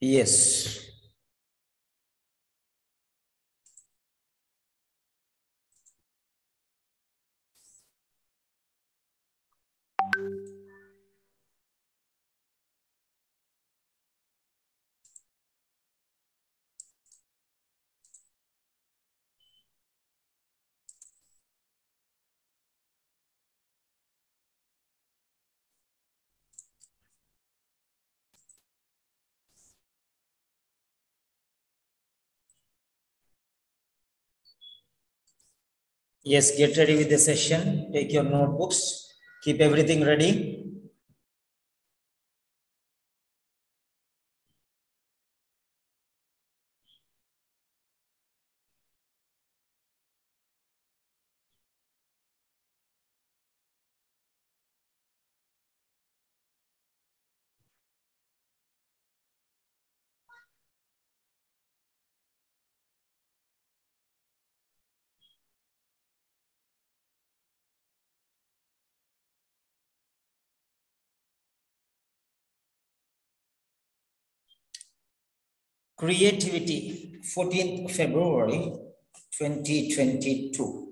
Yes. Yes, get ready with the session. Take your notebooks. Keep everything ready. Creativity, 14th February 2022.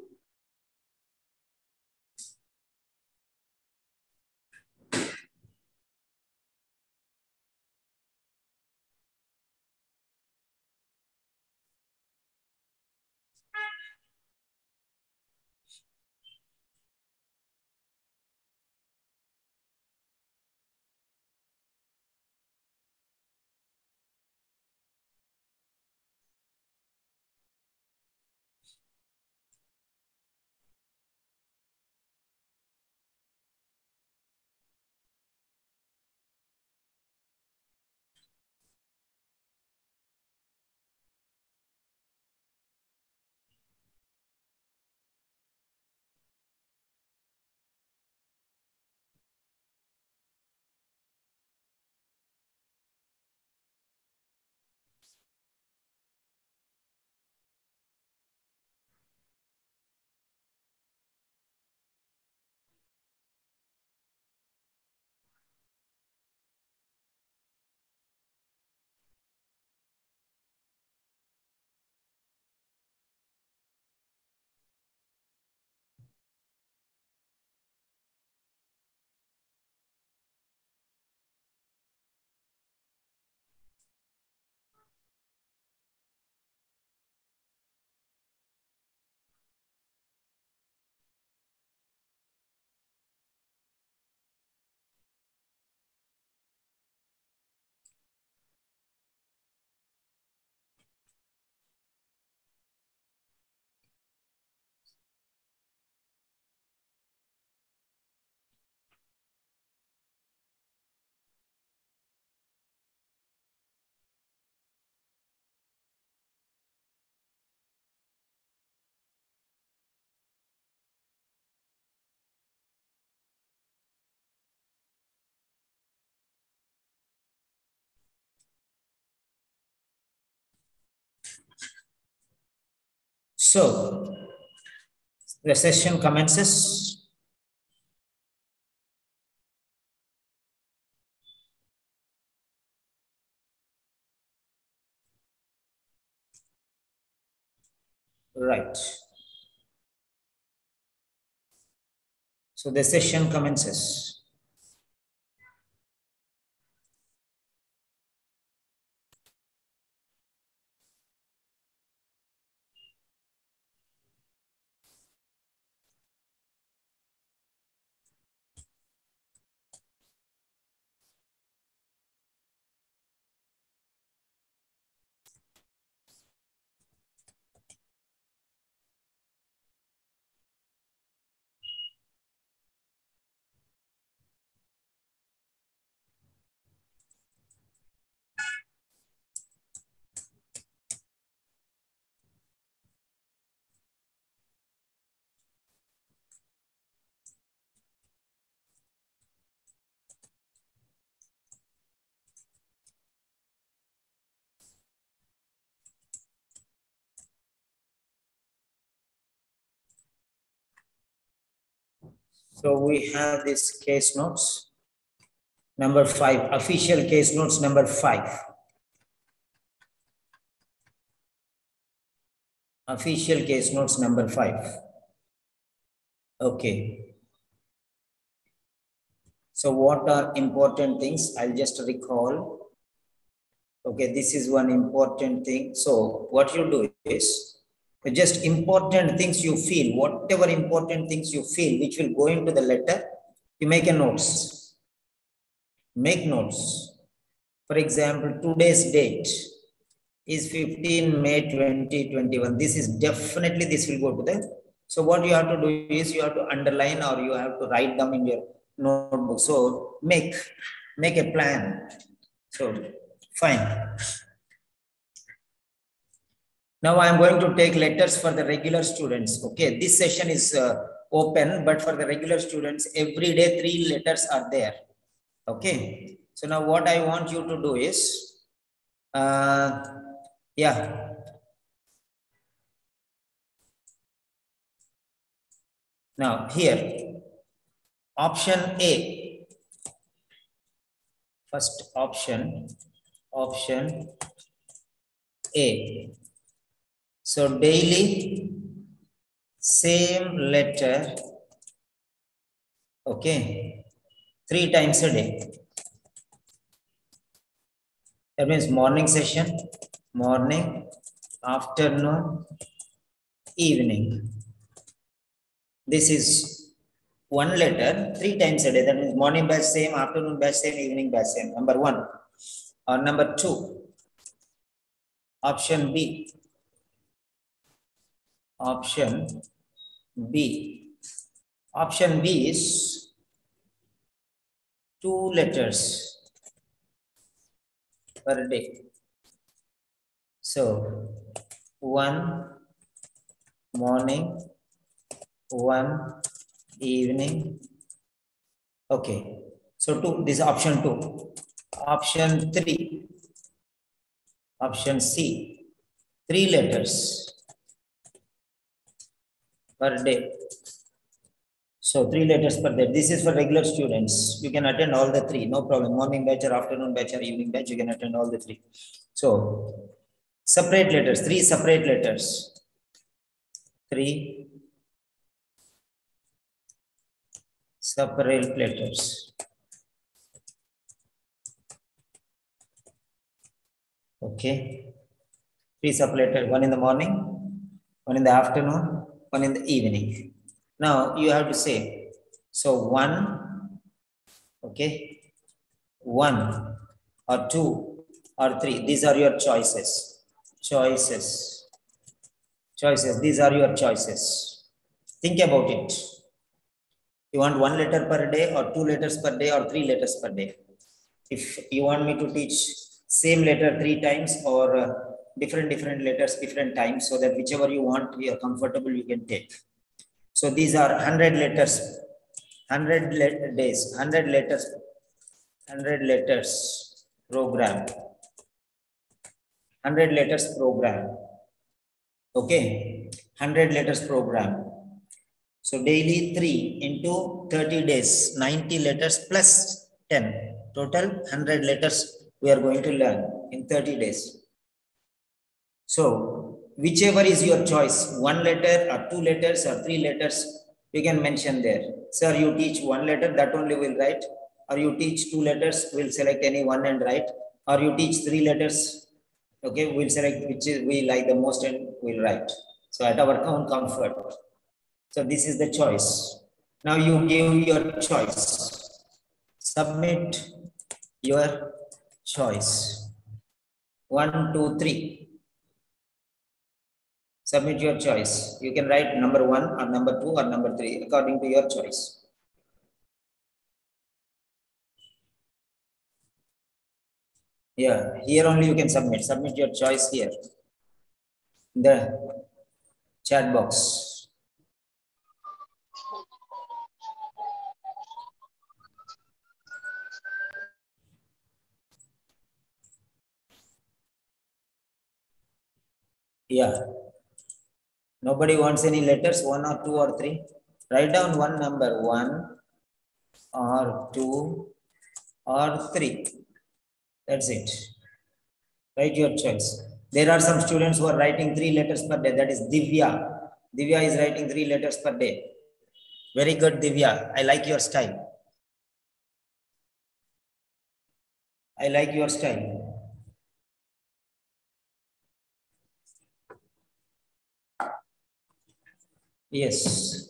So, the session commences. Right. So the session commences. So we have this case notes, number five, official case notes number five. Official case notes number five. Okay. So what are important things? I'll just recall. Okay, this is one important thing. So what you do is just important things you feel, whatever important things you feel, which will go into the letter, you make a notes. Make notes. For example, today's date is 15 May 2021. This is definitely, this will go to the, so what you have to do is you have to underline or you have to write them in your notebook. So make, make a plan. So fine. Now I'm going to take letters for the regular students. Okay, this session is uh, open, but for the regular students, every day three letters are there. Okay, so now what I want you to do is, uh, yeah. Now here, option A, first option, option A. So daily, same letter, okay, three times a day. That means morning session, morning, afternoon, evening. This is one letter three times a day. That means morning batch same, afternoon batch same, evening batch same. Number one. Or number two, option B. Option B. Option B is two letters per day. So, one morning, one evening. Okay. So, two, this is option two. Option three. Option C. Three letters per day. So three letters per day. This is for regular students. You can attend all the three, no problem. Morning batch or afternoon batch or evening batch, you can attend all the three. So separate letters, three separate letters. Three separate letters. Okay. Three separate letters, one in the morning, one in the afternoon, one in the evening. Now you have to say, so one, okay, one or two or three. These are your choices. Choices. Choices. These are your choices. Think about it. You want one letter per day or two letters per day or three letters per day. If you want me to teach same letter three times or uh, different different letters different times so that whichever you want you are comfortable you can take. So these are 100 letters 100 let days 100 letters 100 letters program. 100 letters program. Okay? 100 letters program. So daily 3 into 30 days 90 letters plus 10 total 100 letters we are going to learn in 30 days so whichever is your choice, one letter or two letters or three letters, you can mention there. Sir, you teach one letter, that only will write. Or you teach two letters, we'll select any one and write. Or you teach three letters, okay, we'll select which we like the most and we'll write. So at our own comfort. So this is the choice. Now you give your choice. Submit your choice. One, two, three submit your choice. You can write number one or number two or number three according to your choice. Yeah, here only you can submit. Submit your choice here. The chat box. Yeah. Nobody wants any letters, one or two or three. Write down one number, one or two or three. That's it. Write your choice. There are some students who are writing three letters per day. That is Divya. Divya is writing three letters per day. Very good, Divya. I like your style. I like your style. Yes.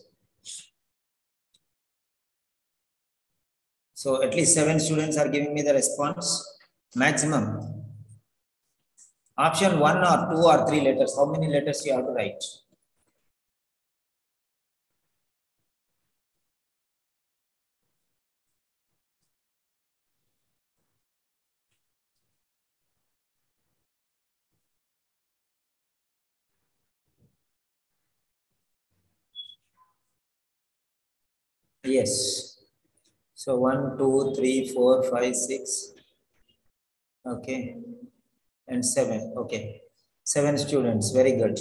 So at least seven students are giving me the response. Maximum. Option one or two or three letters. How many letters you have to write? Yes. So one, two, three, four, five, six. Okay. And seven. Okay. Seven students. Very good.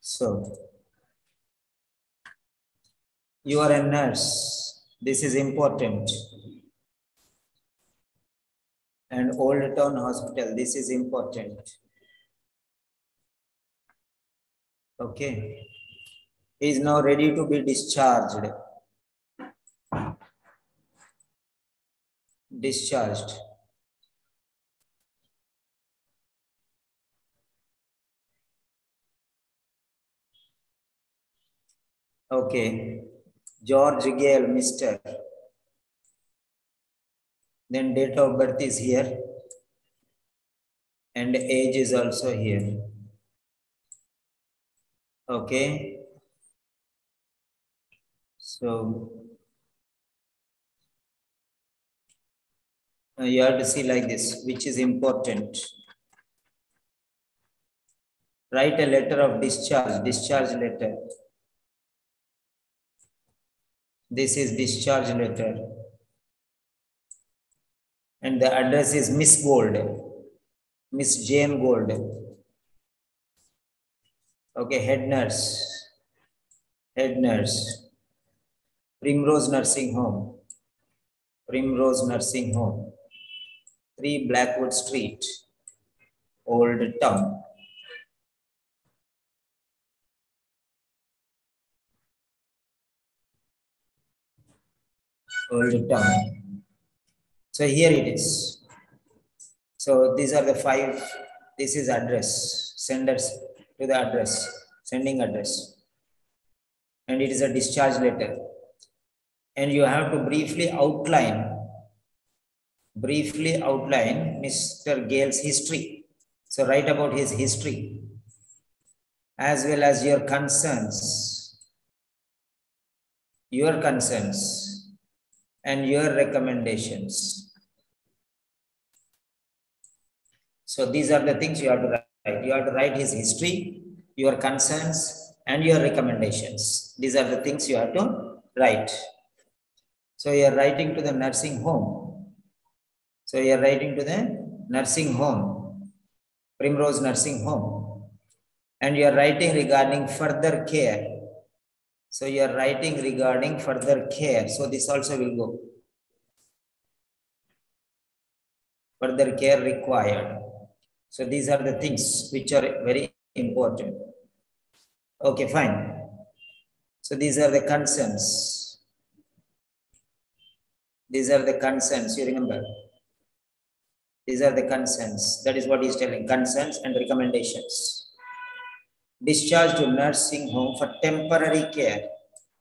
So you are a nurse. This is important. And Old Town Hospital. This is important. Okay. Is now ready to be discharged. Discharged. Okay. George Gale, Mr. Then date of birth is here. And age is also here. Okay. So uh, you have to see like this, which is important. Write a letter of discharge, discharge letter. This is discharge letter. And the address is Miss Gold, Miss Jane Gold. Okay, head nurse, head nurse. Primrose Nursing Home, Primrose Nursing Home, 3 Blackwood Street, Old Town. Old Town. So here it is. So these are the five, this is address, senders to the address, sending address. And it is a discharge letter and you have to briefly outline briefly outline Mr. Gale's history. So write about his history as well as your concerns, your concerns and your recommendations. So these are the things you have to write. You have to write his history, your concerns and your recommendations. These are the things you have to write. So you are writing to the nursing home. So you are writing to the nursing home, Primrose Nursing Home. And you are writing regarding further care. So you are writing regarding further care. So this also will go. Further care required. So these are the things which are very important. Okay, fine. So these are the concerns. These are the concerns, you remember. These are the concerns. That is what he's telling, concerns and recommendations. Discharge to nursing home for temporary care.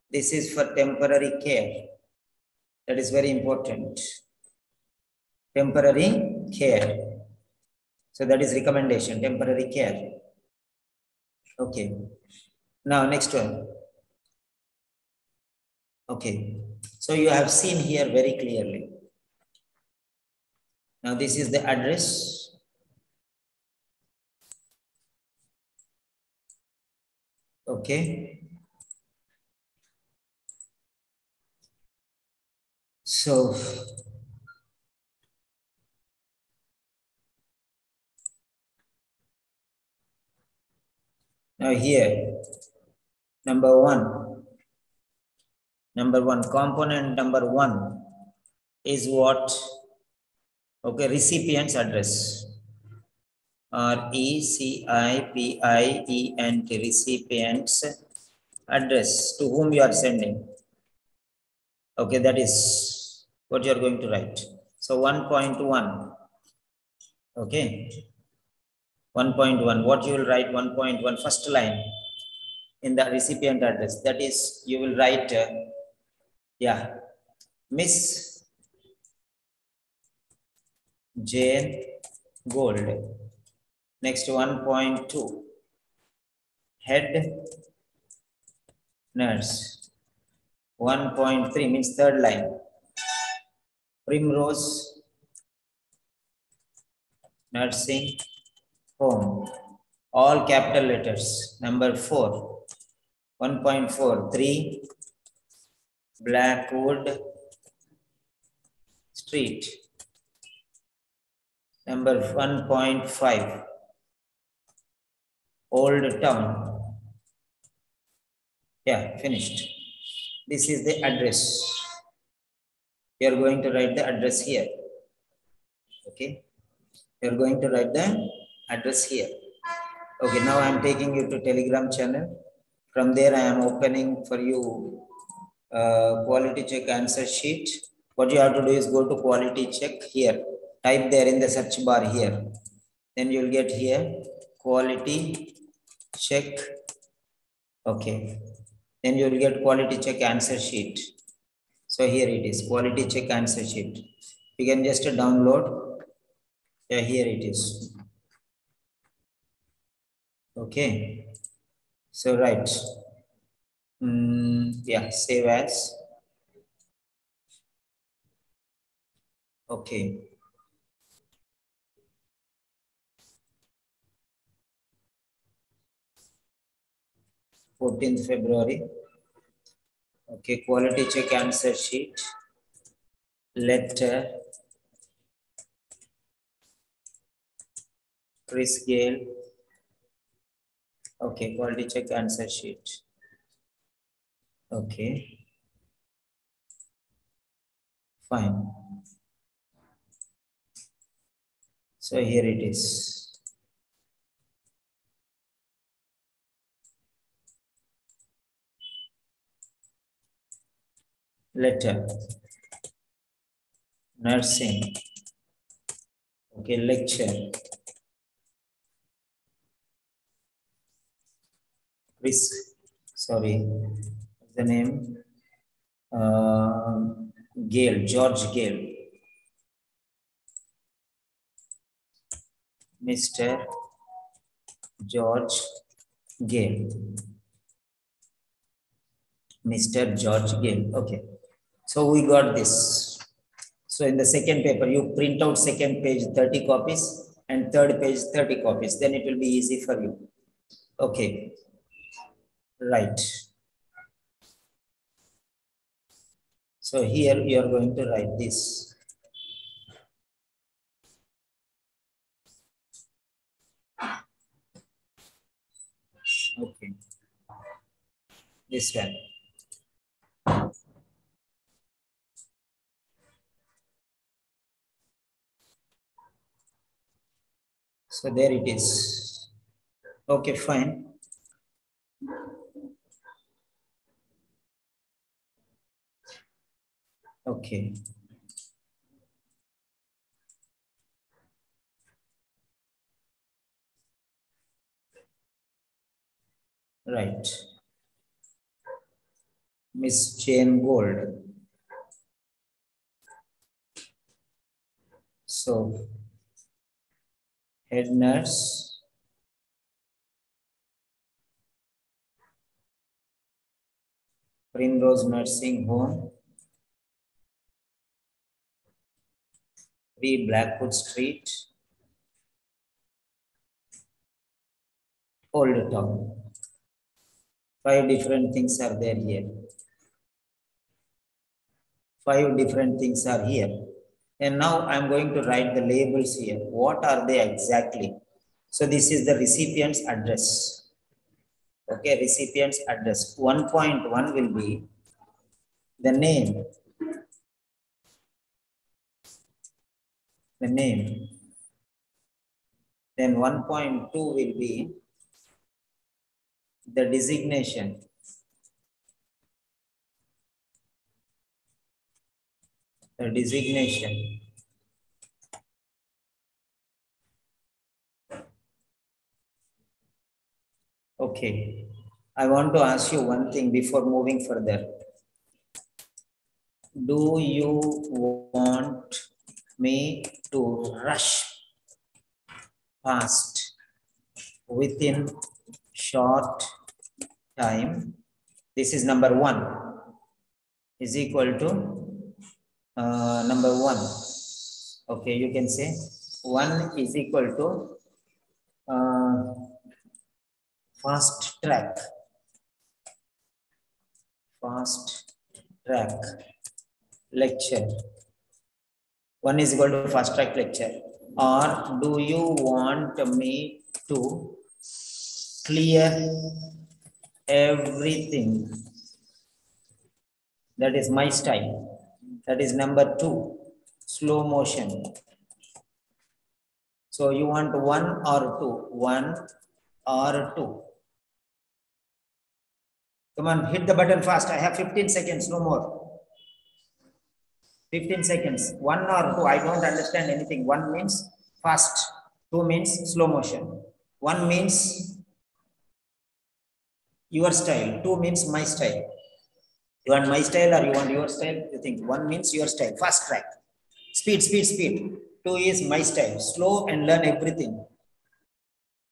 This is for temporary care. That is very important. Temporary care. So that is recommendation, temporary care. Okay. Now next one. Okay. So you have seen here very clearly. Now this is the address. Okay. So now here, number one, number one, component number one is what okay recipient's address R E C I P I E N T recipient's address to whom you are sending. Okay, that is what you are going to write. So 1.1. Okay. 1.1. What you will write 1.1 first line in the recipient address. That is, you will write, uh, yeah, Miss Jane Gold. Next 1.2. Head nurse. 1.3 means third line. Primrose nursing home. All capital letters. Number 4. 1.4. 3. Blackwood Street. Number 1.5. Old Town. Yeah, finished. This is the address. You are going to write the address here. Okay. You are going to write the address here. Okay, now I am taking you to Telegram channel. From there, I am opening for you uh, quality check answer sheet. What you have to do is go to quality check here. Type there in the search bar here. Then you'll get here quality check. Okay. Then you'll get quality check answer sheet. So here it is quality check answer sheet. You can just download. Yeah, here it is. Okay. So right. Mm, yeah, save as. Okay. Fourteenth February. Okay, quality check answer sheet. Letter. Chris Gale. Okay, quality check answer sheet. Okay. Fine. So here it is. Letter. Nursing. Okay, lecture. Chris, sorry, the name, uh, Gale, George Gale. Mr. George Gale. Mr. George Gale. Okay. So we got this. So in the second paper, you print out second page 30 copies and third page 30 copies. Then it will be easy for you. Okay. Right. So here you are going to write this. Okay. This one. So there it is. Okay, fine. Okay. Right. Miss Jane Gold. So, head nurse. Primrose Nursing Home. 3 Blackwood Street, Old Town. Five different things are there here. Five different things are here. And now I'm going to write the labels here. What are they exactly? So this is the recipient's address. Okay, recipient's address. 1.1 will be the name the name then 1.2 will be the designation. The designation. Okay. I want to ask you one thing before moving further. Do you want me to rush past within short time. This is number one. Is equal to uh, number one. Okay you can say one is equal to uh, fast track. Fast track lecture one is equal to fast track lecture. Or do you want me to clear everything? That is my style. That is number two slow motion. So you want one or two? One or two. Come on hit the button fast. I have 15 seconds no more 15 seconds. One or two i don't understand anything. One means fast. Two means slow motion. One means your style. Two means my style. You want my style or you want your style? You think one means your style. Fast track. Speed speed speed. Two is my style. Slow and learn everything.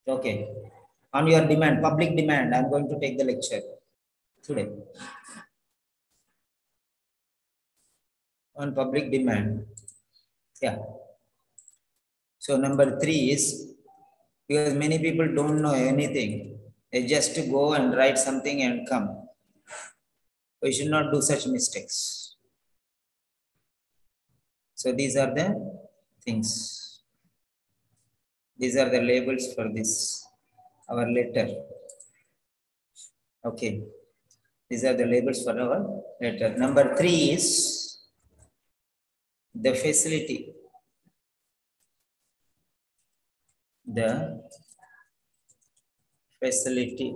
Okay. On your demand public demand i'm going to take the lecture today on public demand. Yeah. So number three is because many people don't know anything they just go and write something and come. We should not do such mistakes. So these are the things. These are the labels for this our letter. Okay. These are the labels for our letter. Number three is the facility. The facility.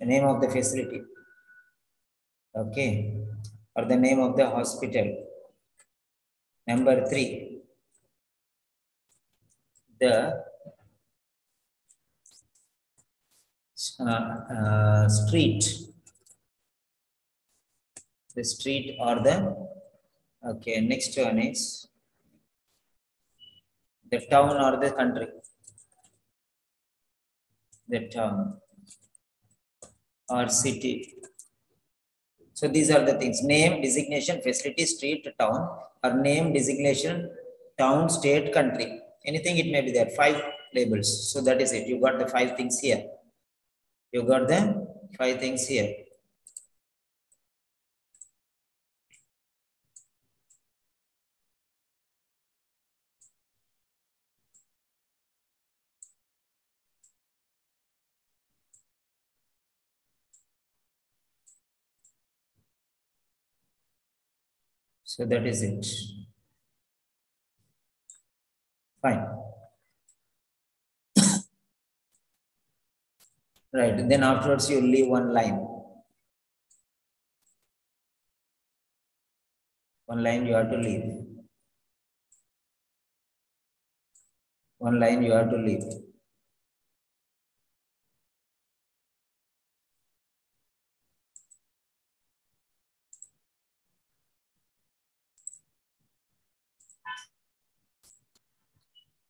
The name of the facility. Okay. Or the name of the hospital. Number 3 the uh, uh, street the street or the okay next one is the town or the country. The town or city. So these are the things. Name designation facility street town or name designation town state country. Anything it may be there. Five labels. So that is it. You got the five things here. You got the five things here So that is it. Fine. right. Then afterwards you leave one line. One line you have to leave. One line you have to leave.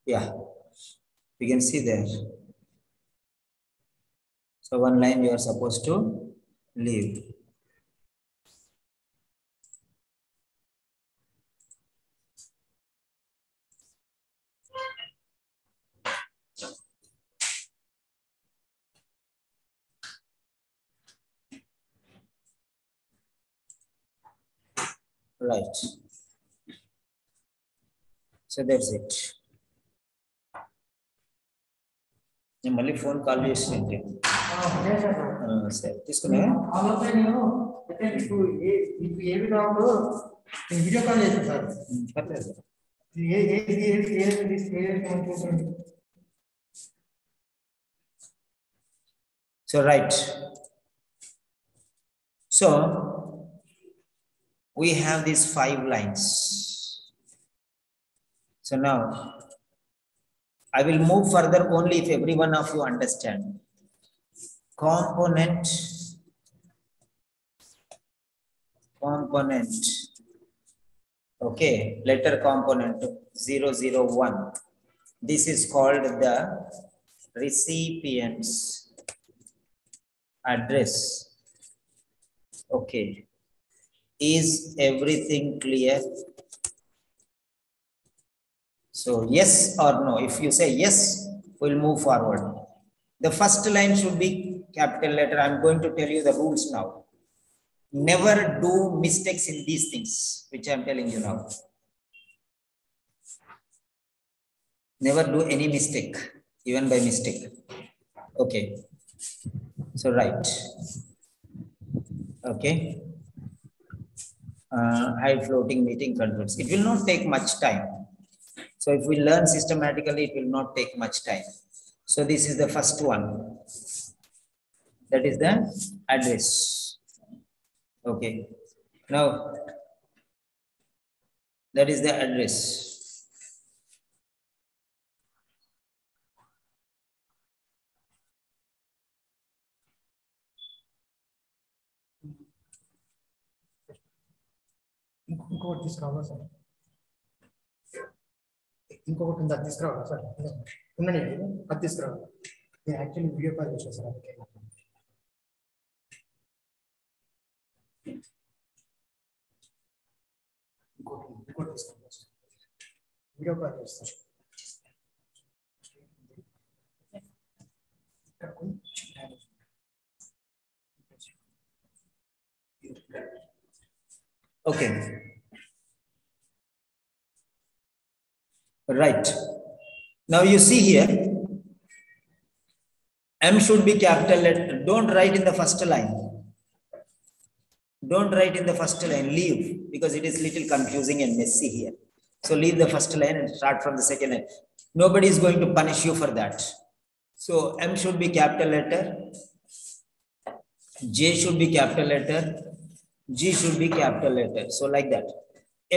Yeah, you can see there. So one line you are supposed to leave. Right. So that's it. నేను మళ్ళీ phone call చేసింది సరే తీసుకున్నా ఆలోపే నేను అయితే మీకు ఏ మీకు ఏమి కావాలో నేను వీడియో కాల్ చేశాను సార్ పర్లేదు So right. So we have these five lines. So now I will move further only if every one of you understand. Component, component, okay, letter component 001. This is called the recipient's address. Okay. Is everything clear? So yes or no. If you say yes, we'll move forward. The first line should be capital letter. I'm going to tell you the rules now. Never do mistakes in these things, which I'm telling you now. Never do any mistake, even by mistake. Okay. So right. Okay. Uh, high floating meeting controls. It will not take much time. So if we learn systematically, it will not take much time. So this is the first one. That is the address. Okay. Now, that is the address. ఇంకొకటి తీసుకురావాలా sir ఇంకొకటి ఉంది అది తీసుకురావాలా sir ఉండండి అది తీసుకురావాలి నేను actually video call చేసాను sir అందుకే ఇంకోటి ఇంకోటి తీసుకురావాలి సార్ వీడియో కాల్ చేస్తాను ఇక్కడ కొంచెం time Okay. Right. Now you see here, M should be capital letter. Don't write in the first line. Don't write in the first line, leave, because it is little confusing and messy here. So leave the first line and start from the second line. Nobody is going to punish you for that. So M should be capital letter. J should be capital letter. G should be capital letter. So like that.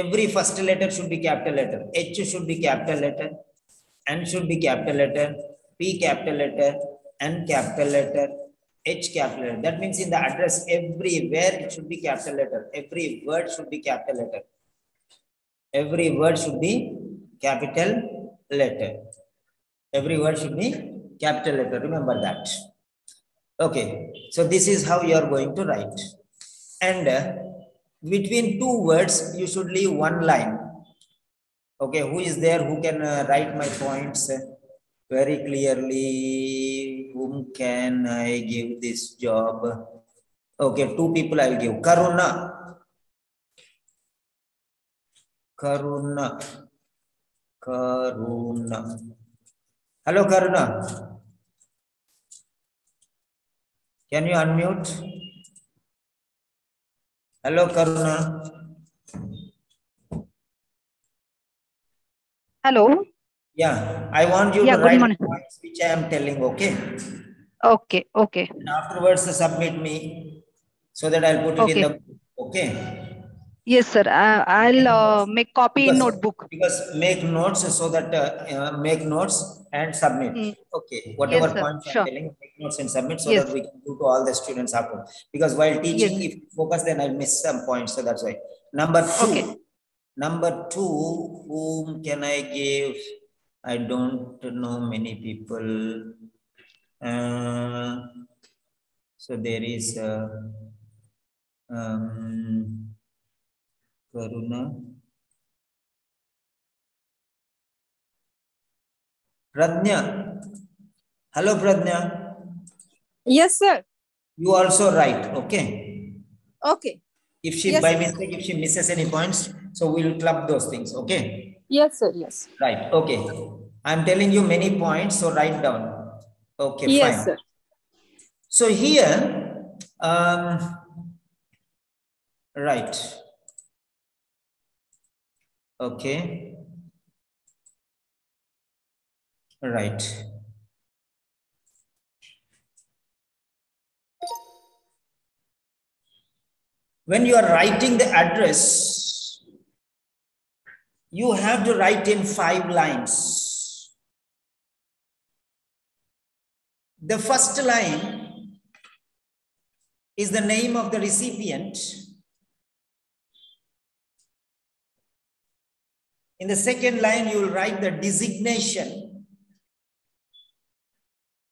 Every first letter should be capital letter. H should be capital letter. N should be capital letter. P capital letter. N capital letter. H capital letter. That means in the address, everywhere it should be capital letter. Every word should be capital letter. Every word should be capital letter. Every word should be capital letter. Remember that. Okay. So this is how you are going to write and uh, between two words you should leave one line. Okay who is there who can uh, write my points? Very clearly whom can i give this job? Okay two people i'll give. Karuna. Karuna. Karuna. Hello karuna. Can you unmute Hello, Karuna. Hello. Yeah, I want you Yeah, to write morning. points which I am telling, okay? Okay. Okay. And afterwards, submit me so that I'll put it in the okay. Yes, sir. I, I'll uh, make copy in Because- notebook. Because make notes so that uh, uh, make notes and submit. Mm. Okay, whatever sir. points I'm Sure. telling, make notes and submit so Yes. that we can do to all the students after. Because while teaching, Yes. if you focus, then I'll miss some points. So that's why. Number two. Okay. Number two, whom can I give? I don't know many people. Uh, so there is uh, um, Karuna. Pradnya. Hello, Pradnya. Yes, sir. You also write, okay? Okay. If she, Yes, by mistake, if she misses any points, so we'll club those things, okay? Yes, sir. Yes. Right, okay. I'm telling you many points, so write down. Okay, yes, fine. sir. So here, um, right. Okay. Right. When you are writing the address, you have to write in five lines. The first line is the name of the recipient. In the second line, you will write the designation.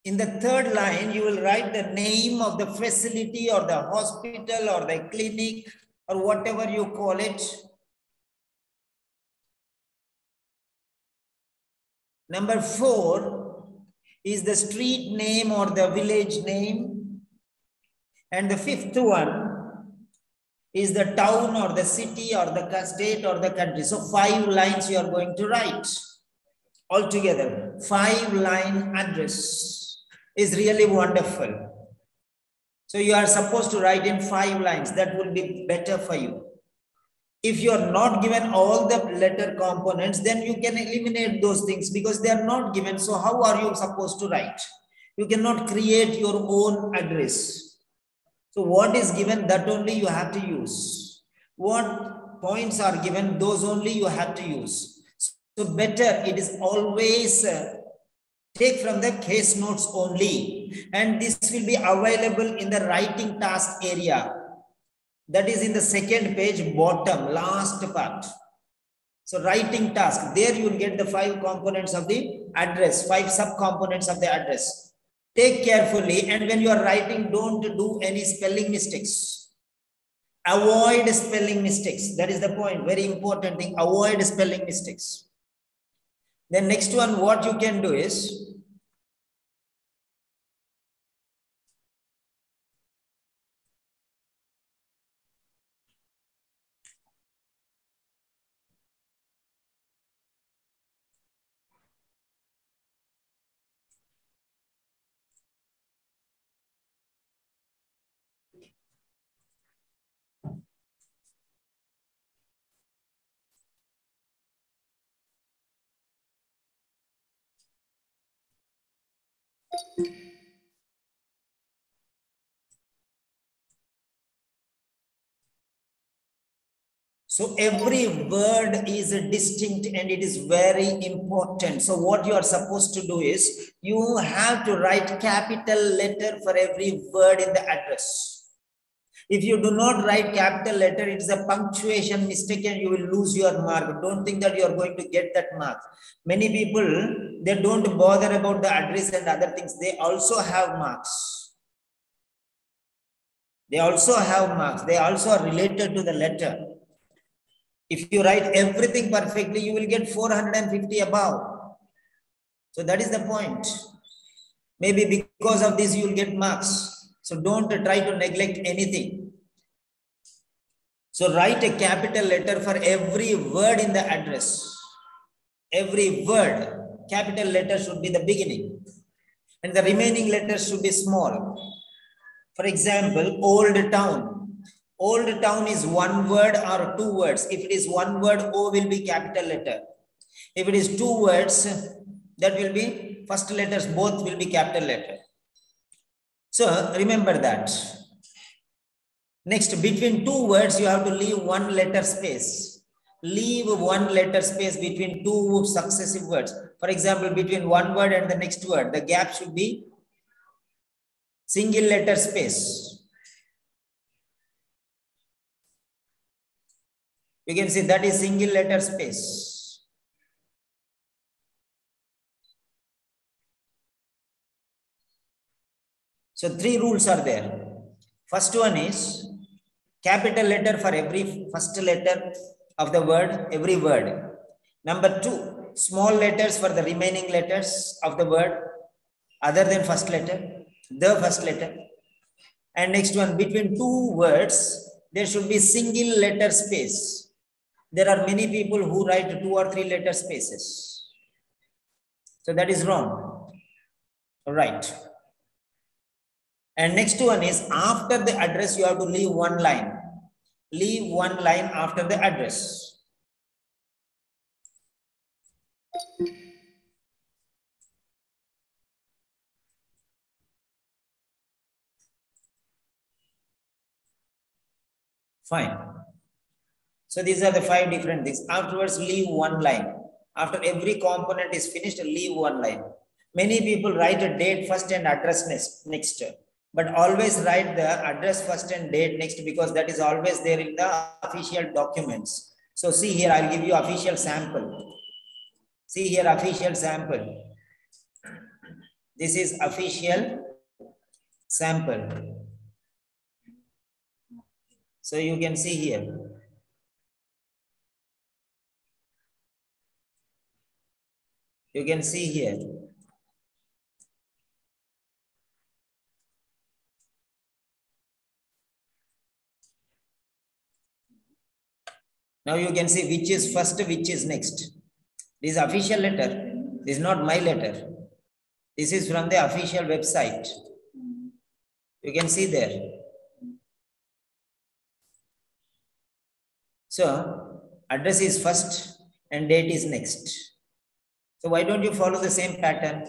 In the third line, you will write the name of the facility or the hospital or the clinic or whatever you call it. Number four is the street name or the village name. And the fifth one is the town or the city or the state or the country. So five lines you are going to write altogether. Five line address is really wonderful. So you are supposed to write in five lines. That will be better for you. If you are not given all the letter components, then you can eliminate those things because they are not given. So how are you supposed to write? You cannot create your own address. So what is given, that only you have to use. What points are given, those only you have to use. So better, it is always uh, take from the case notes only. And this will be available in the writing task area. That is in the second page, bottom, last part. So writing task, there you will get the five components of the address, five subcomponents of the address. Take carefully and when you are writing, don't do any spelling mistakes. Avoid spelling mistakes. That is the point. Very important thing. Avoid spelling mistakes. Then next one, what you can do is, So every word is distinct and it is very important. So what you are supposed to do is you have to write capital letter for every word in the address. If you do not write capital letter, it is a punctuation mistake and you will lose your mark. Don't think that you are going to get that mark. Many people, they don't bother about the address and other things. They also have marks. They also have marks. They also are related to the letter. If you write everything perfectly, you will get 450 above. So that is the point. Maybe because of this, you will get marks. So don't try to neglect anything. So write a capital letter for every word in the address. Every word, capital letter should be the beginning. And the remaining letters should be small. For example, old town. Old town is one word or two words. If it is one word, O will be capital letter. If it is two words, that will be first letters, both will be capital letter. So remember that. Next, between two words, you have to leave one letter space. Leave one letter space between two successive words. For example, between one word and the next word, the gap should be single letter space. You can see that is single letter space. So three rules are there. First one is capital letter for every first letter of the word, every word. Number two, small letters for the remaining letters of the word other than first letter, the first letter. And next one, between two words, there should be single letter space. There are many people who write two or three letter spaces. So that is wrong. Right. And next one is after the address, you have to leave one line. Leave one line after the address. Fine. So these are the five different things. Afterwards, leave one line. After every component is finished, leave one line. Many people write a date first and address next. next. But always write the address first and date next because that is always there in the official documents. So see here, I'll give you official sample. See here, official sample. This is official sample. So you can see here. You can see here. Now you can see which is first, which is next. This official letter. Is not my letter. This is from the official website. You can see there. So address is first and date is next. So why don't you follow the same pattern?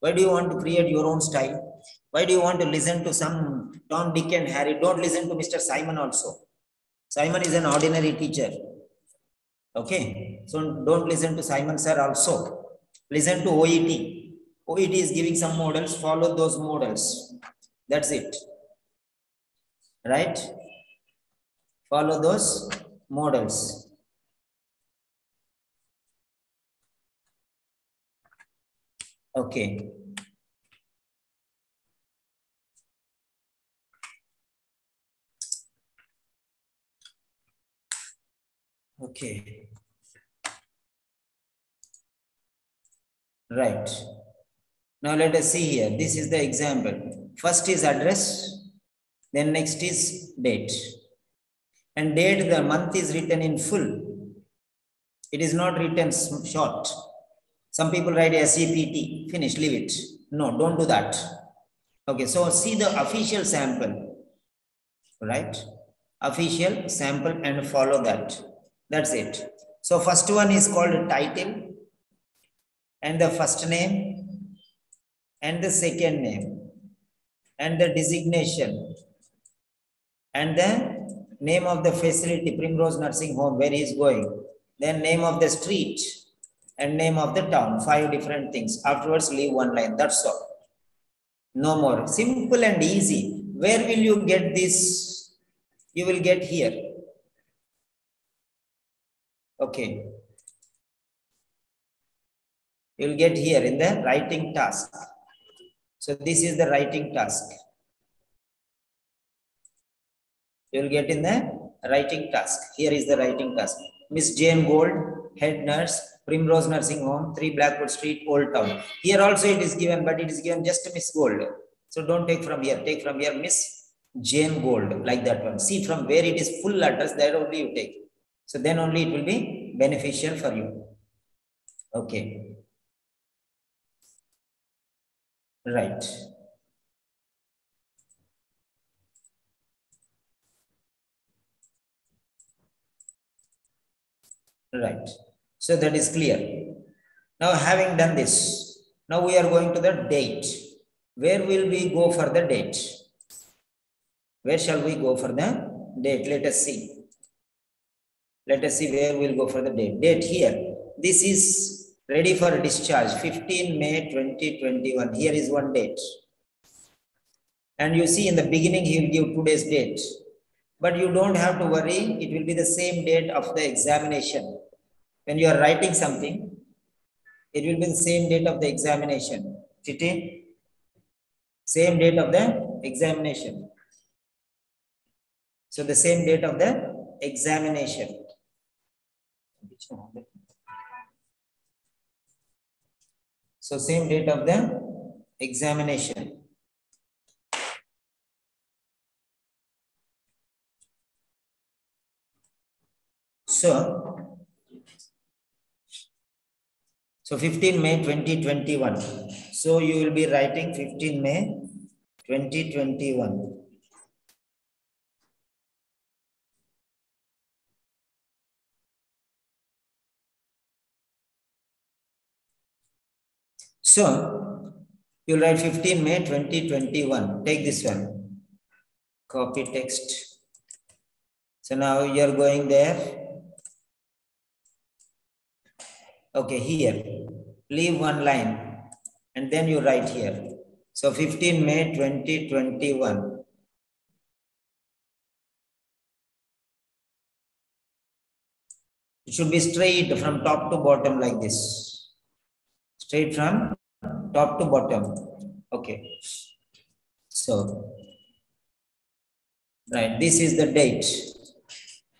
Why do you want to create your own style? Why do you want to listen to some Tom, Dick and Harry? Don't listen to Mr. Simon also. Simon is an ordinary teacher. Okay. So don't listen to Simon sir also. Listen to OET. OET is giving some models. Follow those models. That's it. Right? Follow those models. Okay. Okay. Right. Now let us see here. This is the example. First is address, then next is date. And date, the month is written in full. It is not written short. Some people write SEPT, finish, leave it. No, don't do that. Okay, so see the official sample, right? Official sample and follow that. That's it. So first one is called title and the first name and the second name and the designation and the name of the facility, Primrose Nursing Home, where he is going, then name of the street and name of the town, five different things. Afterwards, leave one line. That's all. No more. Simple and easy. Where will you get this? You will get here. Okay. You'll get here in the writing task. So this is the writing task. You'll get in the writing task. Here is the writing task. Miss Jane Gold, head nurse, Primrose Nursing Home, 3 Blackwood Street, Old Town. Here also it is given, but it is given just Miss Gold. So don't take from here. Take from here Miss Jane Gold, like that one. See from where it is full address, there only you take. So then only it will be beneficial for you. Okay. Right. Right. So that is clear. Now having done this, now we are going to the date. Where will we go for the date? Where shall we go for the date? Let us see. Let us see where we'll go for the date. Date here. This is ready for discharge. 15 May 2021. Here is one date. And you see in the beginning, he will give today's date. But you don't have to worry. It will be the same date of the examination. When you are writing something, it will be the same date of the examination. Titi? Same date of the examination. So the same date of the examination. So same date of the examination. So, so 15 May 2021. So you will be writing 15 May 2021. So you'll write 15 May 2021. Take this one. Copy text. So now you're going there. Okay, here. Leave one line and then you write here. So 15 May 2021. It should be straight from top to bottom like this. Straight from top to bottom. Okay. So, right, this is the date.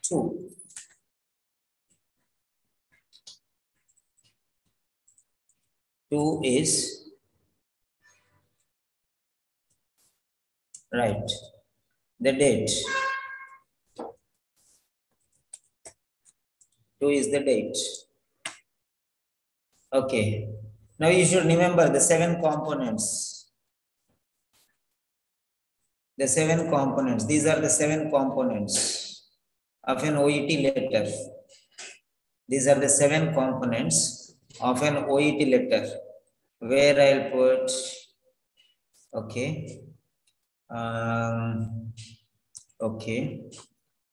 Two. Two is right. The date. Two is the date. Okay. Now you should remember the seven components. The seven components. These are the seven components of an OET letter. These are the seven components of an OET letter. Where I'll put, okay. Um, okay.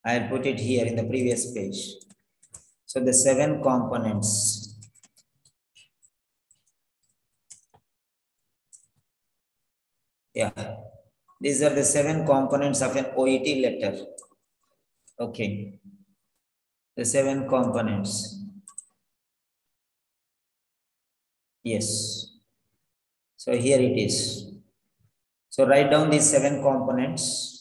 I'll put it here in the previous page. So the seven components. Yeah, these are the seven components of an OET letter. Okay, the seven components. Yes. So here it is. So write down these seven components.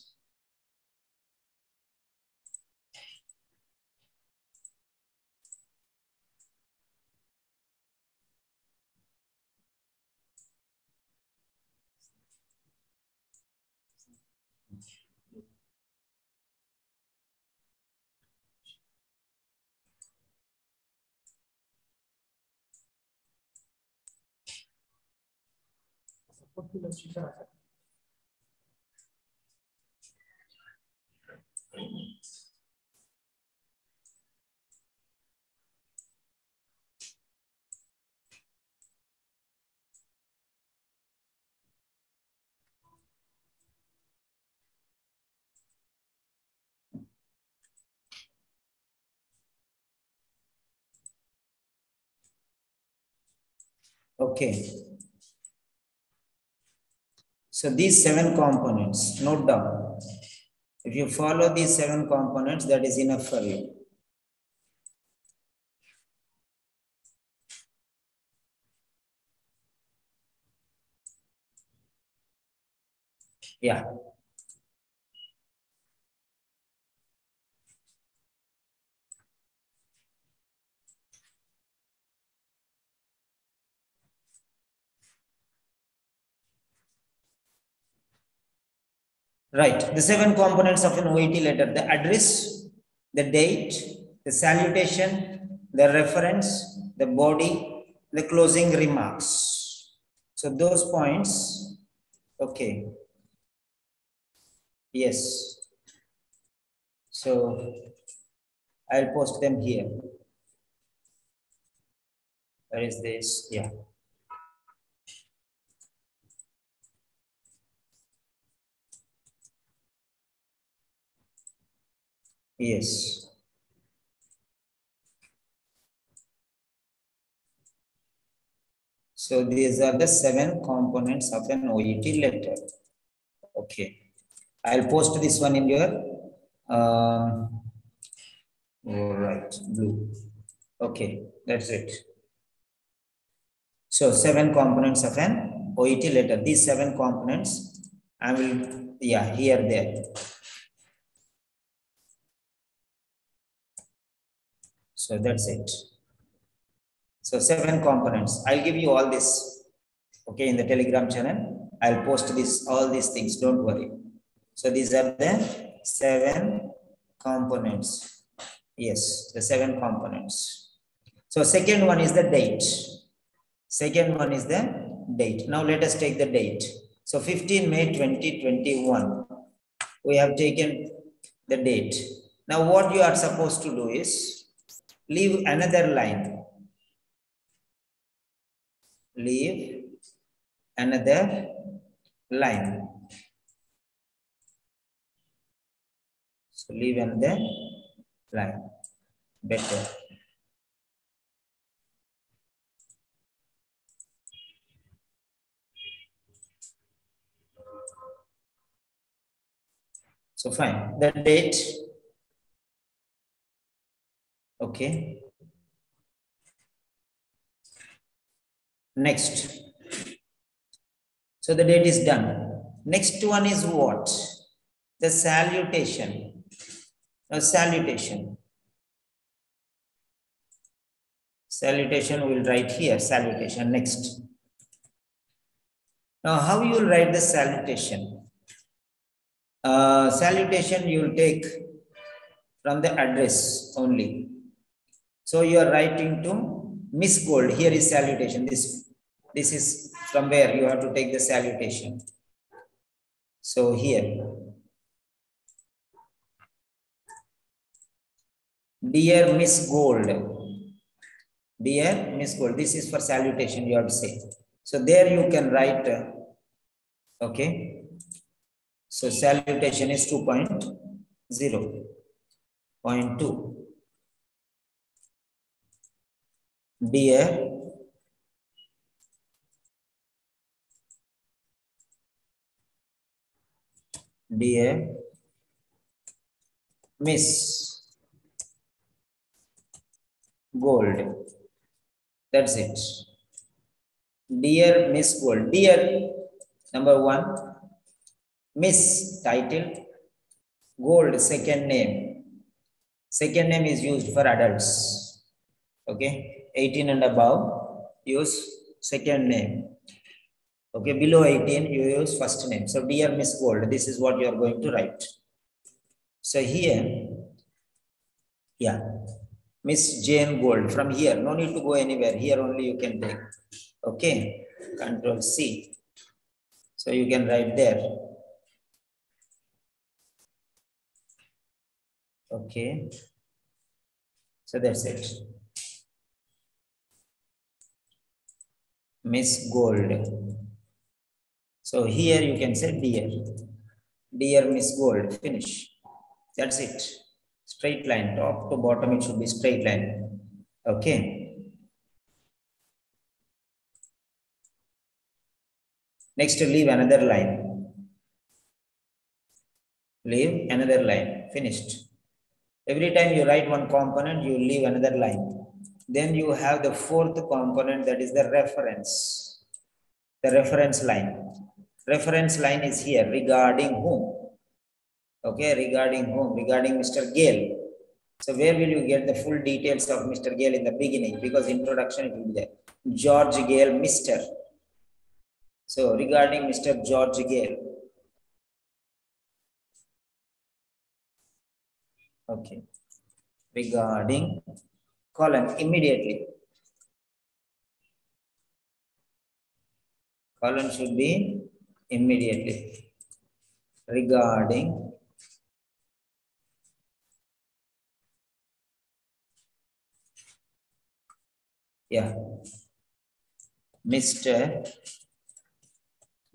Okay. So these seven components, note down. If you follow these seven components, that is enough for you. Yeah. Right, the seven components of an OET letter, the address, the date, the salutation, the reference, the body, the closing remarks. So those points, okay. Yes. So I'll post them here. Where is this? Yeah. Yes. So these are the seven components of an OET letter. Okay. I'll post this one in your, uh, all right, blue. Okay, that's it. So seven components of an OET letter. These seven components, I will, yeah, here, there. So that's it. So seven components. I'll give you all this, okay, in the Telegram channel. I'll post this, all these things, don't worry. So these are the seven components. Yes, the seven components. So second one is the date. Second one is the date. Now let us take the date. So 15 May 2021, we have taken the date. Now what you are supposed to do is leave another line. Leave another line. So leave another line. Better. So fine, the date. Okay. Next. So the date is done. Next one is what? The salutation. Now salutation. Salutation we'll write here, salutation next. Now how you will write the salutation? Uh, salutation you will take from the address only. So you are writing to Miss Gold. Here is salutation. This, this is from where you have to take the salutation. So here. Dear Miss Gold. Dear Miss Gold. This is for salutation you have to say. So there you can write, uh, okay. So salutation is 2.0, 0.2. D है D है Miss gold that's it dear Miss gold dear number one Miss title gold second name second name is use for adult okay 18 and above, use second name. Okay, below 18, you use first name. So, dear Miss Gold, this is what you are going to write. So, here, yeah, Miss Jane Gold. From here, no need to go anywhere. Here only you can take. Okay, Control C. So, you can write there. Okay. So that's it. Miss Gold. So here you can say dear. Dear Miss Gold. Finish. That's it. Straight line. Top to bottom it should be straight line. Okay. Next leave another line. Leave another line. Finished. Every time you write one component, you leave another line. Then you have the fourth component that is the reference. The reference line. Reference line is here regarding whom? Okay, regarding whom? Regarding Mr. Gale. So where will you get the full details of Mr. Gale in the beginning? Because introduction it will be there. George Gale, Mr. So regarding Mr. George Gale. Okay. Regarding colon immediately. Colon should be immediately. Regarding yeah, Mr.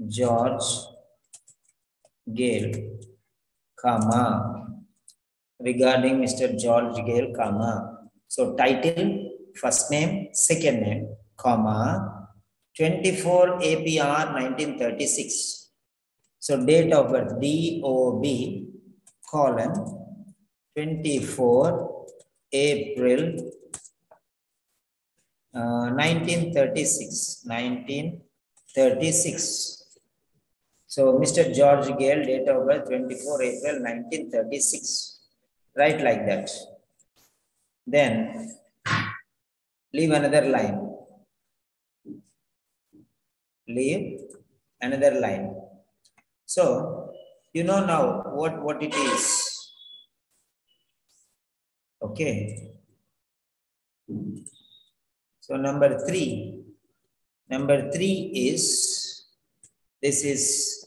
George Gale, comma, regarding Mr. George Gale, comma. So title, first name, second name, comma, 24 APR 1936. So date of birth, DOB, colon, 24 April uh, 1936, 1936. So Mr. George Gale, date of birth 24 April 1936. Write like that. Then leave another line. Leave another line. So you know now what, what it is. Okay. So number three, number three is, this is,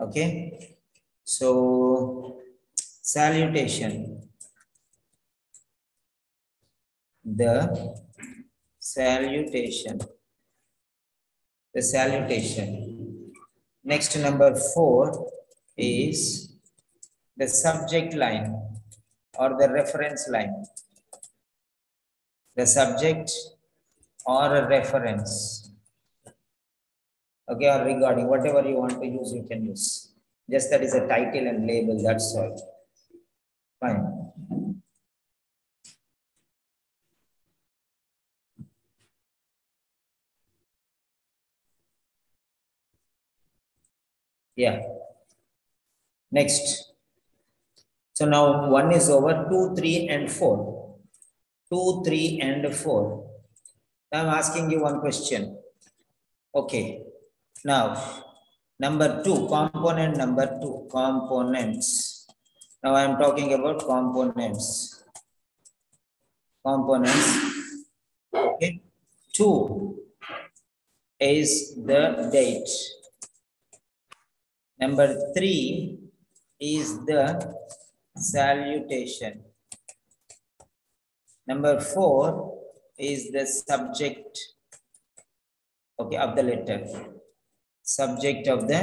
okay. So salutation, the salutation, the salutation. Next number four is the subject line. or the reference line. The subject or a reference. Okay, or regarding, whatever you want to use, you can use. Just that is a title and label, that's all. Fine. Yeah. Next. So now one is over, two, three, and four. Two, three, and four. I'm asking you one question. Okay. Now, number two, component number two, components. Now I'm talking about components. Components. Okay. Two is the date. Number three is the salutation. Number four is the subject okay, of the letter. Subject of the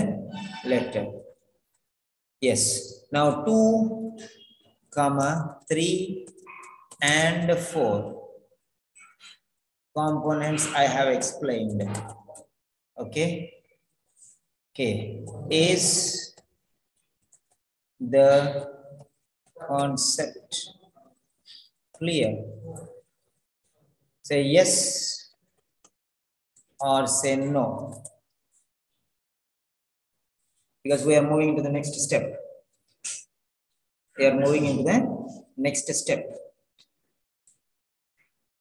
letter. Yes. Now two, comma, three, and four components I have explained. Okay. Okay, is the concept clear? Say yes or say no. Because we are moving to the next step. We are moving into the next step.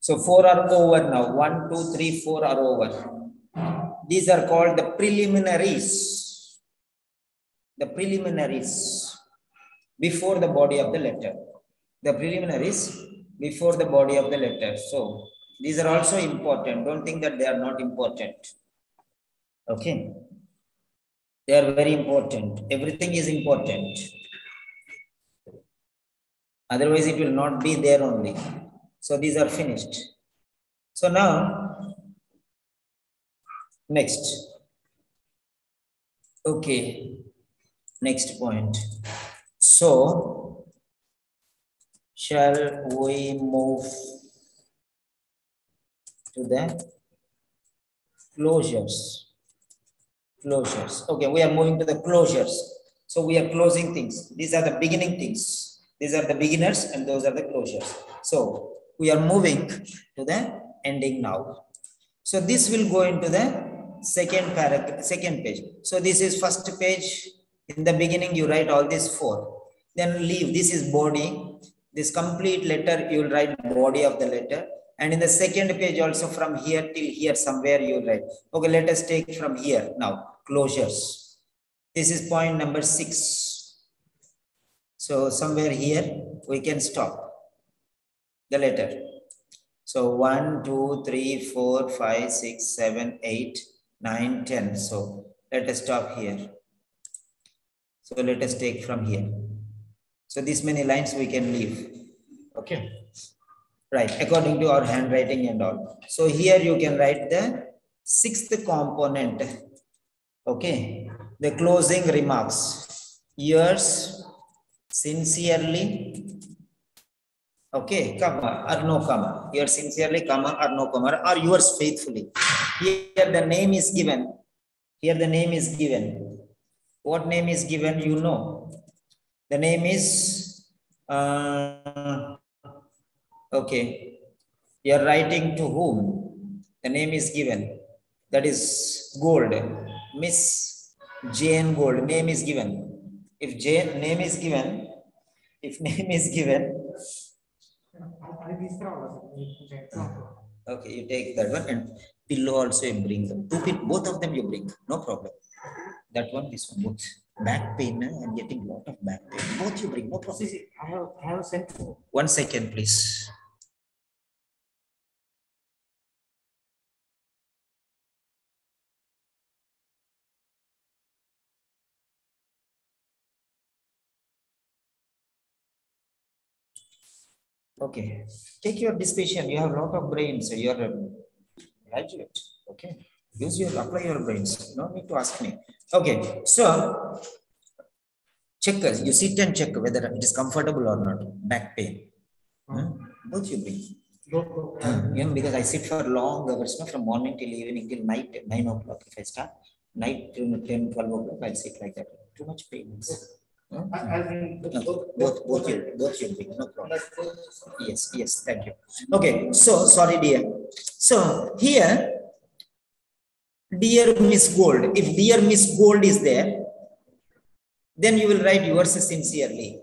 So four are over now. One, two, three, four are over. These are called the preliminaries. The preliminaries before the body of the letter. The preliminaries before the body of the letter. So these are also important. Don't think that they are not important. Okay. They are very important. Everything is important. Otherwise, it will not be there only. So these are finished. So now, next. Okay, next point. So, shall we move to the closures? Closures. Okay, we are moving to the closures. So we are closing things. These are the beginning things. These are the beginners and those are the closures. So we are moving to the ending now. So this will go into the second paragraph, second page. So this is first page. In the beginning, you write all these four. Then leave. This is body. This complete letter, you will write body of the letter. And in the second page also from here till here somewhere you write. Okay, let us take from here now, closures. This is point number six. So somewhere here we can stop the letter. So one, two, three, four, five, six, seven, eight, nine, ten. So let us stop here. So let us take from here. So this many lines we can leave. Okay. Right, according to our handwriting and all. So here you can write the sixth component. Okay. The closing remarks. Yours sincerely Okay, comma or no comma. Here sincerely, comma or no comma, or yours faithfully. Here the name is given. Here the name is given. What name is given? You know. The name is, uh, okay. You are writing to whom? The name is given. That is Gold. Miss Jane Gold. Name is given. If Jane name is given, if name is given, Okay, you take that one and pillow also you bring them. Two pin, both of them you bring, no problem. That one, this one, both. Back pain, eh, I'm getting lot of back pain. Both you bring, no problem. I have I have sent One second, please. Okay, take your decision. You have a lot of brains. You're a graduate. Okay, use your apply your brains. No need to ask me. Okay, so Check, you sit and check whether it is comfortable or not. Back pain. Hmm? Both you bring. Go. Hmm, You know, because I sit for long hours, no, from morning till evening till night, nine o'clock. If I start, night till 10, 12 o'clock, I'll sit like that. Too much pain. I, I think No, both, both you, both you bring, no problem. Yes, yes, thank you. Okay, so sorry, dear. So here, dear Miss Gold, if dear Miss Gold is there, then you will write yours sincerely.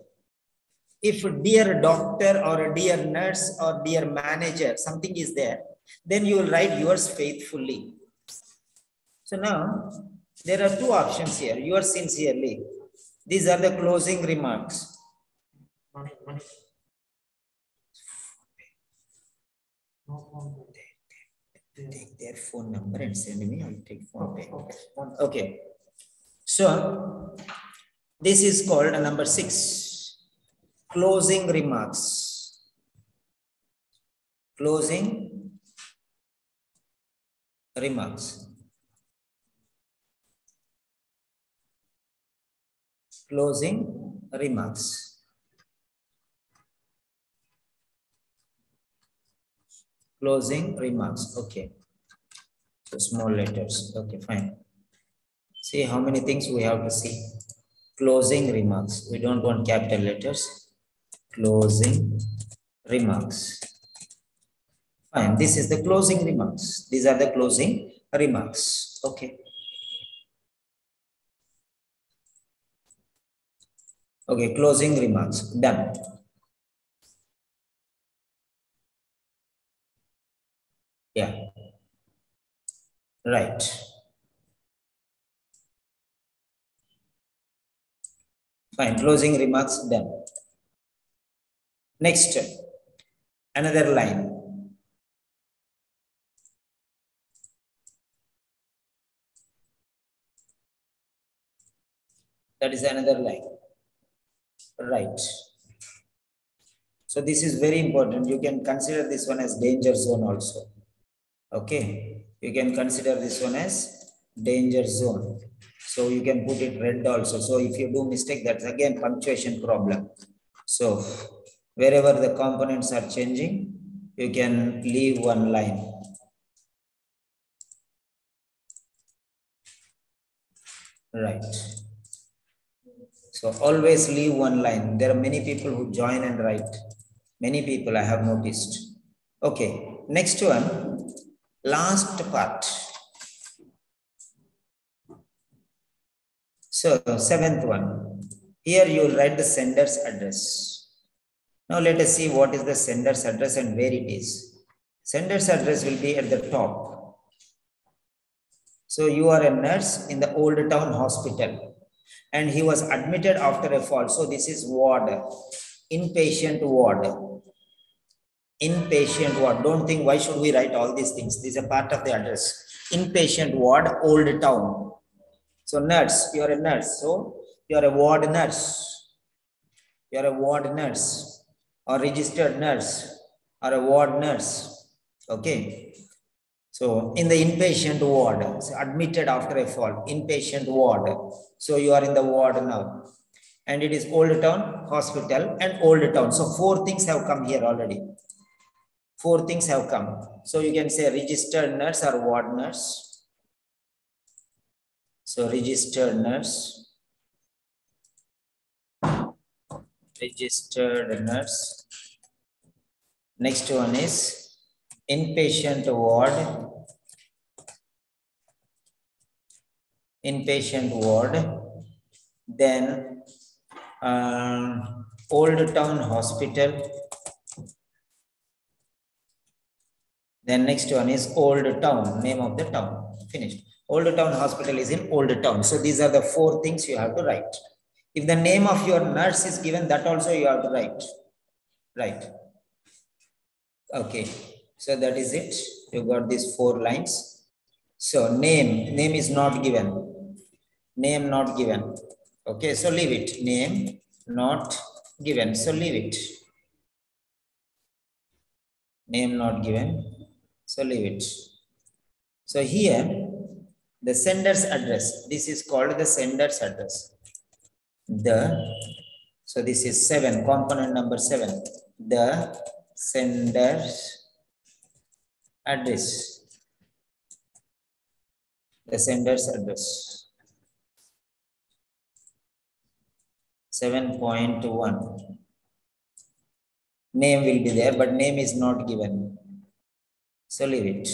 If dear doctor or dear nurse or dear manager, something is there, then you will write yours faithfully. So now, there are two options here, yours sincerely. These are the closing remarks. Take their phone number and send me, I'll take PhonePe. Okay. So this is called number six, closing remarks. Closing remarks. Closing remarks. Closing remarks. Okay. So small letters. Okay, fine. See how many things we have to see. Closing remarks. We don't want capital letters. Closing remarks. Fine. This is the closing remarks. These are the closing remarks. Okay. Okay, closing remarks. Done. Yeah. Right. Fine, closing remarks done. Next, another line. That is another line. Right. So this is very important. You can consider this one as danger zone also. Okay. You can consider this one as danger zone. So you can put it red also. So if you do mistake, that's again punctuation problem. So wherever the components are changing, you can leave one line. Right. So always leave one line. There are many people who join and write. Many people I have noticed. Okay, next one, last part. So seventh one, here you write the sender's address. Now let us see what is the sender's address and where it is. Sender's address will be at the top. So you are a nurse in the Old Town Hospital and he was admitted after a fall. So this is ward, inpatient ward. Inpatient ward. Don't think why should we write all these things? These are part of the address. Inpatient ward, Old Town. So nurse, you are a nurse. So you are a ward nurse. You are a ward nurse or registered nurse or a ward nurse. Okay. So in the inpatient ward, admitted after a fall, inpatient ward. So you are in the ward now. And it is Old Town Hospital and Old Town. So four things have come here already. Four things have come. So you can say registered nurse or ward nurse. So registered nurse. Registered nurse. Next one is inpatient ward. Inpatient ward. Then um, Old Town Hospital. Then next one is Old Town, name of the town. Finished. Old Town Hospital is in Old Town. So these are the four things you have to write. If the name of your nurse is given, that also you have to write. Right. Okay. So that is it. You got these four lines. So name, name is not given. Name not given. Okay. So leave it. Name not given. So leave it. Name not given. So leave it. So here, the sender's address. This is called the sender's address. the, so this is seven, component number seven, the sender's address. The sender's address. Seven point one. Name will be there, but name is not given. So leave it.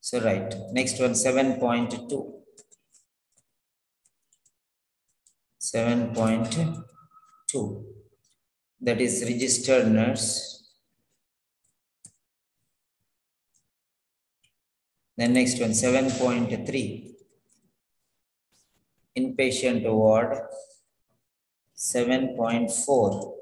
So right, next one, seven point two. Seven point two. That is registered nurse. Then next one, seven point three. Inpatient ward. Seven point four.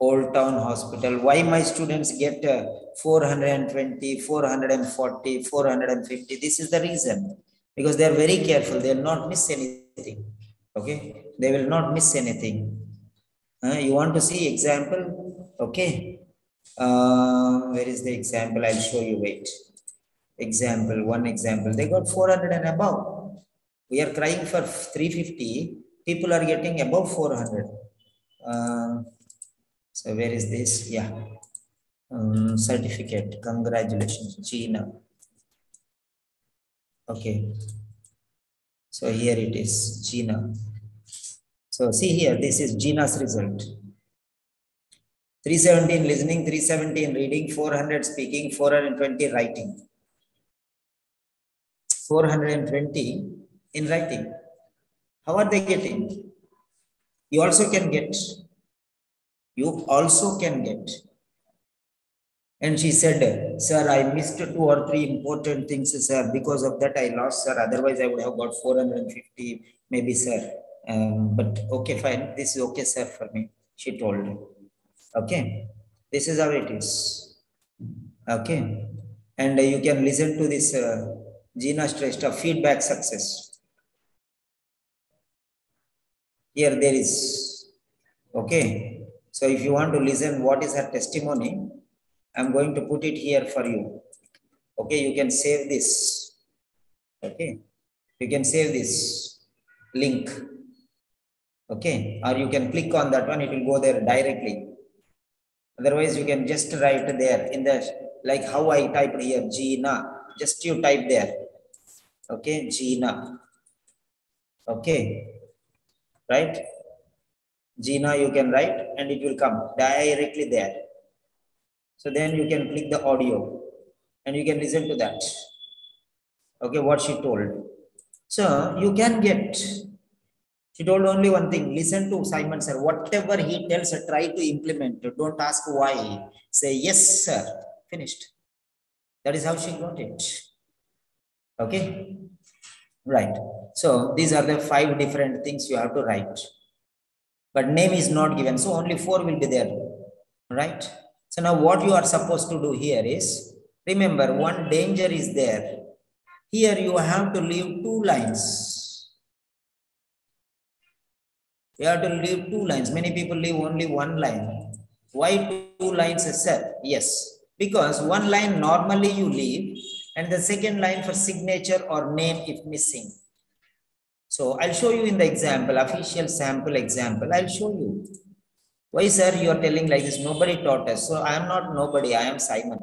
Old Town Hospital. Why my students get uh, 420, 440, 450? This is the reason. Because they are very careful. They will not miss anything. Okay. They will not miss anything. Uh, you want to see example? Okay. Uh, where is the example? I'll show you. Wait. Example, one example. They got 400 and above. We are crying for 350. People are getting above 400. Uh, so where is this? Yeah. Um, certificate. Congratulations, Gina. Okay. So here it is, Gina. So see here, this is Gina's result. 317 listening, 317 reading, 400 speaking, 420 writing. 420 in writing. How are they getting? You also can get. You also can get. And she said, Sir, I missed two or three important things, sir. Because of that, I lost, sir. Otherwise, I would have got 450, maybe, sir. Um, but okay, fine. This is okay, sir, for me. She told. Okay. This is how it is. Okay. And uh, you can listen to this uh, Gina of feedback success. Here there is. Okay. So if you want to listen what is her testimony, I'm going to put it here for you. Okay, you can save this. Okay, you can save this link. Okay, or you can click on that one, it will go there directly. Otherwise, you can just write there in the like how I typed here, Gina. Just you type there. Okay, Gina. Okay, right? Gina, you can write and it will come directly there. So then you can click the audio and you can listen to that. Okay, what she told. So you can get, she told only one thing, listen to Simon sir, whatever he tells, try to implement. Don't ask why. Say, yes, sir, finished. That is how she got it. Okay, right. So these are the five different things you have to write. But name is not given, so only four will be there, right? So now what you are supposed to do here is, remember one danger is there. Here you have to leave two lines. You have to leave two lines. Many people leave only one line. Why two lines, sir? Yes, because one line normally you leave and the second line for signature or name if missing. So I'll show you in the example, official sample example. I'll show you. Why, sir, you are telling like this? Nobody taught us. So I am not nobody. I am Simon.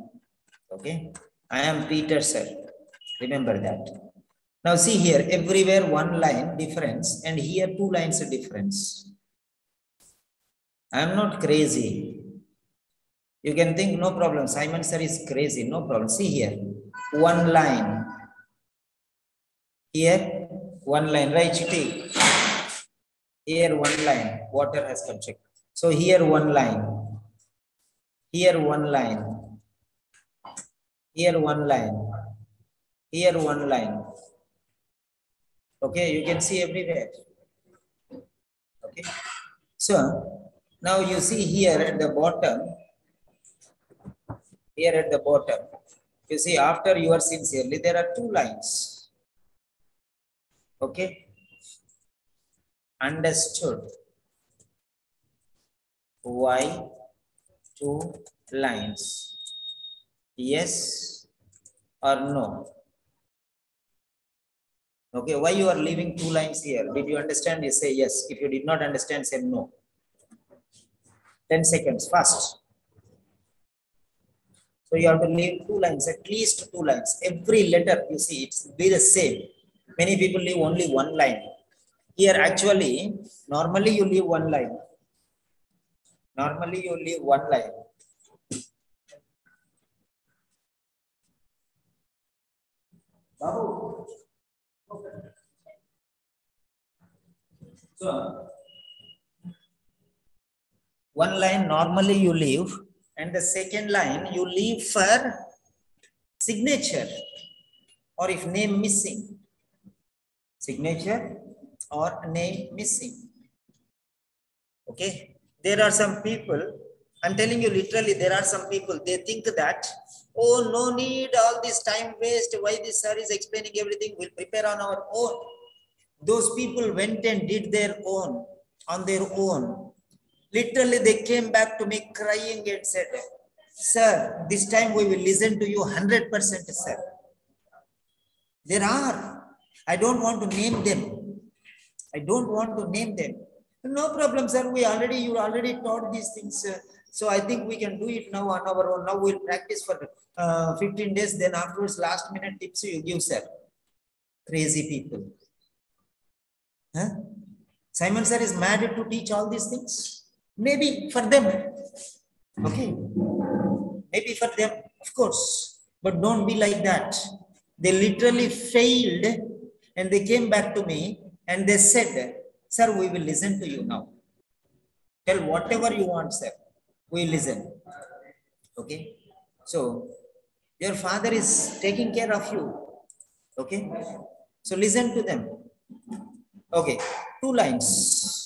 Okay. I am Peter, sir. Remember that. Now see here, everywhere one line difference and here two lines difference. I am not crazy. You can think no problem. Simon sir is crazy. No problem. See here, one line. Here, one line. Right? Here, one line. Water has come check. So here, one line. Here, one line. Here, one line. Here, one line. Okay, you can see everywhere. Okay. So now you see here at the bottom, here at the bottom, you see after you are sincerely, there are two lines. Okay. Understood. Why two lines? Yes or no? Okay, why you are leaving two lines here? Did you understand? You say yes. If you did not understand, say no. 10 seconds, fast. So you have to leave two lines, at least two lines. Every letter, you see, it's be the same. Many people leave only one line. Here, actually, normally you leave one line. Normally you leave one line. Babu. So, one line normally you leave and the second line you leave for signature or if name missing. Signature or name missing. Okay. There are some people, I'm telling you literally, there are some people, they think that, oh, no need all this time waste. Why this sir is explaining everything? We'll prepare on our own. Those people went and did their own, on their own. Literally, they came back to me crying and said, Sir, this time we will listen to you 100%, sir. There are. I don't want to name them. I don't want to name them. No problem, sir. We already, you already taught these things. Uh, so I think we can do it now on our own. Now we'll practice for uh, 15 days. Then afterwards, last minute tips you give, sir. Crazy people. Huh? Simon sir is mad to teach all these things. Maybe for them. Okay. Maybe for them, of course. But don't be like that. They literally failed and they came back to me and they said, Sir, we will listen to you now. Tell whatever you want, sir. We listen. Okay. So your father is taking care of you. Okay. So listen to them. Okay. Two lines.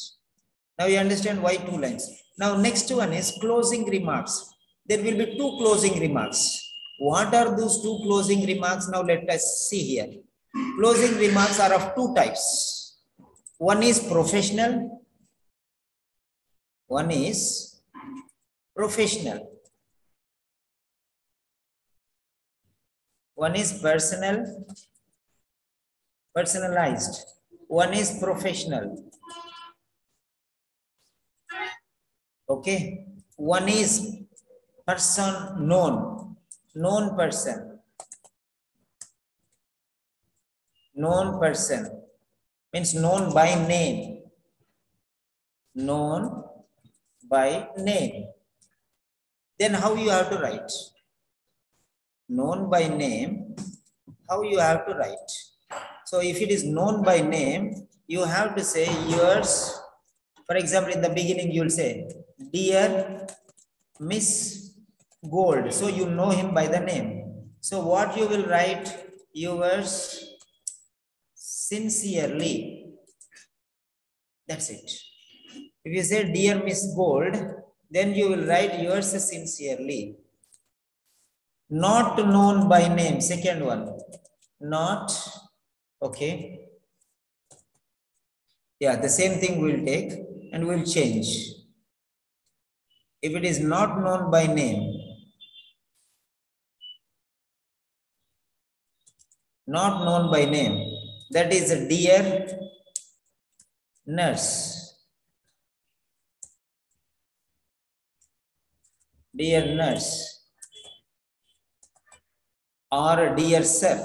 Now you understand why two lines. Now next one is closing remarks. There will be two closing remarks. What are those two closing remarks? Now let us see here. Closing remarks are of two types. One is professional. One is professional. One is personal, personalized. One is professional. Okay. One is person known, known person. Known person means known by name. Known by name. Then how you have to write? Known by name, how you have to write? So if it is known by name, you have to say yours. For example, in the beginning, you will say, Dear Miss Gold. So you know him by the name. So what you will write? Yours sincerely. That's it. If you say, Dear Miss Gold, then you will write yours sincerely. Not known by name. Second one. Not. Okay. Yeah, the same thing we'll take and we'll change. If it is not known by name, not known by name, that is a dear nurse. Dear nurse or dear sir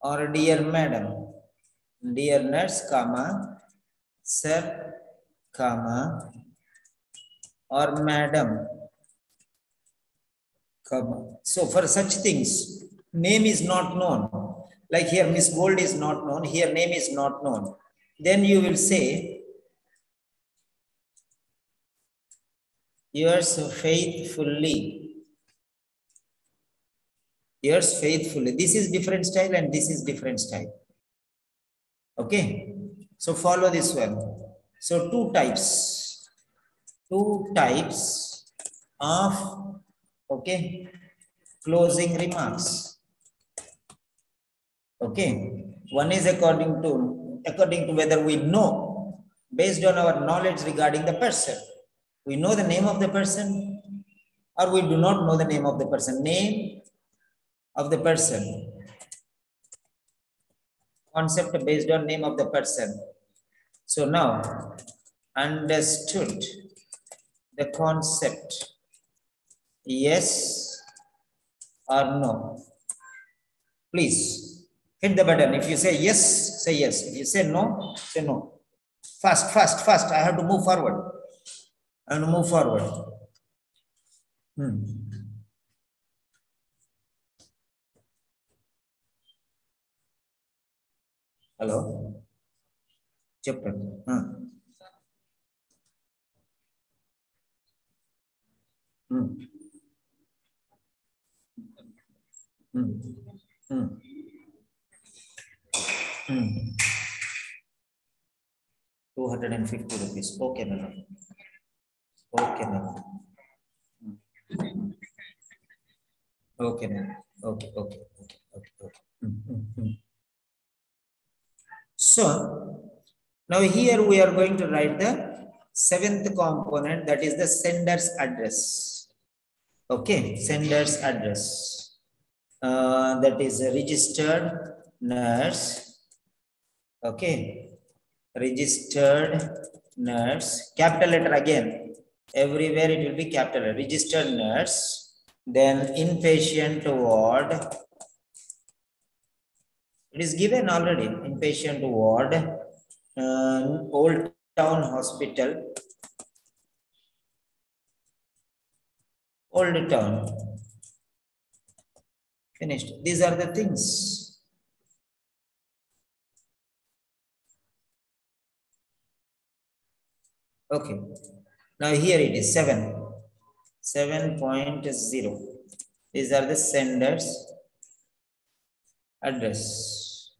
or dear madam. Dear nurse, comma, sir, comma, or madam. So for such things, name is not known. Like here, Miss Gold is not known. Here, name is not known. Then you will say, yours faithfully. Yours faithfully. This is different style and this is different style. Okay. So follow this one. So two types. Two types of, okay, closing remarks. Okay. One is according to, according to whether we know, based on our knowledge regarding the person. We know the name of the person or we do not know the name of the person. Name of the person. concept based on name of the person. So now, understood the concept. Yes or no? Please hit the button. If you say yes, say yes. If you say no, say no. Fast, fast, fast. I have to move forward. I have to move forward. Hmm. Hello చెప్పండి Hmm. Hmm. Hmm. 250 rupees. Okay, madam. Okay, madam. Okay, madam. Okay, okay, okay, okay, okay. Mm, mm. So now here we are going to write the seventh component that is the sender's address. Okay, sender's address. Uh, that is a registered nurse. Okay, registered nurse. Capital letter again. Everywhere it will be capital. Registered nurse. Then inpatient ward. It is given already. Inpatient ward. Uh, Old Town Hospital. Old Town. Finished. These are the things. Okay. Now here it is seven. Seven point zero. These are the senders address.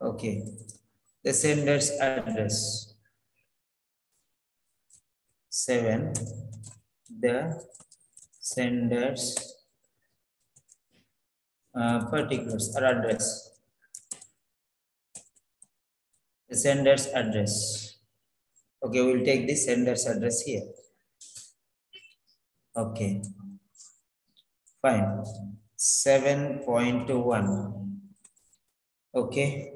Okay. The sender's address. Seven. The sender's uh, particulars or address. The sender's address. Okay, we'll take the sender's address here. Okay. Fine. Seven point one. Okay.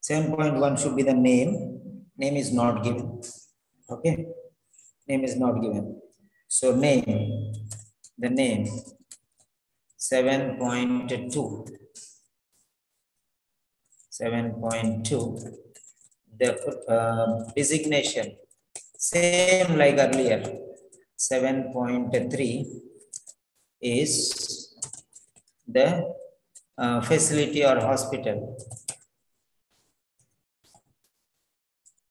Seven point one should be the name. Name is not given. Okay. Name is not given. So name, the name, seven point two. Seven point two. The uh, designation, same like earlier. Seven point three is the uh, facility or hospital.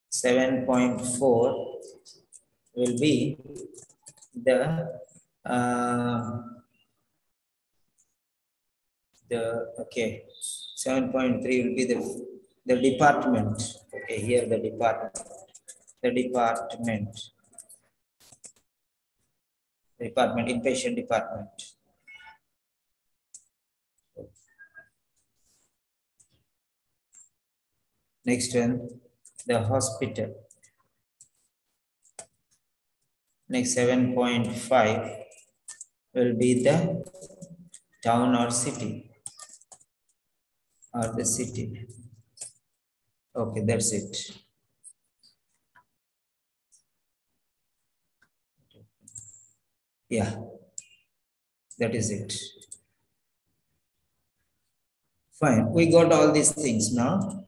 Seven point four will be the uh, the okay. Seven point three will be the the department. Okay, here the department. The department. Department, inpatient department. Next one, the hospital. Next seven point five will be the town or city. Or the city. Okay, that's it. Yeah, that is it. Fine, we got all these things now.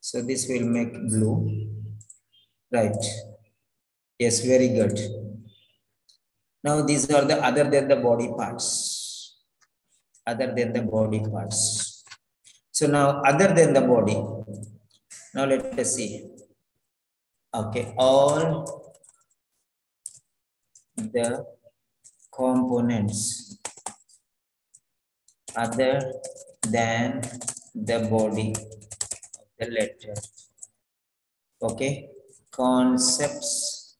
So this will make blue. Right. Yes, very good. Now these are the other than the body parts. Other than the body parts. So now other than the body. Now let us see. Okay, all the components other than the body of the letter. Okay, concepts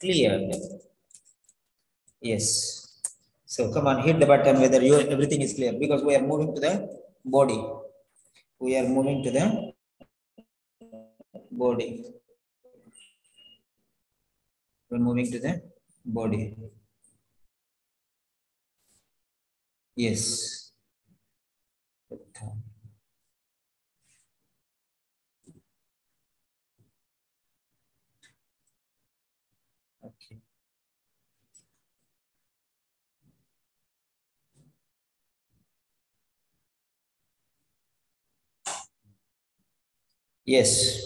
cleared. Yes. So come on, hit the button whether you everything is clear because we are moving to the body. We are moving to the body. We're moving to the body. Yes. Yes.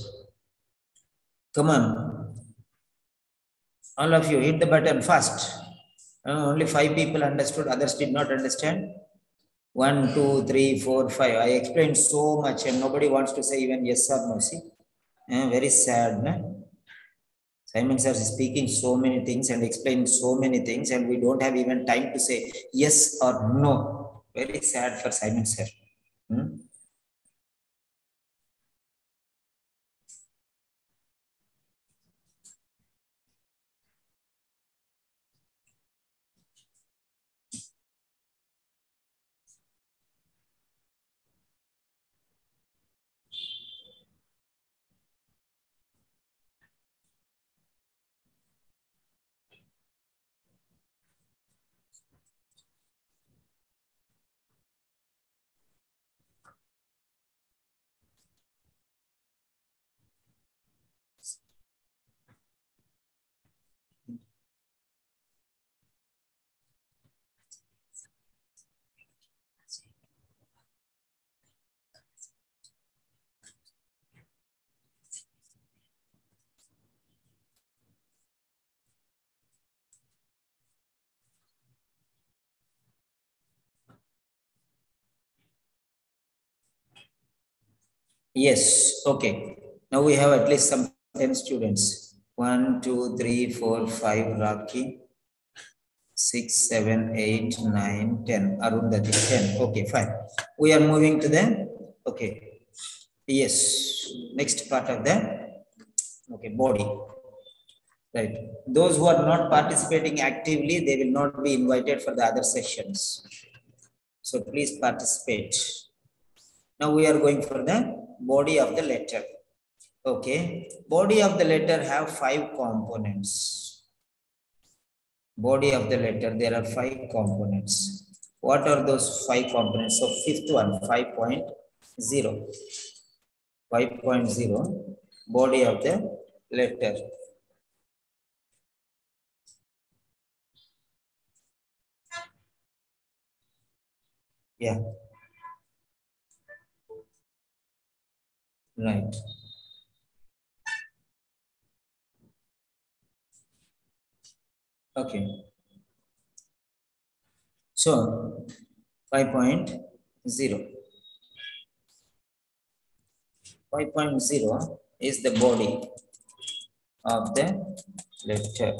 Come on. All of you hit the button fast. Uh, only five people understood, others did not understand. One, two, three, four, five. I explained so much and nobody wants to say even yes or no. See, Uh, very sad. No? Simon sir is speaking so many things and explaining so many things, and we don't have even time to say yes or no. Very sad for Simon sir. Yes, okay. Now we have at least some 10 students. One, two, three, four, five, Raki. Six, seven, eight, nine, ten. Arundhati, 10. Okay, fine. We are moving to the, okay. Yes, next part of the, okay, body. Right. Those who are not participating actively, they will not be invited for the other sessions. So please participate. Now we are going for the body of the letter. Okay, body of the letter have five components. Body of the letter, there are five components. What are those five components? So fifth one, 5.0. 5.0, body of the letter. Yeah. Right. Okay. So 5.0. 5.0 is the body of the letter.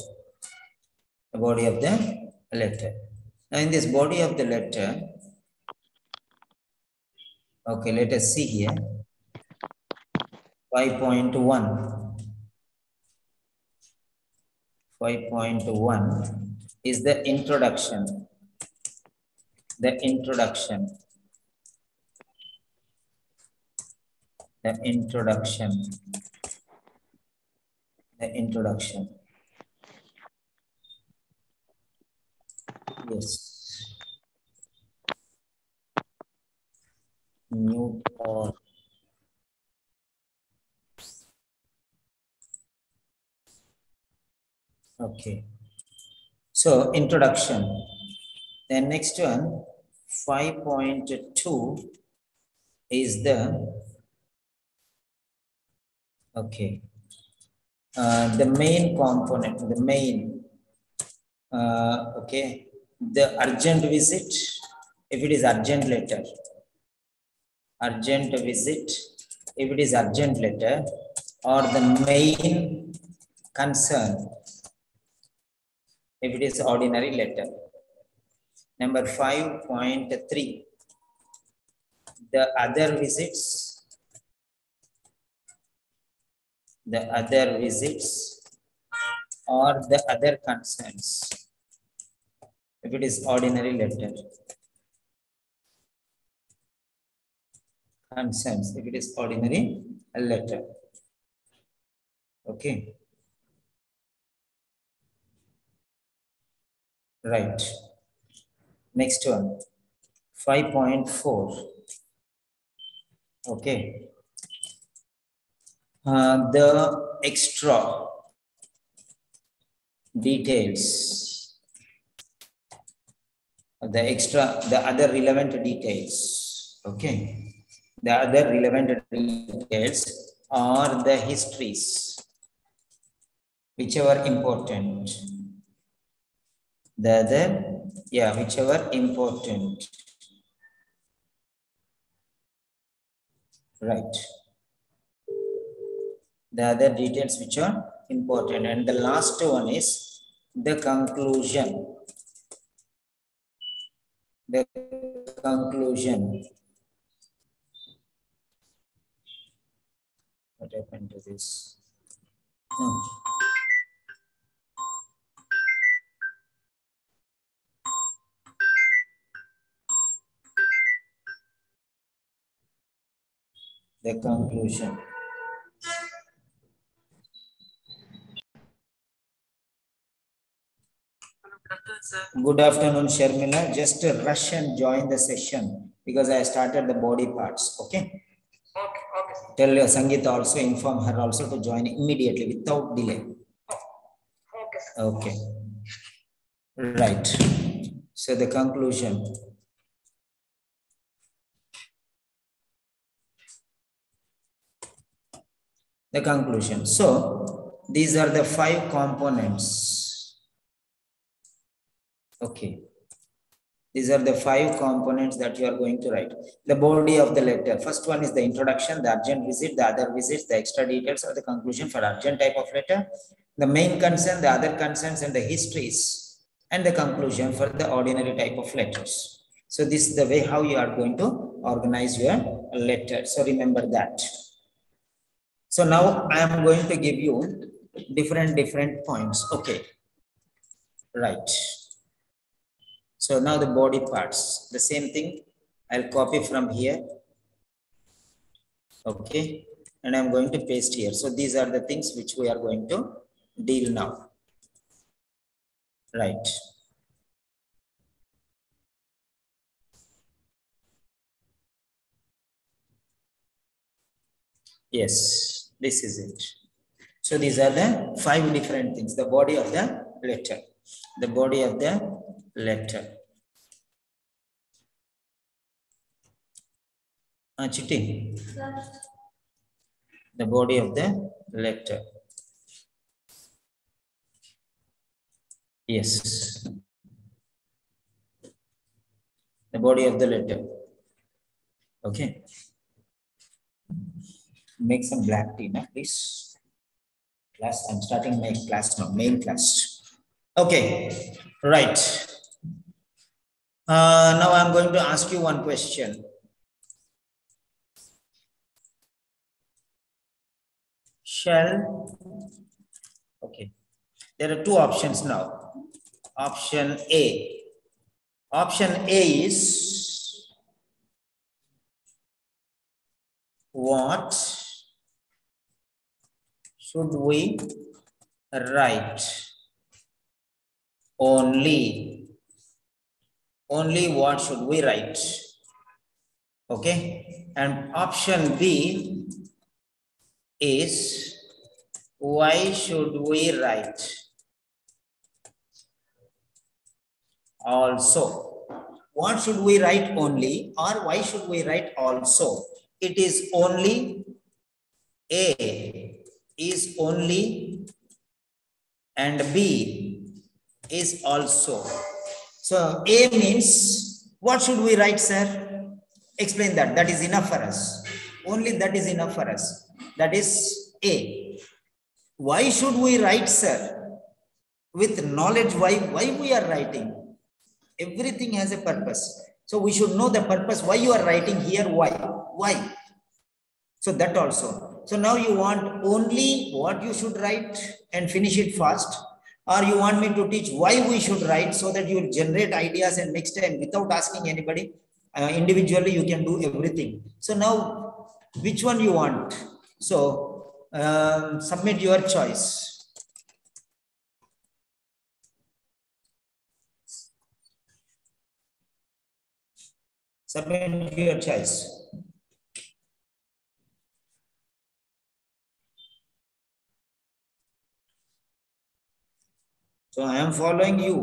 The body of the letter. Now in this body of the letter, okay, let us see here. 5.1. 5.1 is the introduction. The introduction. The introduction. The introduction. Yes. New or Okay. So introduction. Then next one, 5.2 is the, okay, uh, the main component, the main, uh, okay, the urgent visit, if it is urgent letter, urgent visit, if it is urgent letter, or the main concern, if it is ordinary letter. Number 5.3, the other visits, the other visits or the other concerns, if it is ordinary letter. Concerns, if it is ordinary letter. Okay. Right. Next one, 5.4. Okay. Uh, the extra, details, the extra, the other relevant details, okay? The other relevant details are the histories, whichever important. The other, yeah, whichever important. Right. The other details which are important. And the last one is the conclusion. The conclusion. What happened to this? Hmm. The conclusion. Good afternoon, Sharmila. Just rush and join the session because I started the body parts. Okay. Okay, okay. Tell your Sangeeta also, inform her also to join immediately without delay. Okay. Okay. Right. So the conclusion. The conclusion. So these are the five components. Okay. These are the five components that you are going to write. The body of the letter. First one is the introduction, the urgent visit, the other visits, the extra details or the conclusion for urgent type of letter. The main concern, the other concerns and the histories and the conclusion for the ordinary type of letters. So this is the way how you are going to organize your letter. So remember that. So now I am going to give you different, different points. Okay. Right. So now the body parts, the same thing. I'll copy from here. Okay. And I'm going to paste here. So these are the things which we are going to deal now. Right. Yes, this is it. So these are the five different things. The body of the letter. The body of the letter. Ah, Chitti. The body of the letter. Yes. The body of the letter. Okay. Make some black tea now, please. Class, I'm starting my class now, main class. Okay, right. Uh, now I'm going to ask you one question. Shall, okay. There are two options now. Option A. Option A is what should we write? Only. Only what should we write? Okay. And option B is why should we write? Also, what should we write only or why should we write also? It is only A is only and B is also. So A means what should we write, sir? Explain that. That is enough for us. Only that is enough for us. That is A. Why should we write, sir? With knowledge, why, why we are writing? Everything has a purpose. So we should know the purpose. Why you are writing here? Why? Why? So that also. So now you want only what you should write and finish it fast. Or you want me to teach why we should write so that you will generate ideas and next time without asking anybody, uh, individually you can do everything. So now which one you want? So um, submit your choice. Submit your choice. So I am following you.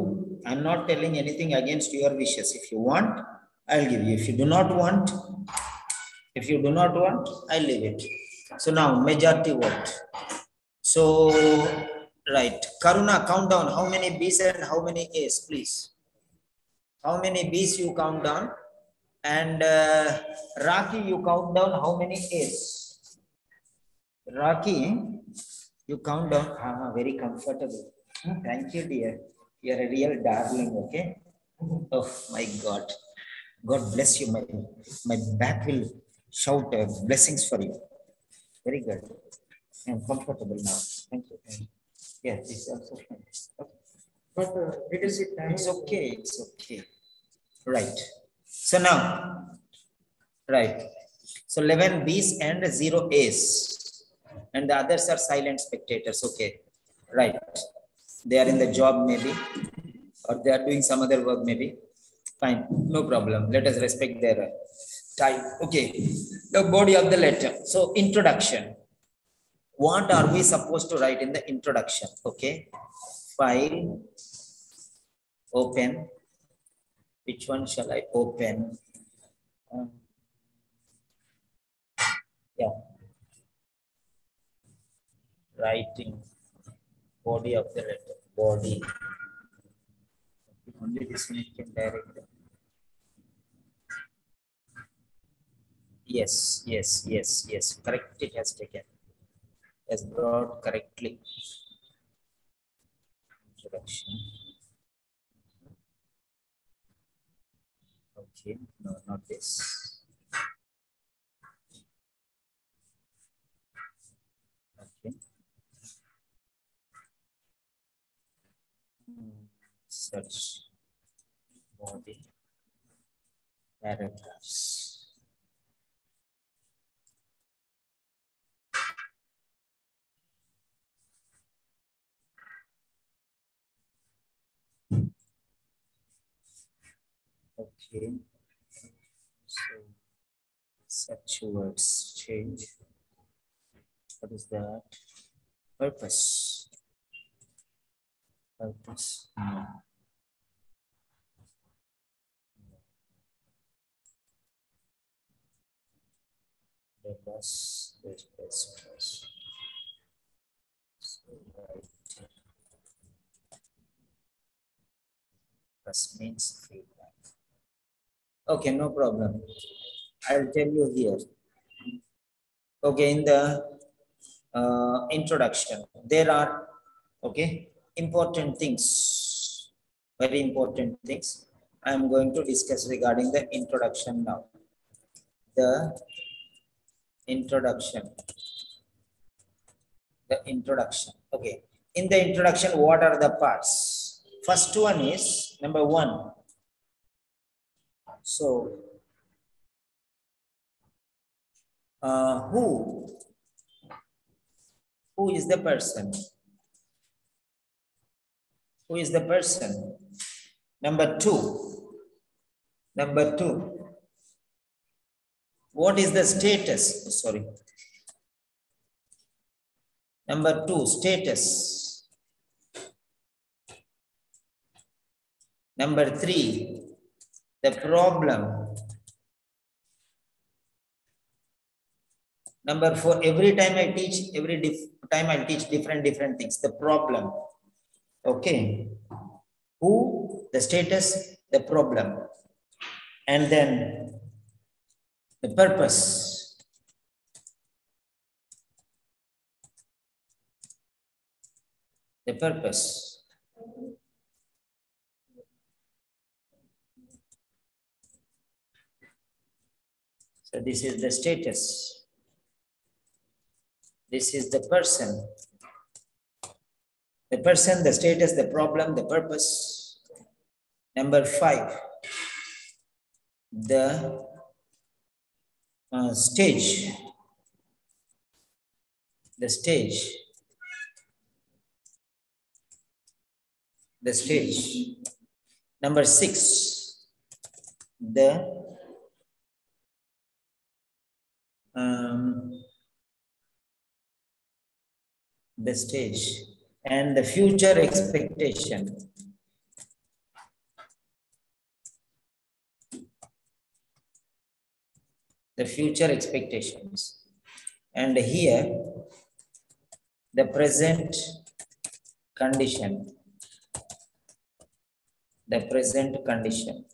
I'm not telling anything against your wishes. If you want, I'll give you. If you do not want, if you do not want, I'll leave it. So now majority vote. So right, Karuna, count down how many B's and how many A's, please. How many B's you count down? And uh, Raki, you count down how many A's? Raki, you count down. Ah, very comfortable. Thank you, dear. You're a real darling, okay? Oh my God. God bless you. My, my back will shout uh, blessings for you. Very good. I'm comfortable now. Thank you. Thank you. Yeah, is also fine. Okay. But uh, little bit time. It's okay. It's okay. Right. So now, right. So 11 B's and 0 A's. And the others are silent spectators. Okay. Right. They are in the job maybe. Or they are doing some other work maybe. Fine. No problem. Let us respect their uh, time. Okay. The body of the letter. So introduction. What are we supposed to write in the introduction? Okay. File. Open which one shall I open? Um, yeah. Writing body of the letter, body. Only this one can direct. Yes, yes, yes, yes. Correct. It has taken. Has brought correctly. Introduction. Okay, no, not this. Okay. Hmm, Search body paragraphs. Okay. So such words change. What is that? Purpose. Purpose. No. Purpose. So right. Plus means feedback. Okay, no problem. I'll tell you here. Okay, in the uh, introduction, there are okay important things, very important things. I am going to discuss regarding the introduction now. The introduction. The introduction. Okay. In the introduction, what are the parts? First one is number one, so, uh, who? Who is the person? Who is the person? Number two. Number two. What is the status? Sorry. Number two, status. Number three, the problem. Number four, every time I teach, every time I'll teach different, different things. The problem. Okay. Who, the status, the problem. And then the purpose. The purpose. So this is the status. This is the person. The person, the status, the problem, the purpose. Number five, the uh, stage. The stage. The stage. Number six, the um, the stage. and the future expectation. The future expectations. And here, the present condition. The present condition.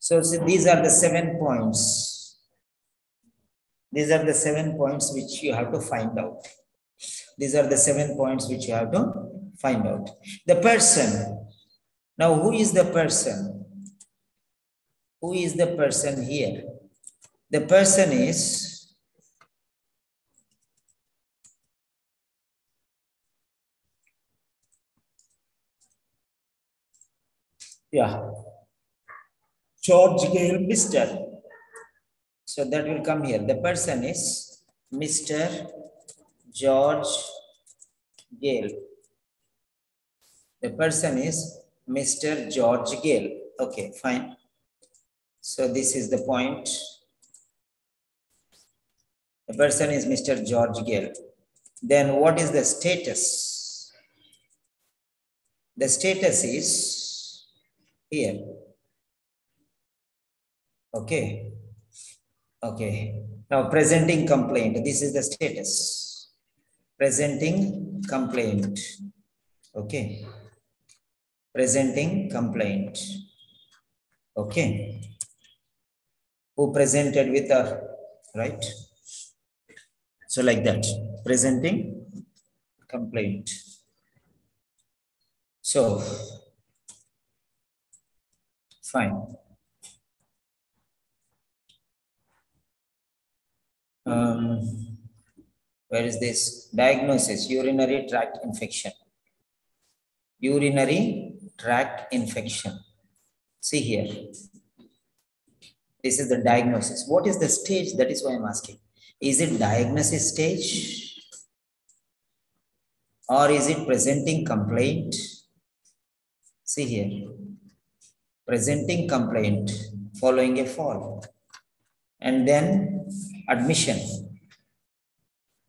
So, see, these are the seven points. These are the seven points which you have to find out. These are the seven points which you have to find out. The person. Now, who is the person? Who is the person here? The person is yeah George Gale, Mr. So that will come here. The person is Mr. George Gale. The person is Mr. George Gale. Okay, fine. So this is the point. The person is Mr. George Gale. Then what is the status? The status is here. Okay. Okay. Now presenting complaint. This is the status. Presenting complaint. Okay. Presenting complaint. Okay. Who presented with a right? So like that. Presenting complaint. So fine. um, where is this? Diagnosis urinary tract infection. Urinary tract infection. See here. This is the diagnosis. What is the stage? That is why i'm asking is it diagnosis stage or is it presenting complaint see here presenting complaint following a fall and then admission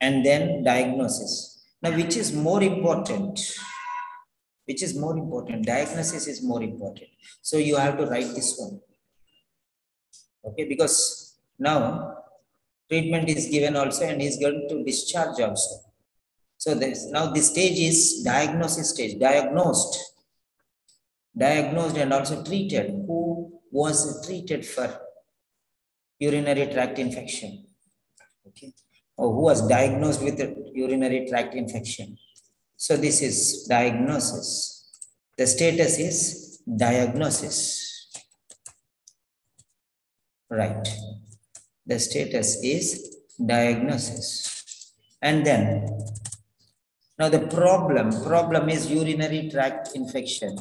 and then diagnosis. Now, which is more important? Which is more important? Diagnosis is more important. So you have to write this one. Okay, because now treatment is given also and he's going to discharge also. So this now the stage is diagnosis stage, diagnosed, diagnosed and also treated. Who was treated for urinary tract infection. Okay. Or who was diagnosed with urinary tract infection. So this is diagnosis. The status is diagnosis. Right. The status is diagnosis. And then, now the problem, problem is urinary tract infection.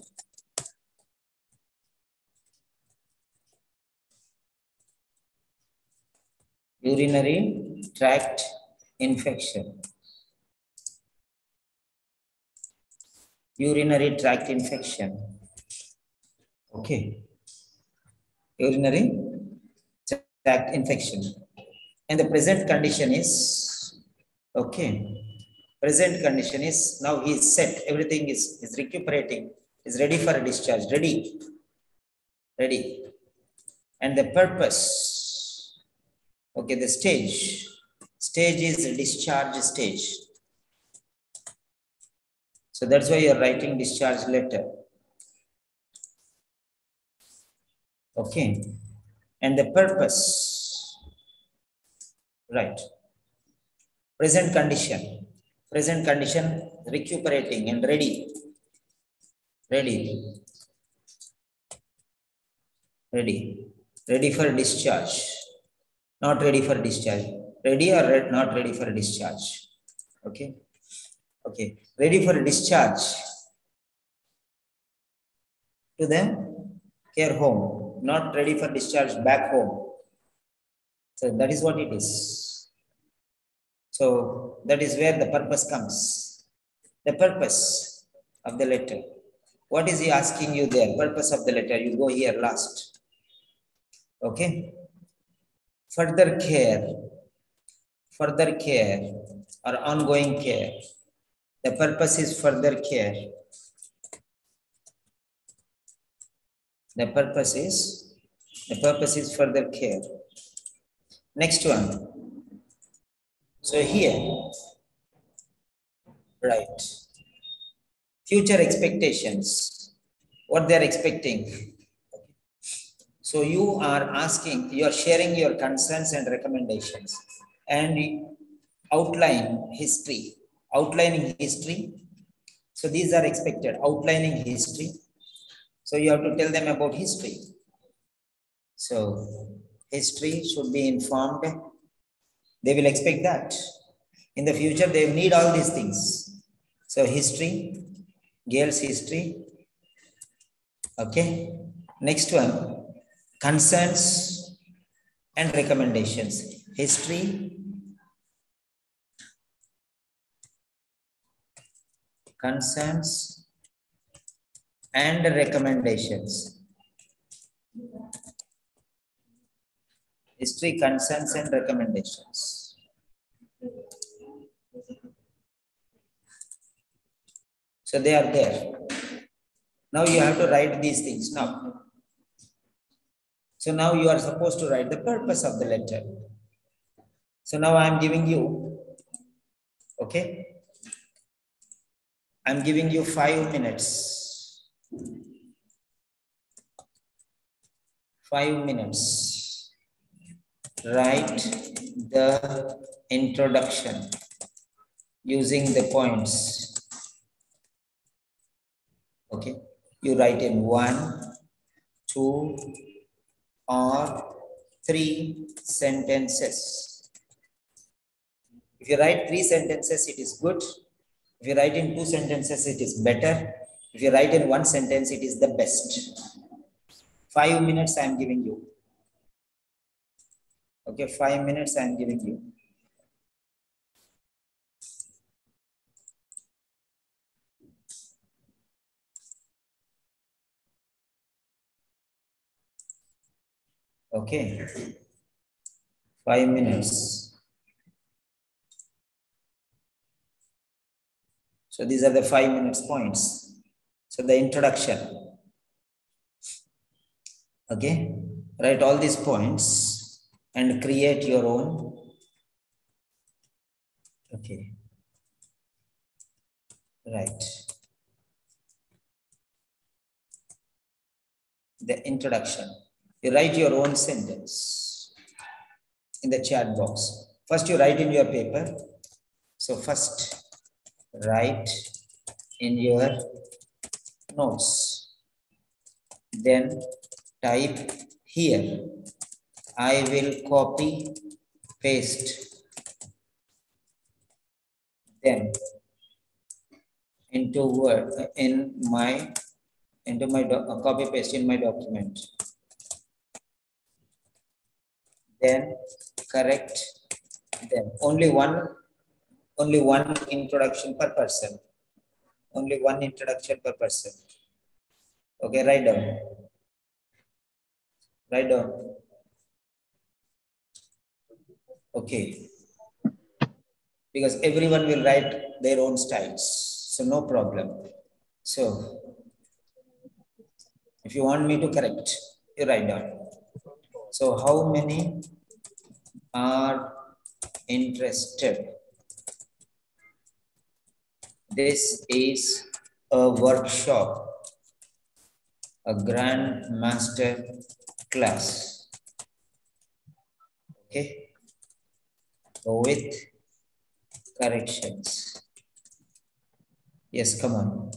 urinary tract infection. Urinary tract infection. Okay. Urinary tract infection. And the present condition is, okay. Present condition is, now he is set, everything is, is recuperating, is ready for a discharge, ready. Ready. And the purpose Okay, the stage. Stage is discharge stage. So that's why you're writing discharge letter. Okay. And the purpose. Right. Present condition. Present condition recuperating and ready. Ready. Ready. Ready for discharge not ready for discharge. Ready or re not ready for discharge. Okay. Okay. Ready for discharge to the care home. Not ready for discharge back home. So that is what it is. So that is where the purpose comes. The purpose of the letter. What is he asking you there? Purpose of the letter. You go here last. Okay further care, further care or ongoing care. The purpose is further care. The purpose is, the purpose is for further care. Next one. So here, right. Future expectations, what they are expecting. So you are asking, you are sharing your concerns and recommendations and outline history, outlining history. So these are expected, outlining history. So you have to tell them about history. So history should be informed. They will expect that. In the future, they need all these things. So history, Gale's history. Okay. Next one, concerns and recommendations. History, concerns and recommendations. History, concerns and recommendations. So they are there. Now you have to write these things now. So now you are supposed to write the purpose of the letter. So now I am giving you, okay? I'm giving you five minutes. Five minutes. Write the introduction using the points. Okay, you write in one, two, or three sentences. If you write three sentences, it is good. If you write in two sentences, it is better. If you write in one sentence, it is the best. Five minutes I am giving you. Okay, five minutes I am giving you. Okay, five minutes. So these are the five minutes points. So the introduction. Okay, write all these points and create your own. Okay, right. The introduction. You write your own sentence in the chat box. First, you write in your paper. So, first, write in your notes. Then, type here. I will copy, paste. Then, into Word, in my, into my doc- uh, copy paste in my document then correct them only one only one introduction per person only one introduction per person. Okay write down. Write down. Okay. Because everyone will write their own styles so no problem. So if you want me to correct you write down. So how many are interested? This is a workshop, a grand master class. Okay. With corrections. Yes, come on.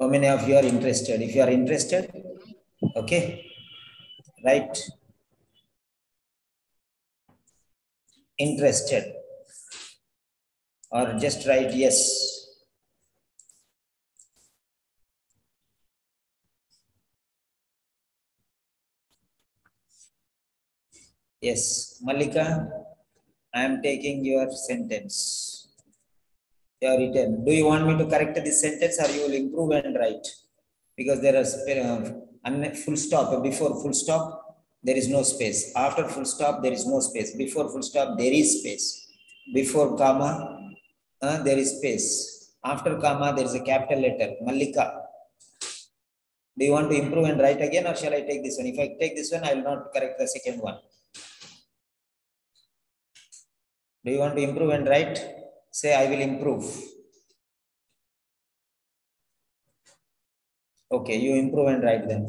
How many of you are interested? If you are interested, okay, right. Interested or just write yes. Yes, Malika, I am taking your sentence. Your written. Do you want me to correct this sentence or you will improve and write? Because there is un- full stop. Before full stop, there is no space. After full stop, there is no space. Before full stop, there is space. Before comma, uh, there is space. After comma, there is a capital letter. Malika. Do you want to improve and write again or shall I take this one? If I take this one, I will not correct the second one. Do you want to improve and write? Say, I will improve. Okay, you improve and write them.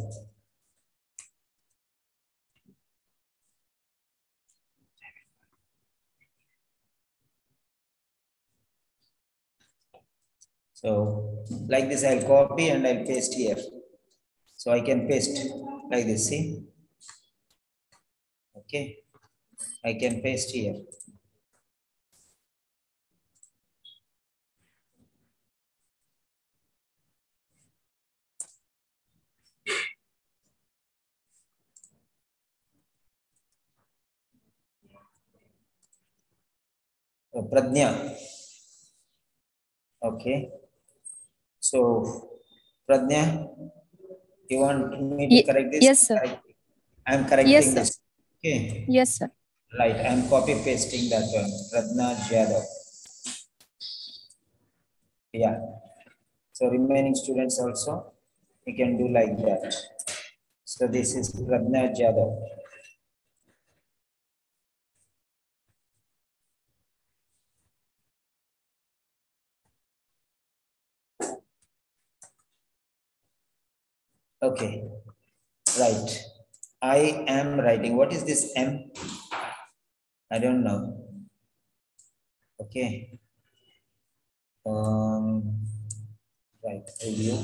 So like this, I'll copy and I'll paste here. So I can paste like this, see? Okay, I can paste here. तो Pragya. Okay so Pragya you want me to correct this yes sir I am correcting yes okay yes sir right I am copy pasting that one Pragya Yadav या so remaining students also you can do like that so this is pradnaj yadav Okay, right. I am writing. What is this M? I don't know. Okay. Um, right, review.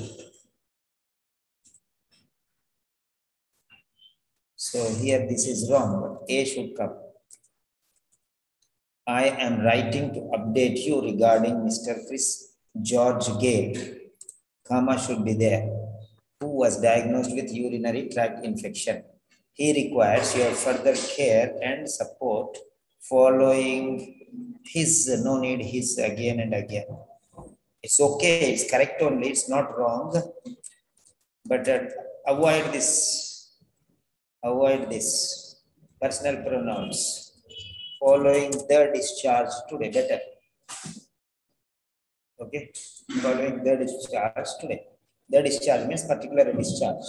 So here this is wrong, but A should come. I am writing to update you regarding Mr. Chris George Gale. Comma should be there who was diagnosed with urinary tract infection. He requires your further care and support following his, no need his again and again. It's okay, it's correct only, it's not wrong. But uh, avoid this, avoid this personal pronouns following the discharge today, better. Okay, following the discharge today. The discharge means particular discharge.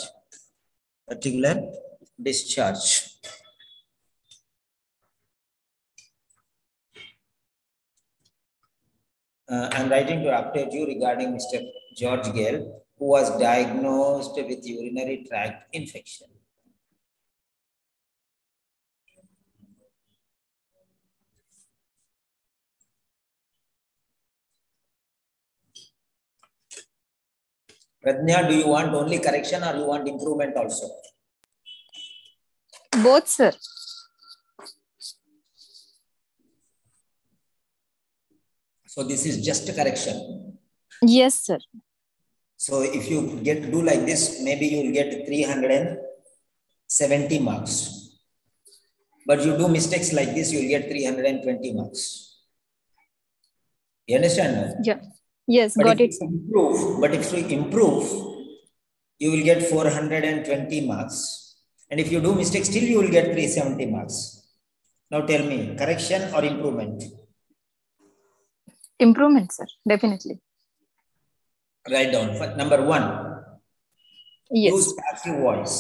Particular discharge. Uh, I'm writing to update you regarding Mr. George Gale, who was diagnosed with urinary tract infection. Pradnya, do you want only correction or you want improvement also? Both, sir. So this is just a correction. Yes, sir. So if you get do like this, maybe you will get 370 marks. But you do mistakes like this, you will get 320 marks. You understand? Yeah. Yes, But got it, improve, but if you improve, you will get 420 marks. And if you do mistakes, still you will get 370 marks. Now tell me, correction or improvement? Improvement, sir. Definitely. Write down. Number one, Yes. use passive voice.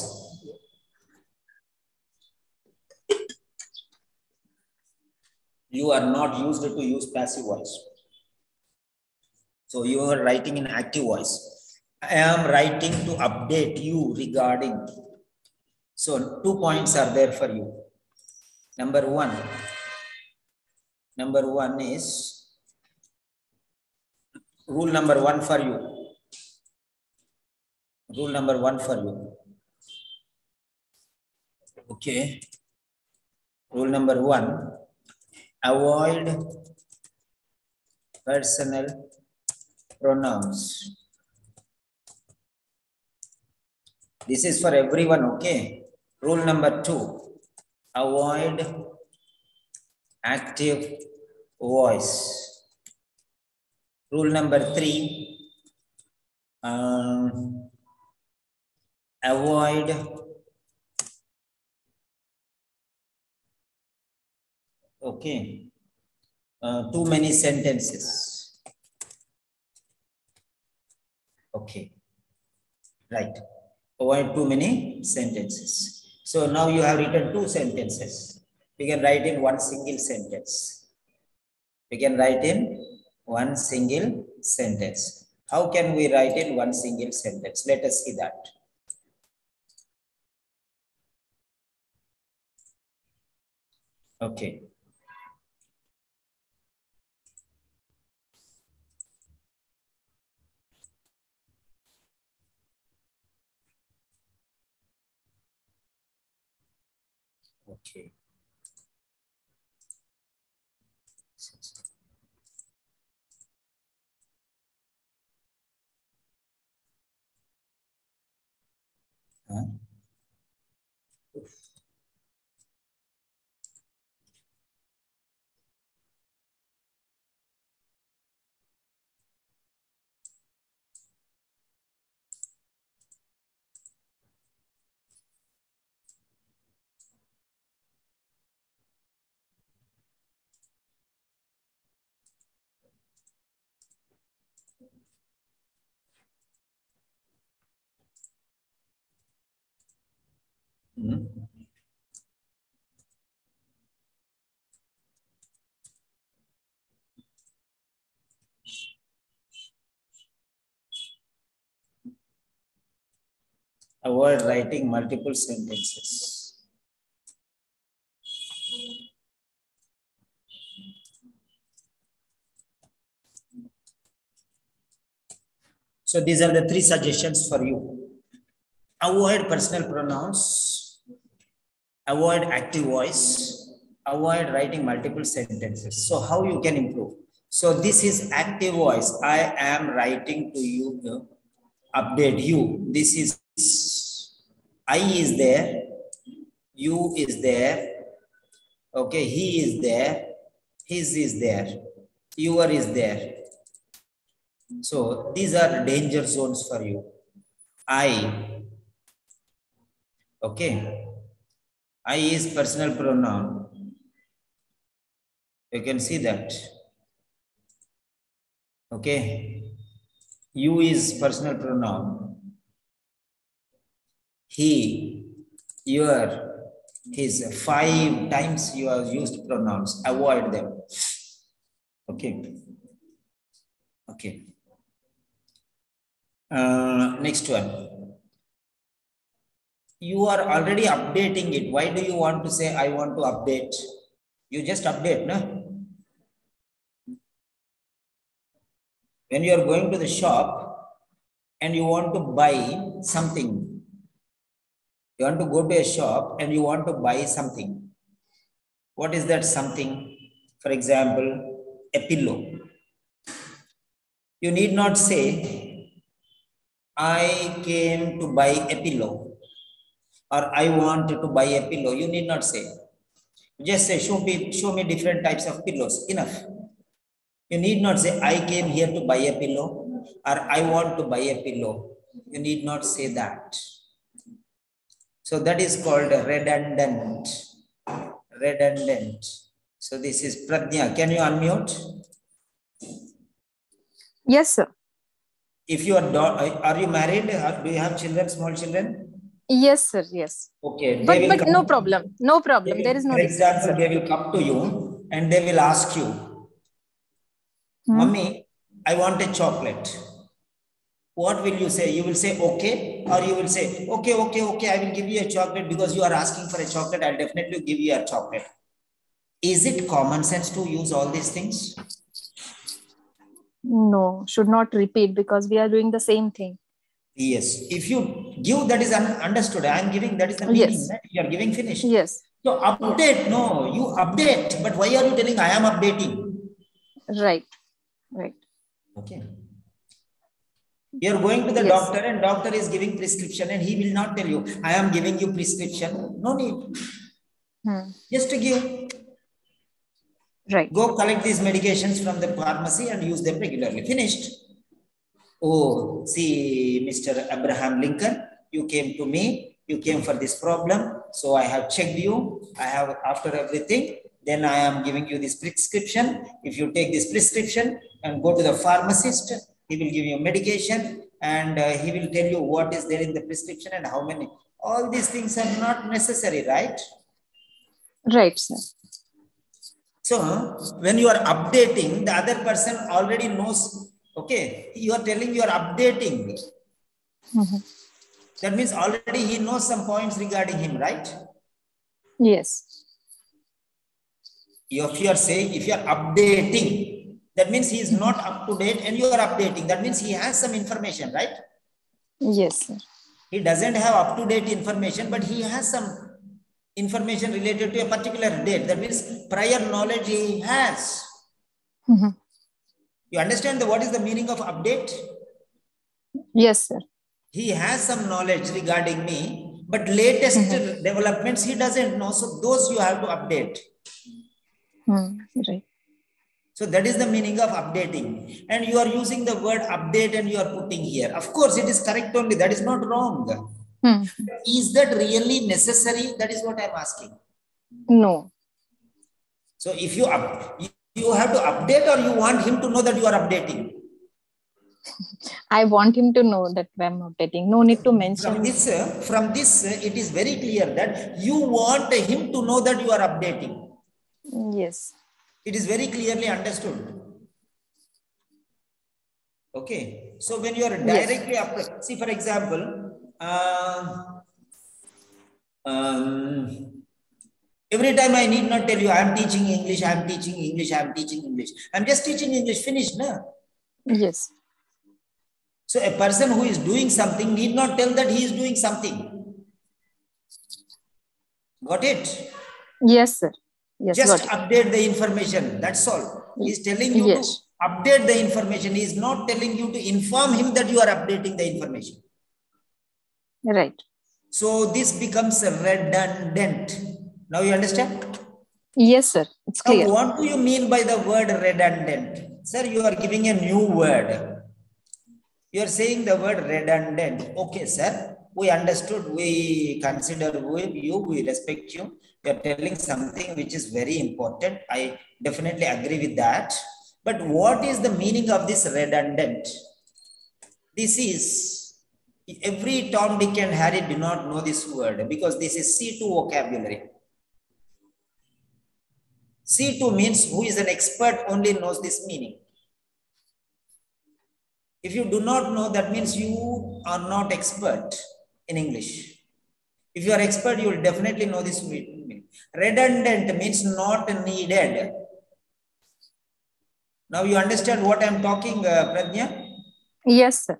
You are not used to use passive voice. So you are writing in active voice. I am writing to update you regarding. So two points are there for you. Number one. Number one is rule number one for you. Rule number one for you. Okay. Rule number one, avoid personal pronouns. This is for everyone, okay? Rule number two, avoid active voice. Rule number three, um, avoid okay uh, too many sentences okay. Right. Avoid too many sentences. So now you have written two sentences. We can write in one single sentence. We can write in one single sentence. How can we write in one single sentence? Let us see that. Okay. Huh? Avoid writing multiple sentences. So these are the three suggestions for you. Avoid personal pronouns, avoid active voice, avoid writing multiple sentences. So how you can improve? So this is active voice. I am writing to you, to update you. This is I is there, you is there, okay, he is there, his is there, your is there. So these are danger zones for you. I, okay, I is personal pronoun. You can see that. Okay, you is personal pronoun. He, your, his, five times you have used pronouns. Avoid them. Okay. Okay. Uh, next one. You are already updating it. Why do you want to say, I want to update? You just update, no? When you are going to the shop and you want to buy something, you want to go to a shop and you want to buy something. What is that something? For example, a pillow. You need not say, I came to buy a pillow or I want to buy a pillow. You need not say. Just say, show me, show me different types of pillows. Enough. You need not say, I came here to buy a pillow or I want to buy a pillow. You need not say that. So that is called redundant. Redundant. So this is Pradnya. Can you unmute? Yes, sir. If you are, are you married? Do you have children, small children? Yes, sir. Yes. Okay. they But but no problem. No problem. will- There is no For example, they will come to you and they will ask you, Hmm. Mummy, I want a chocolate. What will you say? You will say, okay, or you will say, okay, okay, okay, I will give you a chocolate because you are asking for a chocolate. I'll definitely give you a chocolate. Is it common sense to use all these things? No, should not repeat because we are doing the same thing. Yes. If you give, that is un- understood. I am giving, that is the Yes. meaning. Right? You are giving finish. Yes. So update, no, you update. But why are you telling I am updating? Right. Right. Okay. You're going to the Yes. doctor and doctor is giving prescription and he will not tell you, I am giving you prescription. No need. Hmm. Just to give, Right. go collect these medications from the pharmacy and use them regularly. Finished. Oh, see, Mr. Abraham Lincoln, you came to me, you came for this problem. So I have checked you. I have, after everything, then I am giving you this prescription. If you take this prescription and go to the pharmacist, he will give you medication and uh, he will tell you what is there in the prescription and how many. All these things are not necessary, right? Right, sir. So when you are updating, the other person already knows, okay, you are telling you are updating. Mhm. That means already he knows some points regarding him, right? Yes. If you are saying, if you are updating, that means he is not up to date and you are updating. That means he has some information, right? Yes, sir. He doesn't have up to date information, but he has some information related to a particular date. That means prior knowledge he has. Mhm. You understand the, what is the meaning of update? Yes, sir. he has some knowledge regarding me, but latest developments he doesn't know. So those you have to update. Hmm. Right. So that is the meaning of updating. And you are using the word update and you are putting here. Of course, it is correct only. That is not wrong. Hmm. Is that really necessary? That is what I'm asking. No. So if you up, you- have to update or you want him to know that you are updating. I want him to know that I'm updating. No need to mention. From this, uh, from this, uh, it is very clear that you want him to know that you are updating. Yes. It is very clearly understood. Okay. So when you are directly after, see, for example, uh, um, every time I need not tell you, I am teaching English, I am teaching English, I am teaching English. I am just teaching English, finished. Na? Yes. So a person who is doing something need not tell that he is doing something. Got it? Yes, sir. Yes. just it. update the information that's all he's telling you Yes. to update the information he's not telling you to inform him that you are updating the information Right. so this becomes redundant now you understand? Yes, sir. It's now what do you mean by the word redundant? Sir you are giving a new word. You are saying the word redundant. Okay sir. We understood. We consider you we respect you. You are telling something which is very important. I definitely agree with that. But what is the meaning of this redundant? This is every tom dick and harry do not know this word because this is c2 vocabulary c2 means who is an expert only knows this meaning if you do not know, that means you are not expert in English. If you are expert, you will definitely know this meaning. Redundant means not needed. Now you understand what I am talking, uh, Prajna? Yes, sir.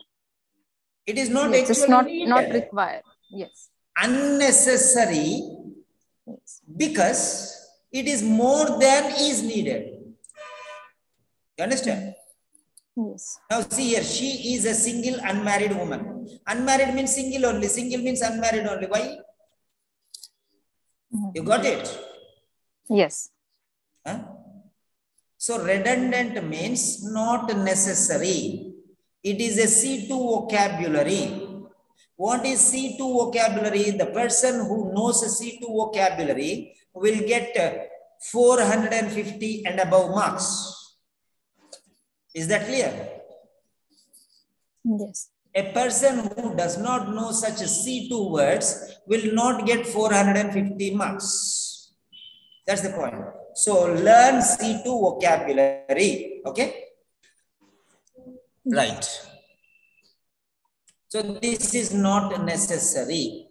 It is not Yes, it's not needed. not required. Yes. unnecessary Yes. because it is more than is needed. You understand? Yes. Now see here, she is a single unmarried woman. Unmarried means single only. Single means unmarried only. Why? Mhm. You got it? Yes. Huh? So redundant means not necessary. It is a C2 vocabulary. What is C2 vocabulary? The person who knows a C2 vocabulary will get uh, 450 and above marks. Is that clear? Yes. A person who does not know such C2 words will not get 450 marks. That's the point. So learn C2 vocabulary. Okay? Right. So this is not necessary.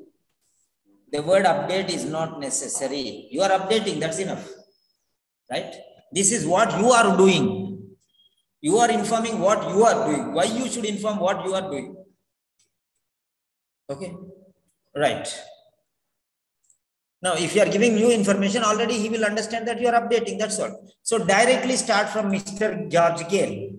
The word update is not necessary. You are updating, that's enough. Right? This is what you are doing. You are informing what you are doing. Why you should inform what you are doing. Okay. Right. Now, if you are giving new information, already he will understand that you are updating. That's all. So directly start from Mr. George Gale.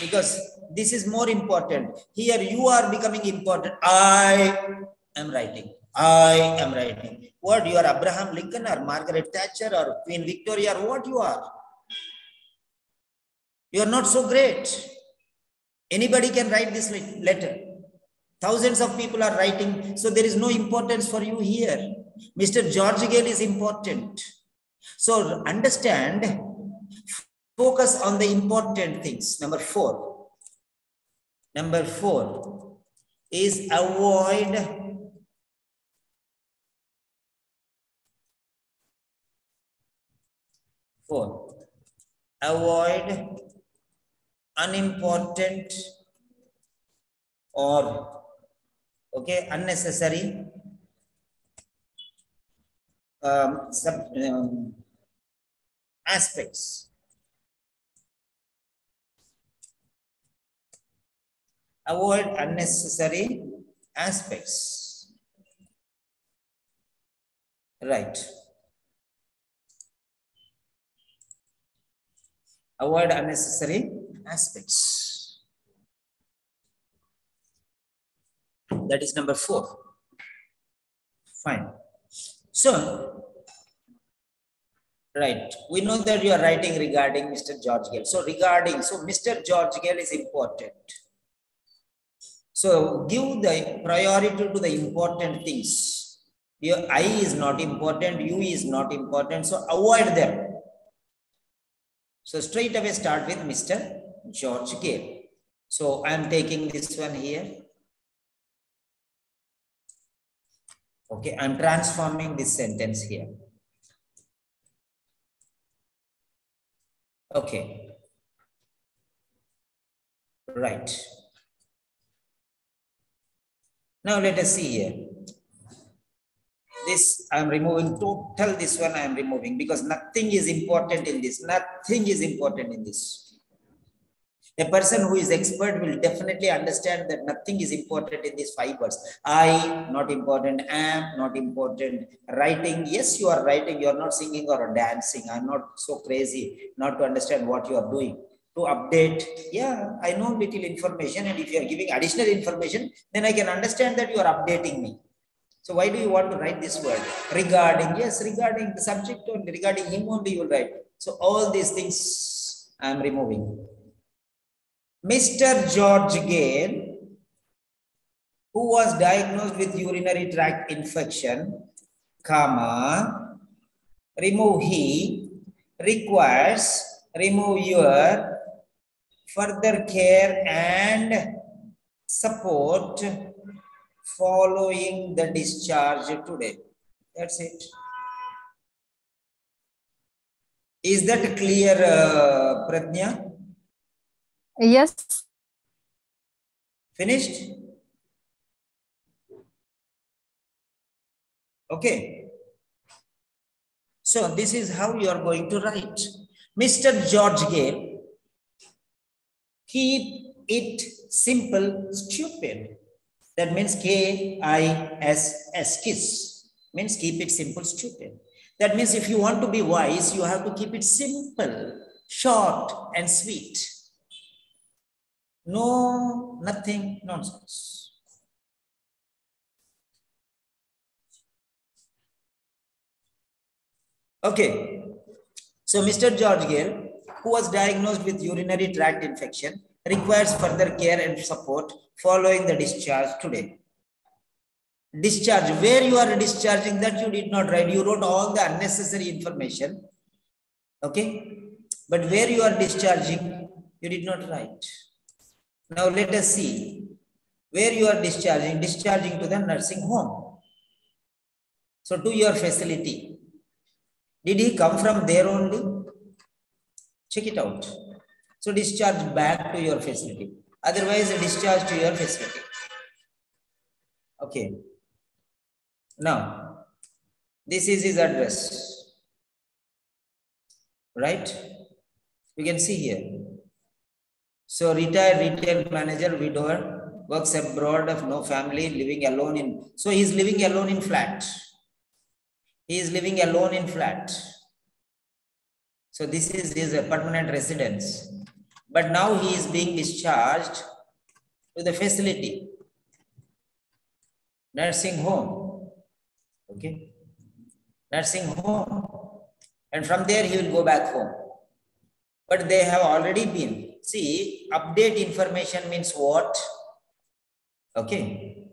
Because this is more important. Here you are becoming important. I am writing. I am writing. What you are Abraham Lincoln or Margaret Thatcher or Queen Victoria or what you are? You are not so great. Anybody can write this letter. Thousands of people are writing, so there is no importance for you here. Mr. George Gale is important. So understand, focus on the important things. Number four. Number four is avoid Four, avoid unimportant or okay unnecessary um, sub, um, aspects. Avoid unnecessary aspects. Right. Avoid unnecessary aspects. That is number four. Fine. So, right, we know that you are writing regarding Mr. George Gale. So, regarding, so Mr. George Gale is important. So, give the priority to the important things. Your I is not important, you is not important. So, avoid them. So, straight away start with Mr. George Gale. So, I am taking this one here. Okay, I'm transforming this sentence here. Okay. Right. Now let us see here. This I'm removing Tell this one I'm removing because nothing is important in this. Nothing is important in this. A person who is expert will definitely understand that nothing is important in these five words. I, not important. Am, not important. Writing, yes, you are writing. You are not singing or dancing. I'm not so crazy not to understand what you are doing. To update, yeah, I know little information. And if you are giving additional information, then I can understand that you are updating me. So why do you want to write this word? Regarding, yes, regarding the subject only, regarding him only you will write. So all these things I am removing. Mr. George Gale, who was diagnosed with urinary tract infection, comma, remove he, requires, remove your, further care and support following the discharge today. That's it. Is that clear, uh, Pradnya? Yes. Finished? Okay. So this is how you are going to write. Mr. George Gale, keep it simple, stupid. That means K-I-S-S, kiss. Means keep it simple, stupid. That means if you want to be wise, you have to keep it simple, short and sweet. No, nothing, nonsense. Okay. So Mr. George Gale, who was diagnosed with urinary tract infection, requires further care and support following the discharge today. Discharge, where you are discharging that you did not write. You wrote all the unnecessary information. Okay. But where you are discharging, you did not write. Now let us see where you are discharging, discharging to the nursing home. So to your facility. Did he come from there only? Check it out. So discharge back to your facility. Otherwise, discharge to your facility. Okay. Now, this is his address. Right? You can see here. So retired retail manager, widower, works abroad of no family, living alone in. So he's living alone in flat. He is living alone in flat. So this is his permanent residence. But now he is being discharged to the facility, nursing home. Okay. Nursing home. And from there he will go back home. But they have already been. See, update information means what? Okay.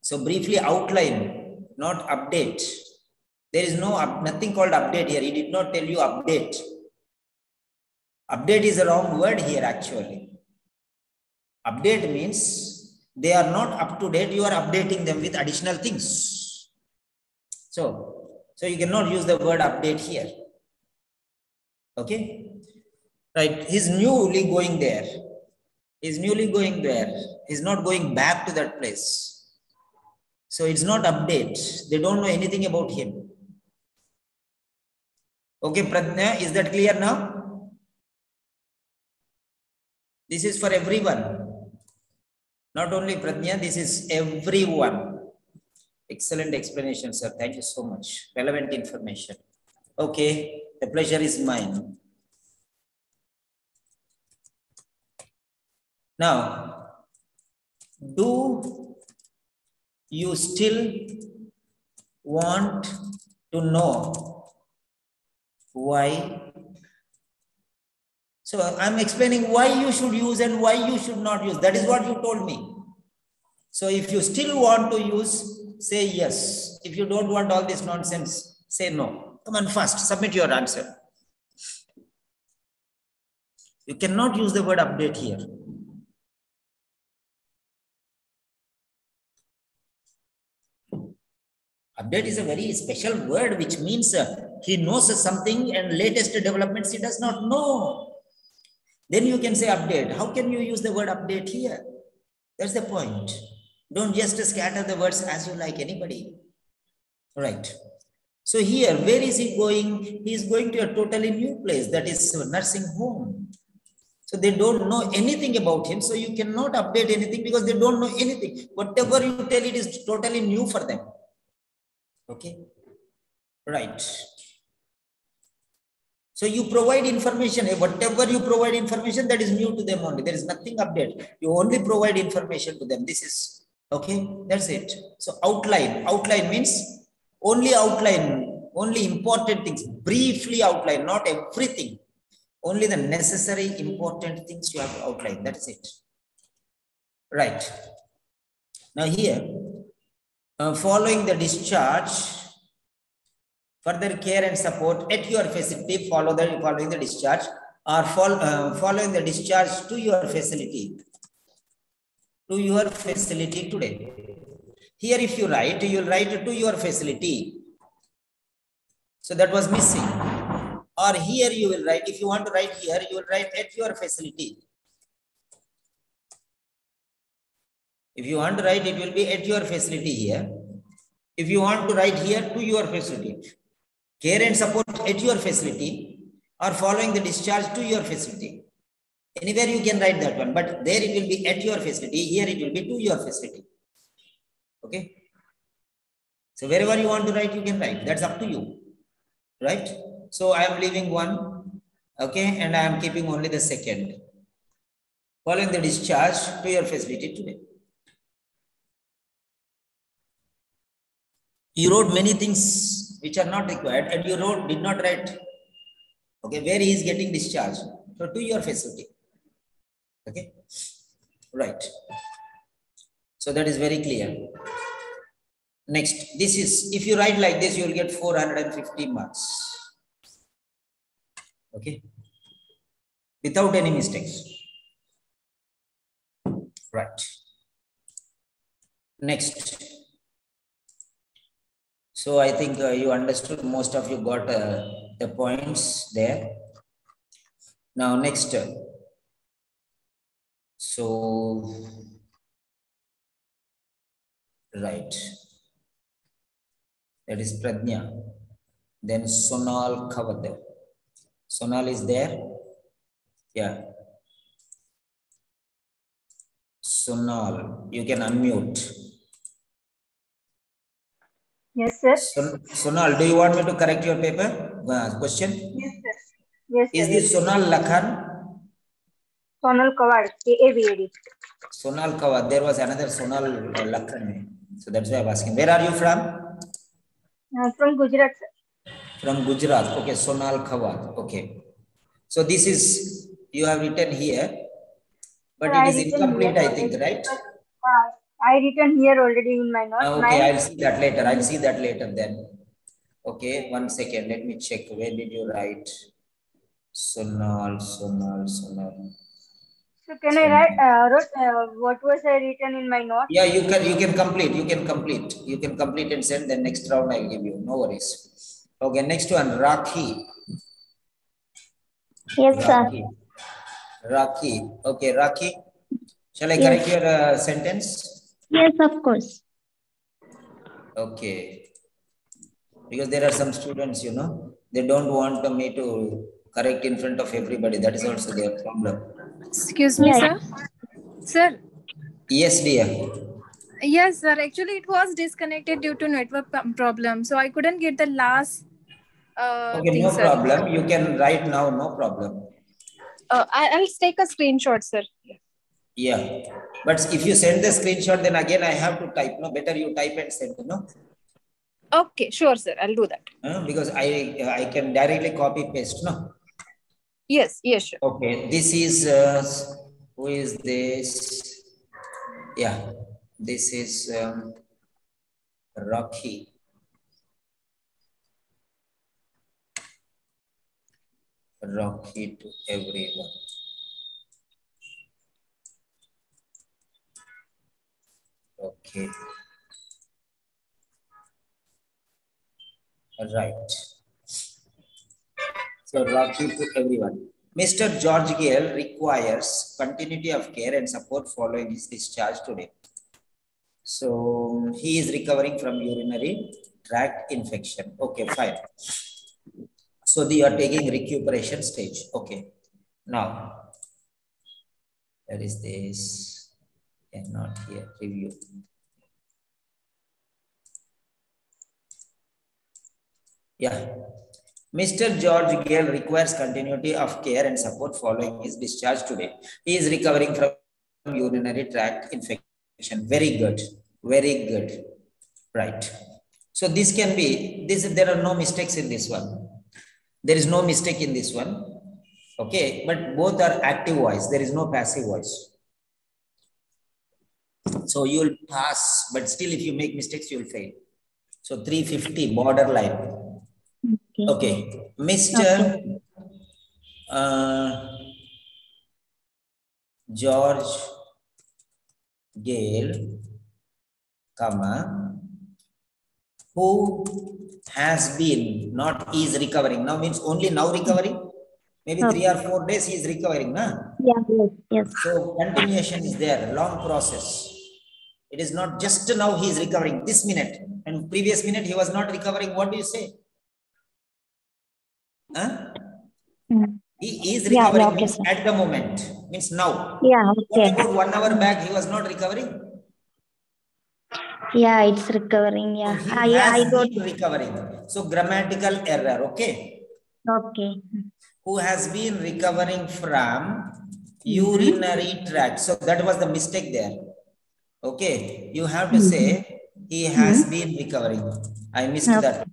So briefly outline, not update. There is no nothing called update here. He did not tell you update. Update is a wrong word here actually. Update means they are not up to date. You are updating them with additional things. So, so you cannot use the word update here. Okay. Right. He's newly going there. He's newly going there. He's not going back to that place. So it's not update. They don't know anything about him. Okay, Pradnya, is that clear now? This is for everyone. Not only Pradnya, this is everyone. Excellent explanation, sir. Thank you so much. Relevant information. Okay, the pleasure is mine. Now, do you still want to know why? So I'm explaining why you should use and why you should not use. That is what you told me. So if you still want to use, say yes. If you don't want all this nonsense, say no. Come on fast, submit your answer. You cannot use the word update here. Update is a very special word which means uh, he knows something and latest developments he does not know. Then you can say update. How can you use the word update here? That's the point. Don't just scatter the words as you like anybody. Right. So here, where is he going? He is going to a totally new place, that is nursing home. So they don't know anything about him. So you cannot update anything because they don't know anything. Whatever you tell, it is totally new for them. Okay. Right. So you provide information, whatever you provide information that is new to them only. There is nothing update. You only provide information to them. This is okay. That's it. So outline. Outline means only outline, only important things, briefly outline, not everything. Only the necessary important things you have to outline. That's it. Right. Now here, uh, following the discharge, further care and support at your facility, follow the following the discharge, or follow, uh, following the discharge to your facility, to your facility today. Here, if you write, you will write to your facility. So that was missing. Or here you will write, if you want to write here, you will write at your facility. If you want to write, it will be at your facility here. If you want to write here, to your facility. Care and support at your facility or following the discharge to your facility. Anywhere you can write that one, but there it will be at your facility. Here it will be to your facility. Okay. So wherever you want to write, you can write. That's up to you. Right. So I am leaving one. Okay. And I am keeping only the second. Following the discharge to your facility today. You wrote many things which are not required and you wrote, did not write. Okay. Where he is getting discharged. So to your facility. Okay. Right. So that is very clear. Next, this is, if you write like this, you will get 450 marks. Okay. Without any mistakes. Right. Next. So I think uh, you understood, most of you got uh, the points there. Now next. So, right. That is Pradnya. Then Sonal Kavad. Sonal is there. Yeah. Sonal, you can unmute. Yes, sir. Son Sonal, do you want me to correct your paper uh, question? Yes, sir. Yes, Is sir. this Sonal Lakhan? Sonal Kavad, K-A-V-A-D. Sonal Kavad. There was another Sonal uh, Lakhan. So that's why I'm asking. Where are you from? Uh, from Gujarat, sir. From Gujarat. Okay, Sonal Khawat. Okay. So this is, you have written here, but I it is incomplete, here I think, right? uh, I written here already in my notes. Ah, My- Okay, I'll see that later. I'll see that later then. Okay, one second. Let me check. Where did you write? Sonal, Sonal, Sonal. So can I write, uh, wrote, uh, what was I written in my notes? Yeah, you can you can complete. You can complete. You can complete and send. Then next round I'll give you. No worries. Okay, next one, Rakhi. Yes, sir. Rakhi. Rakhi. Okay, Rakhi. Shall I Yes. correct your uh, sentence? Yes, of course. Okay. Because there are some students, you know, they don't want me to correct in front of everybody. That is also their problem. Excuse me, Yeah. sir. Sir, Yes, dear. yes, sir. Actually, it was disconnected due to network problem, so I couldn't get the last uh, Okay, thing, no sir. problem. You can write now, no problem. Uh, I, I'll take a screenshot, sir. Yeah. But if you send the screenshot, then again I have to type. No, better you type and send, no? Okay, sure, sir. I'll do that. Uh, because I I can directly copy paste, no? Yes, yes, sure. Okay, this is uh, who is this? Yeah, this is um, Rocky. Rocky to everyone. Okay. Right. So Rocky to everyone. Mr. George Gale requires continuity of care and support following his discharge today. So he is recovering from urinary tract infection. Okay, fine. So they are taking recuperation stage. Okay. Now, there is this? And not here. Review. Yeah. Mr. George Gale requires continuity of care and support following his discharge today. He is recovering from urinary tract infection. Very good. Very good. Right. So this can be, this there are no mistakes in this one. There is no mistake in this one. Okay, but both are active voice. There is no passive voice. So you will pass, but still if you make mistakes, you will fail. So 350 borderline. Okay. Okay, Mr. Uh, George Gale, comma, who has been, not is recovering. Now means only now recovering. Maybe three or four days he is recovering. Na? Yeah, yes, yes. So continuation is there, long process. It is not just now he is recovering this minute and previous minute he was not recovering. What do you say? Huh? Mm. He is Yeah, yeah, recovering okay, at the moment, means now. Yeah, What okay. about one hour back, he was not recovering? Yeah, it's recovering. Yeah, He I, I has got been recovering. So grammatical error, okay? okay. Who has been recovering from urinary tract. So that was the mistake there. Okay, you have to say he has mm-hmm. been recovering. I missed Okay. that.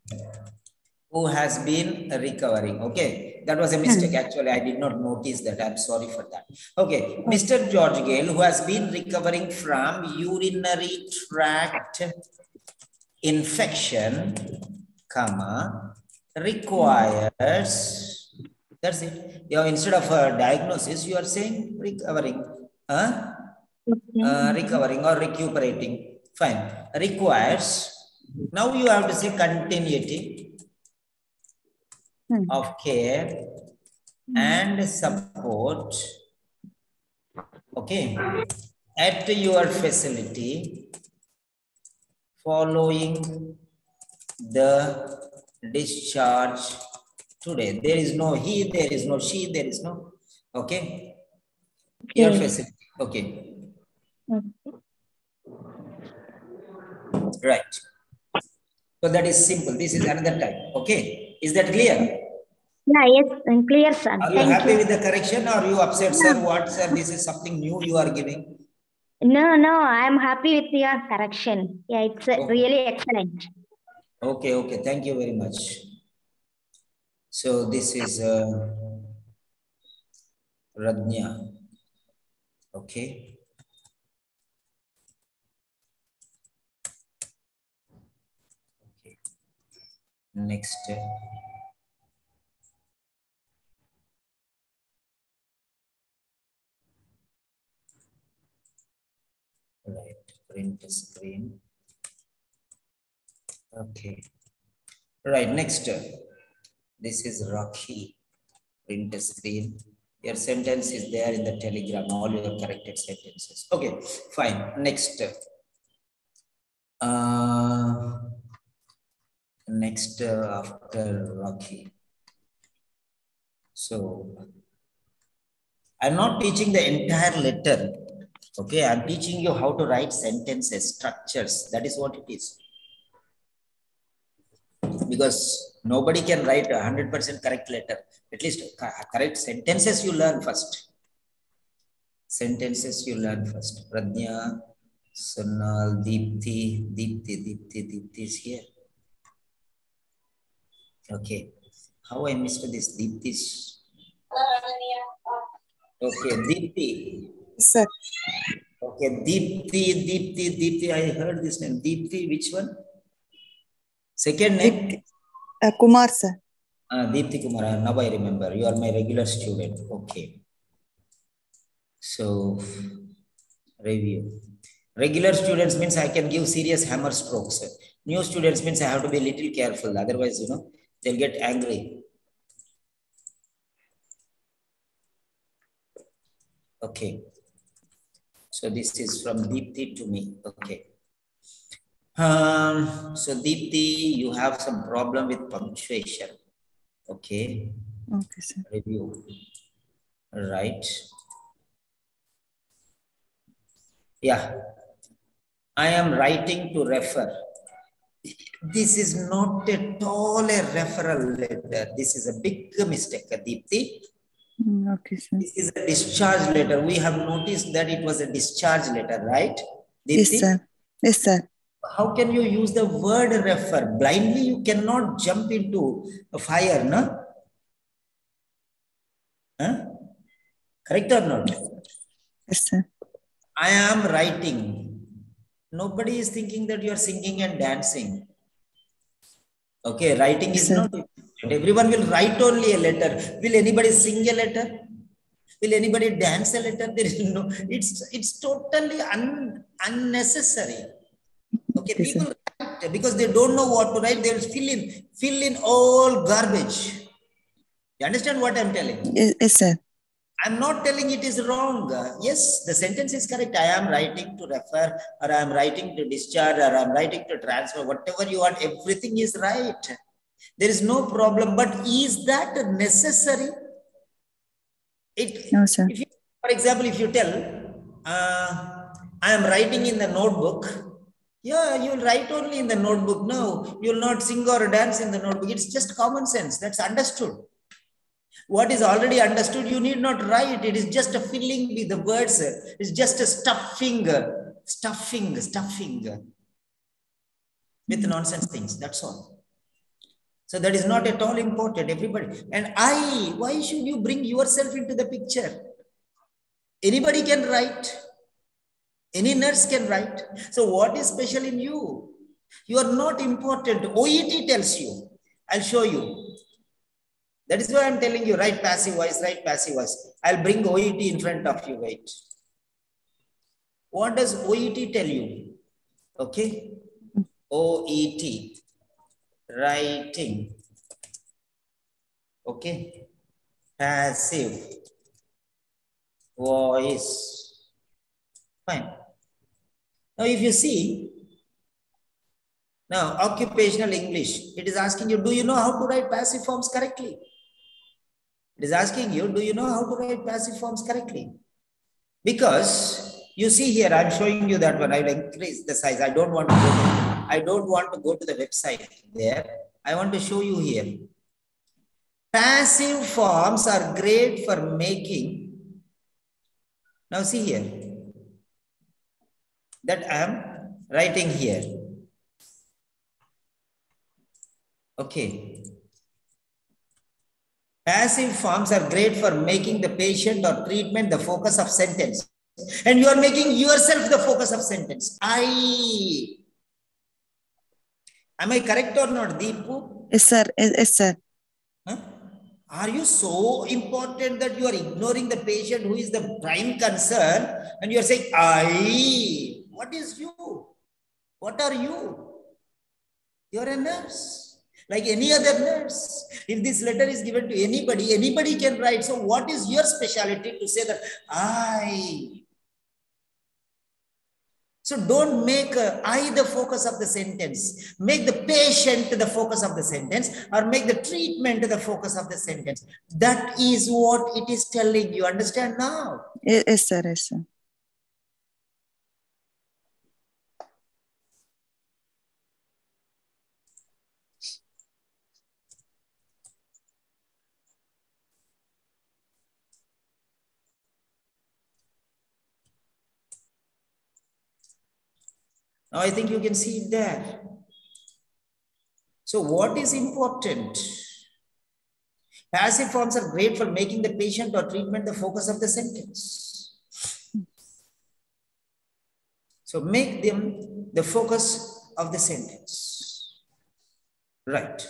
Who has been recovering. Okay, that was a mistake. Hmm. Actually, I did not notice that. I'm sorry for that. Okay, Mr. George Gale, who has been recovering from urinary tract infection, comma, requires. That's it. You know, instead of a diagnosis, you are saying recovering. Huh? Uh, recovering or recuperating. Fine. Requires. Now you have to say continuity Hmm. of care and support. Okay. At your facility following the discharge today. There is no he, there is no she, there is no. Okay. Your facility. Okay. Right. So that is simple. This is another type. Okay. Is that clear? Yeah, yes, and clear, sir. Are you Thank happy you. with the correction or you upset, sir? What, sir? This is something new you are giving. No, no, I'm happy with your correction. Yeah, it's uh, Okay. really excellent. Okay, okay. Thank you very much. So this is uh, Pradnya. Okay. Next. Right, print screen. Okay. Right, next. This is Rocky. Print screen. Your sentence is there in the telegram, all your corrected sentences. Okay, fine. Next. Uh, next uh, after Rocky. So, I'm not teaching the entire letter. Okay, I'm teaching you how to write sentences, structures. That is what it is. Because nobody can write a 100% correct letter. At least correct sentences you learn first. Sentences you learn first. Pradnya, Sonal, Deepthi, Deepthi, Deepthi, Deepthi is here. Okay. How I missed this Deepthi? Okay, Deepthi. Sir, Okay, Deepthi, Deepthi, Deepthi. I heard this name. Deepthi, which one? Second name? uh, Kumar, sir. Ah, Deepthi Kumar. Now I remember. You are my regular student. Okay. So, review. Regular students means I can give serious hammer strokes. New students means I have to be a little careful. Otherwise, you know, they'll get angry. Okay. So this is from Deepthi to me. Okay. Um, so Deepthi, you have some problem with punctuation. Okay. Okay, sir. Review. Right. Yeah. I am writing to refer. This is not at all a referral letter. This is a big mistake, Deepthi. Mm, Okay, sir. This is a discharge letter. We have noticed that it was a discharge letter, right? Yes, sir. Yes, sir. How can you use the word refer? Blindly, you cannot jump into a fire, no? Huh? Correct or not? Yes, sir. I am writing. Nobody is thinking that you are singing and dancing. Okay, writing is not. Everyone will write only a letter. Will anybody sing a letter? Will anybody dance a letter? There is no. It's it's totally un, unnecessary. Okay, people write because they don't know what to write. They will fill in fill in all garbage. You understand what I'm telling? Yes, sir. I'm not telling it is wrong. Uh, Yes, the sentence is correct. I am writing to refer, or I am writing to discharge, or I am writing to transfer, whatever you want, everything is right. There is no problem. But is that necessary? It, No, sir. you, for example, if you tell, uh, I am writing in the notebook, yeah, you will write only in the notebook. No, you will not sing or dance in the notebook. It's just common sense. That's understood. What is already understood, you need not write. It is just a filling with the words. It's just a stuffing, stuffing, stuffing with nonsense things. That's all. So that is not at all important. Everybody. And I, why should you bring yourself into the picture? Anybody can write. Any nurse can write. So what is special in you? You are not important. OET tells you. I'll show you. That is why I'm telling you, write passive voice, write passive voice. I'll bring OET in front of you. Wait. What does OET tell you? Okay. OET. Writing. Okay. Passive voice. Fine. Now, if you see, now occupational English, it is asking you, do you know how to write passive forms correctly? It is asking you, do you know how to write passive forms correctly? Because you see here, I'm showing you that one. I will increase the size. I don't want to go to, I don't want to go to the website there. I want to show you here. Passive forms are great for making. Now see here. That I am writing here. Okay. Passive forms are great for making the patient or treatment the focus of sentence. And you are making yourself the focus of sentence. I. Am I correct or not, Deepu? Yes, sir. Yes, sir. Huh? Are you so important that you are ignoring the patient who is the prime concern and you are saying, I? What is you? What are you? You're a nurse, like any other nurse. If this letter is given to anybody, anybody can write. So, what is your specialty to say that I? So, don't make uh, I the focus of the sentence. Make the patient the focus of the sentence, or make the treatment the focus of the sentence. That is what it is telling you. Understand now? Yes, sir. Yes, sir. Now I think you can see it there. So what is important? Passive forms are great for making the patient or treatment the focus of the sentence. So make them the focus of the sentence. Right.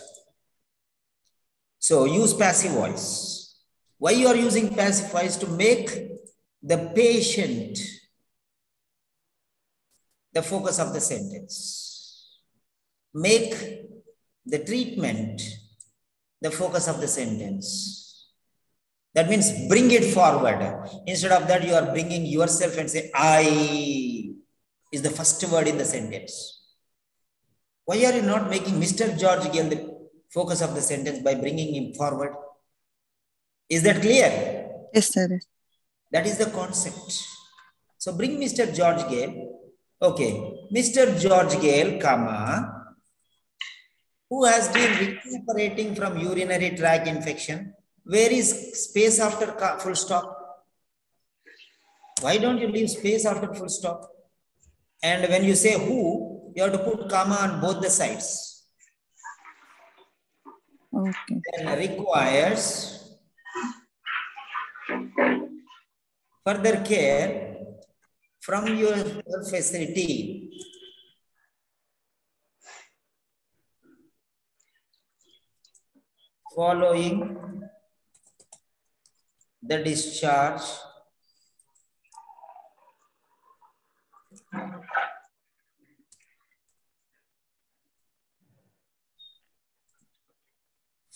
So use passive voice. Why you are using passive voice? To make the patient the focus of the sentence. Make the treatment the focus of the sentence. That means bring it forward. Instead of that, you are bringing yourself and say, I is the first word in the sentence. Why are you not making Mr. George Gale the focus of the sentence by bringing him forward? Is that clear? Yes, sir. That is the concept. So bring Mr. George Gale Okay, Mr. George Gale, comma, who has been recuperating from urinary tract infection. Where is space after full stop? Why don't you leave space after full stop? And when you say who, you have to put comma on both the sides. Okay. Then requires further care from your facility. Following the discharge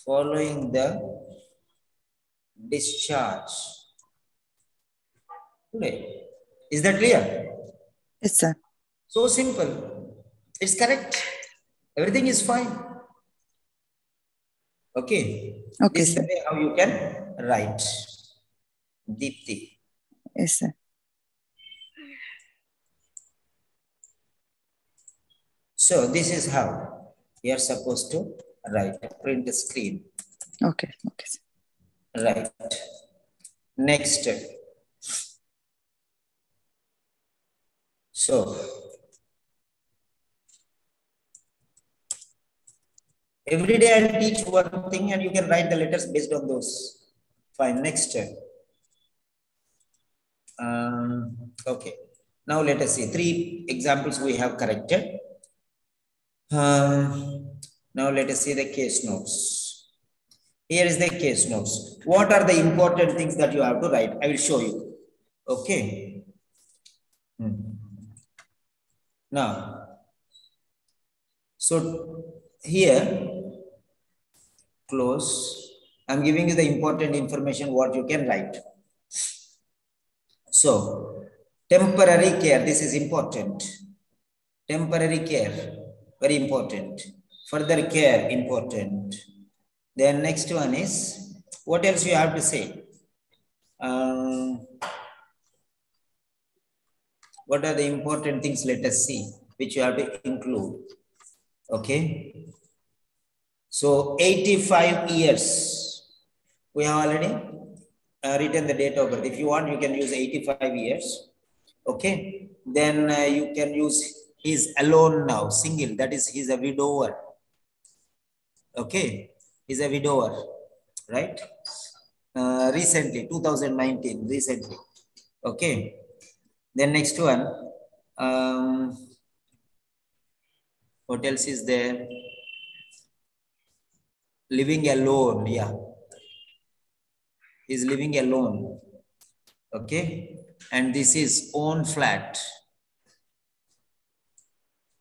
following the discharge. Today is that clear? Yes, sir. So simple. It's correct. Everything is fine. Okay. Okay, this sir. is how you can write. Deepthi. Yes, sir. So this is how you are supposed to write. Print the screen. Okay. Okay, sir. Right. Next. So, every day I'll teach one thing and you can write the letters based on those. Fine, next. Um, okay, now let us see. Three examples we have corrected. Um, now let us see the case notes. Here is the case notes. What are the important things that you have to write? I will show you. Okay. Hmm. Now, so here, close. I'm giving you the important information what you can write. So, temporary care, this is important. Temporary care, very important. Further care, important. Then next one is, what else you have to say? Um, what are the important things? Let us see which you have to include. Okay? So 85 years. We have already uh, written the date of birth. If you want you can use 85 years. Okay? Then uh, you can use he's alone now single. That is he's a widower. Okay, is a widower, right? Uh, recently, 2019, recently. Okay. Then next one. Um, what else is there? Living alone, yeah. He's living alone. Okay. And this is own flat.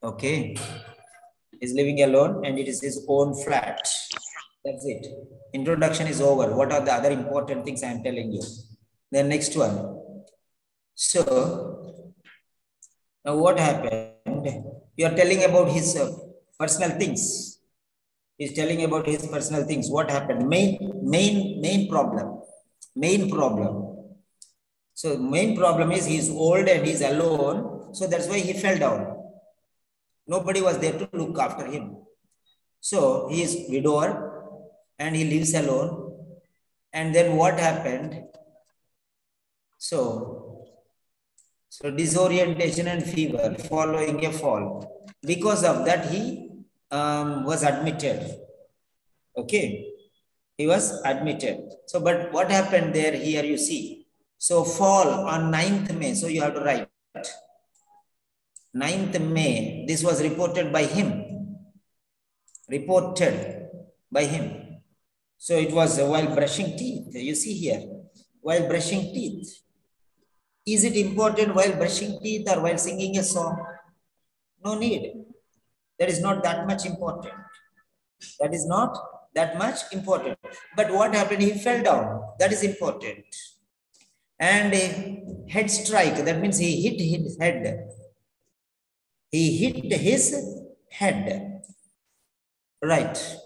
Okay. He's living alone and it is his own flat. That's it. Introduction is over. What are the other important things I am telling you? The next one. So, now what happened? You are telling about his uh, personal things. He's telling about his personal things. What happened? Main, main, main problem. Main problem. So main problem is he's old and he's alone. So that's why he fell down. Nobody was there to look after him. So he is widower and he lives alone. And then what happened? So, so disorientation and fever following a fall. Because of that, he um, was admitted. Okay, he was admitted. So, but what happened there? Here you see. So fall on 9th May. So you have to write 9th May. This was reported by him. Reported by him. So it was while brushing teeth. You see here, while brushing teeth. Is it important while brushing teeth or while singing a song? No need. That is not that much important. That is not that much important. But what happened? He fell down. That is important. And a head strike, that means he hit his head. He hit his head. Right.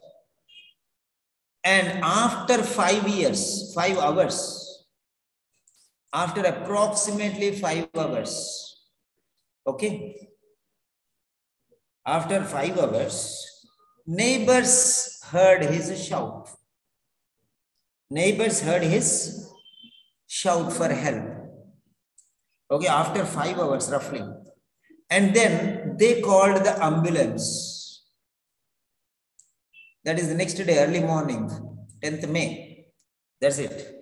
And after five years, five hours, after approximately five hours, okay, after five hours, neighbors heard his shout. Neighbors heard his shout for help. Okay, after five hours roughly. And then they called the ambulance. That is the next day, early morning, 10th May. That's it.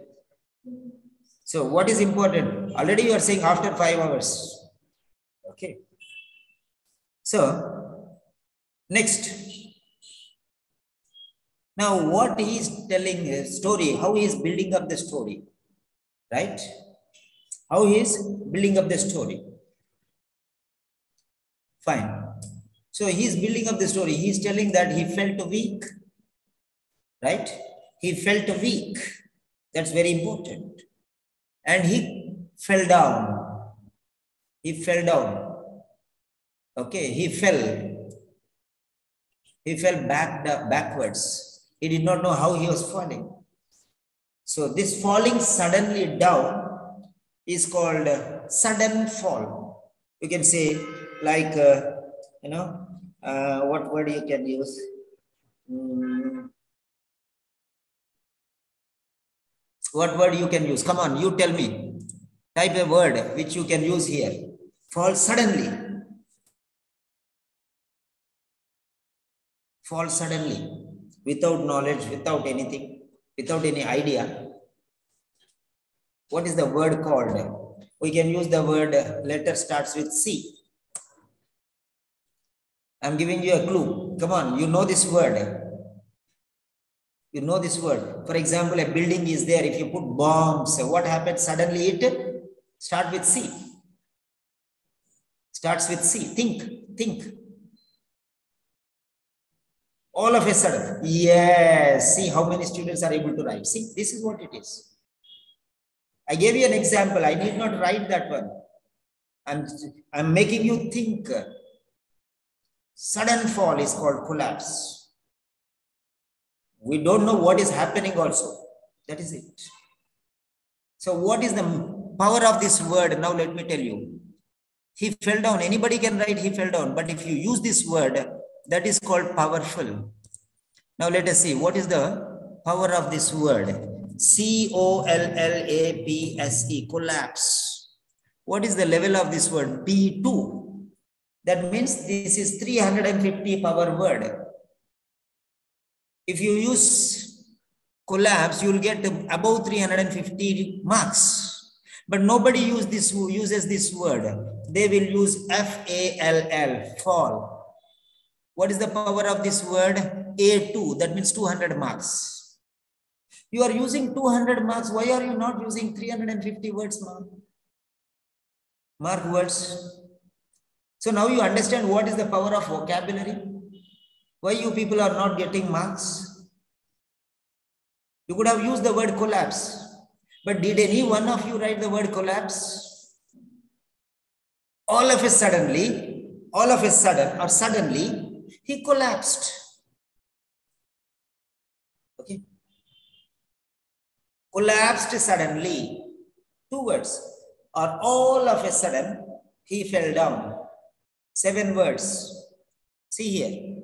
So what is important? Already you are saying after five hours. Okay. So next. Now what he is telling a story, how he is building up the story, right? How he is building up the story. Fine. So he's building up the story. He's telling that he felt weak, right? He felt weak. That's very important. And he fell down. He fell down. Okay, he fell. He fell back backwards. He did not know how he was falling. So this falling suddenly down is called sudden fall. You can say like, uh, you know, uh, what word you can use? Mm. What word you can use? Come on, you tell me. Type a word which you can use here. Fall suddenly. Fall suddenly. Without knowledge, without anything, without any idea. What is the word called? We can use the word letter starts with C. I'm giving you a clue. Come on, you know this word. You know this word. For example, a building is there. If you put bombs, what happens? Suddenly it start with C. Starts with C. Think, think. All of a sudden, yes. See how many students are able to write. See, this is what it is. I gave you an example. I need not write that one. I'm, I'm making you think. Sudden fall is called collapse. We don't know what is happening also. That is it. So what is the power of this word? Now let me tell you. He fell down. Anybody can write he fell down. But if you use this word, that is called powerful. Now let us see. What is the power of this word? C-O-L-L-A-P-S-E, collapse. What is the level of this word? B2. That means this is 350 power word. If you use collapse, you will get above 350 marks. But nobody use this, uses this word. They will use F-A-L-L, fall. What is the power of this word? A2, that means 200 marks. You are using 200 marks. Why are you not using 350 words, mark? Mark words. So now you understand what is the power of vocabulary? Why you people are not getting marks? You could have used the word collapse. But did any one of you write the word collapse? All of a suddenly, all of a sudden or suddenly, he collapsed. Okay. Collapsed suddenly. Two words. Or all of a sudden, he fell down. Seven words. See here.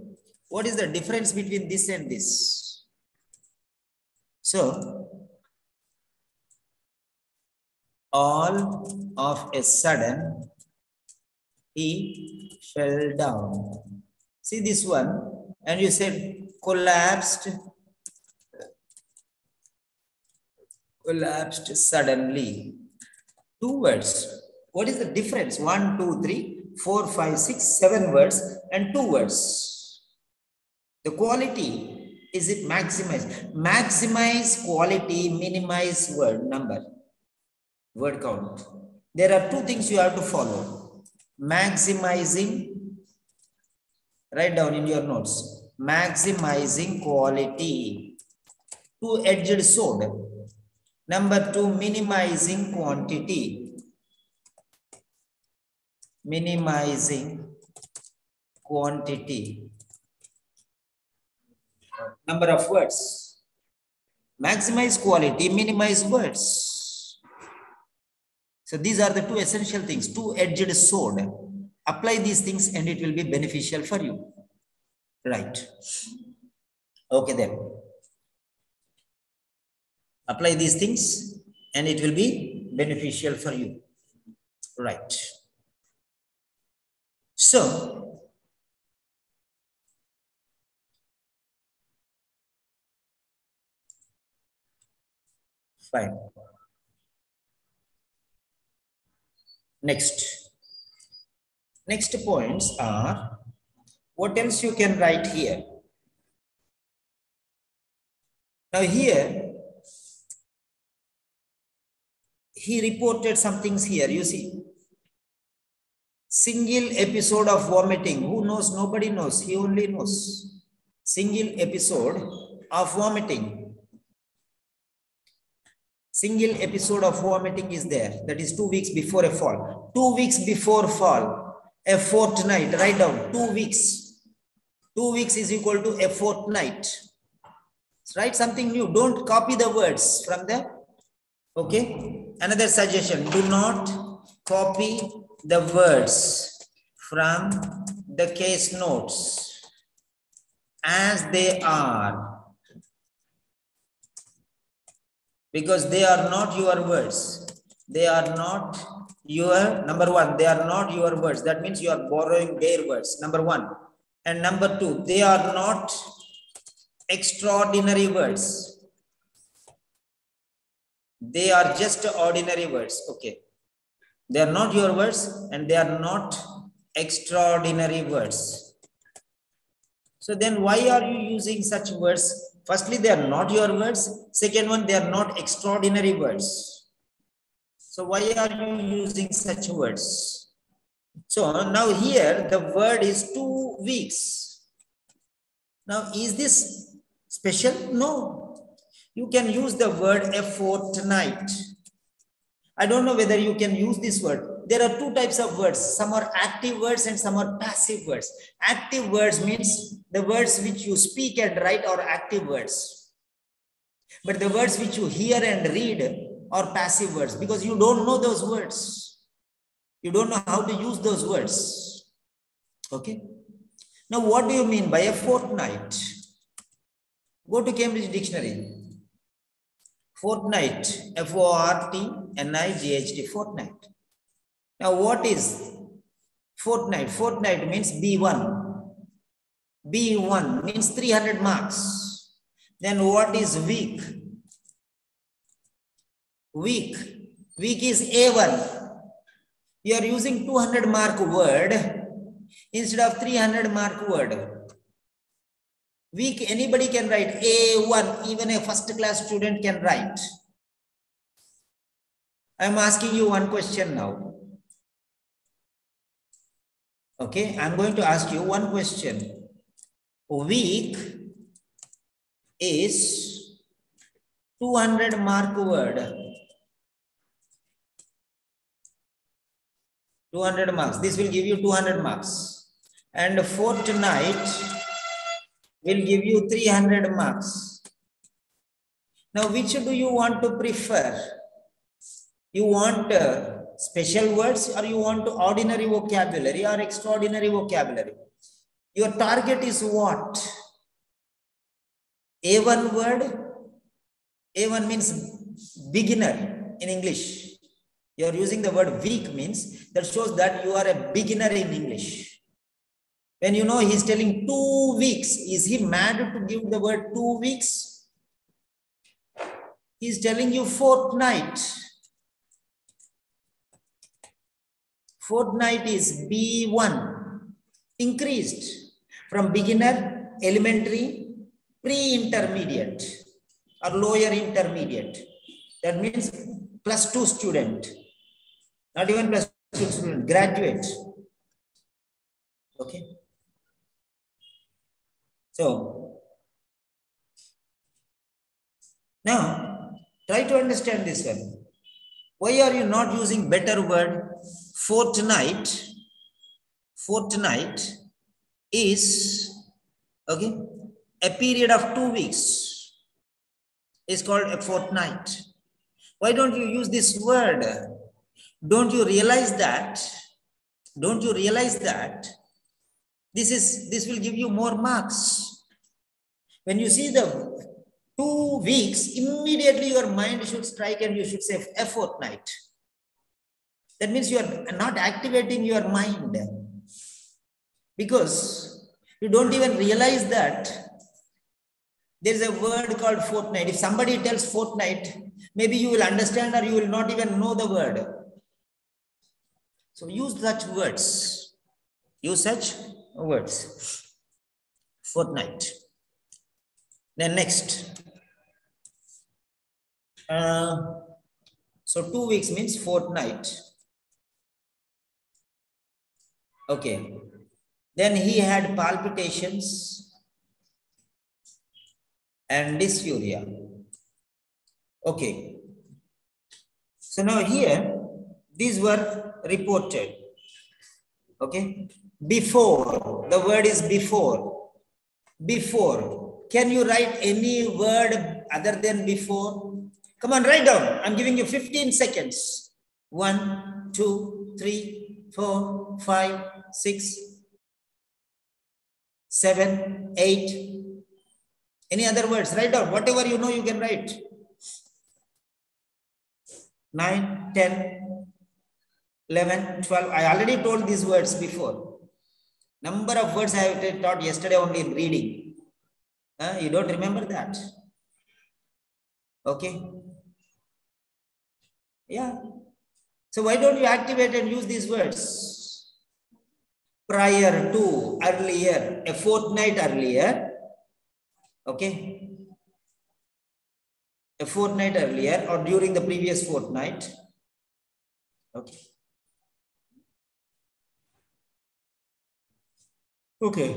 What is the difference between this and this? So, all of a sudden, he fell down. See this one, and you said collapsed, collapsed suddenly. Two words. What is the difference? One, two, three, four, five, six, seven words, and two words. The quality is it maximize? Maximize quality, minimize word number, word count. There are two things you have to follow. Maximizing, write down in your notes. Maximizing quality, two-edged sword. Number two, minimizing quantity. Minimizing quantity number of words. Maximize quality, minimize words. So these are the two essential things, two-edged sword. Apply these things and it will be beneficial for you. Right. Okay then. Apply these things and it will be beneficial for you. Right. So Fine. Next. Next points are, what else you can write here? Now here, he reported some things here, you see. Single episode of vomiting. Who knows? Nobody knows. He only knows. Single episode of vomiting single episode of vomiting is there. That is two weeks before a fall. Two weeks before fall, a fortnight. Write down two weeks. Two weeks is equal to a fortnight. Write something new. Don't copy the words from the. Okay. Another suggestion. Do not copy the words from the case notes as they are because they are not your words. They are not your, number one, they are not your words. That means you are borrowing their words, number one. And number two, they are not extraordinary words. They are just ordinary words. Okay. They are not your words and they are not extraordinary words. So then why are you using such words Firstly, they are not your words. Second one, they are not extraordinary words. So why are you using such words? So now here the word is two weeks. Now is this special? No. You can use the word a fortnight. I don't know whether you can use this word. There are two types of words. Some are active words and some are passive words. Active words means the words which you speak and write are active words. But the words which you hear and read are passive words because you don't know those words. You don't know how to use those words. Okay. Now, what do you mean by a fortnight? Go to Cambridge Dictionary. Fortnight, F-O-R-T-N-I-G-H-T, fortnight. Now, what is fortnight? Fortnight means B1. B1 means 300 marks. Then what is week? Week. Week is A1. You are using 200 mark word instead of 300 mark word. Week, anybody can write A1, even a first class student can write. I'm asking you one question now. Okay, I'm going to ask you one question. Week is 200 mark word. 200 marks. This will give you 200 marks. And fortnight will give you 300 marks. Now, which do you want to prefer? You want uh, special words or you want to ordinary vocabulary or extraordinary vocabulary? Your target is what? A1 word. A1 means beginner in English. You are using the word weak means that shows that you are a beginner in English. When you know he's telling two weeks, is he mad to give the word two weeks? He's telling you fortnight. Fortnight is B1, increased from beginner, elementary, pre-intermediate or lower intermediate. That means plus two student, not even plus two student, graduate. Okay. So, now try to understand this one. Why are you not using better word? Fortnight, fortnight is, okay, a period of two weeks is called a fortnight. Why don't you use this word? Don't you realize that? Don't you realize that this is this will give you more marks? When you see the two weeks, immediately your mind should strike and you should say a fortnight. That means you are not activating your mind because you don't even realize that there is a word called fortnight. If somebody tells fortnight, maybe you will understand or you will not even know the word. So use such words. Use such words. Fortnight. Then next. Uh, so two weeks means fortnight. Okay. Then he had palpitations and dysuria. Okay. So now here, these were reported. Okay. Before, the word is before. Before. Can you write any word other than before? Come on, write down. I'm giving you 15 seconds. One, two, three, four, five, six, seven, eight. Any other words? Write down. Whatever you know, you can write. 9, 10, 11, 12. I already told these words before. Number of words I have taught yesterday only in reading. Uh, you don't remember that? Okay. Yeah. So why don't you activate and use these words? Prior to, earlier, a fortnight earlier. Okay. A fortnight earlier or during the previous fortnight. Okay. Okay.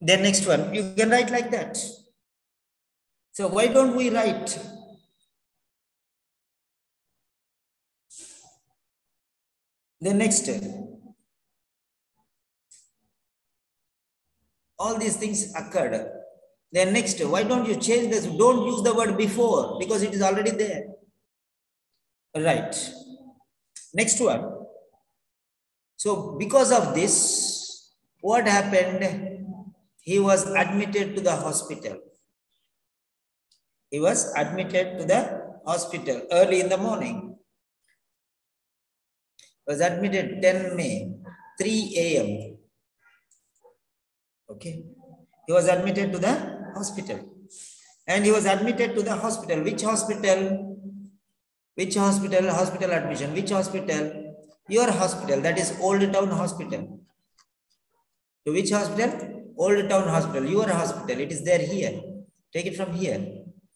Then next one, you can write like that. So why don't we write? The next, all these things occurred. Then next, why don't you change this? Don't use the word before because it is already there. Right. Next one. So because of this, what happened? He was admitted to the hospital. He was admitted to the hospital early in the morning. Was admitted 10 May, 3 a.m. Okay. He was admitted to the hospital. And he was admitted to the hospital. Which hospital? Which hospital? Hospital admission. Which hospital? Your hospital. That is Old Town Hospital. To which hospital? Old Town Hospital. Your hospital. It is there here. Take it from here.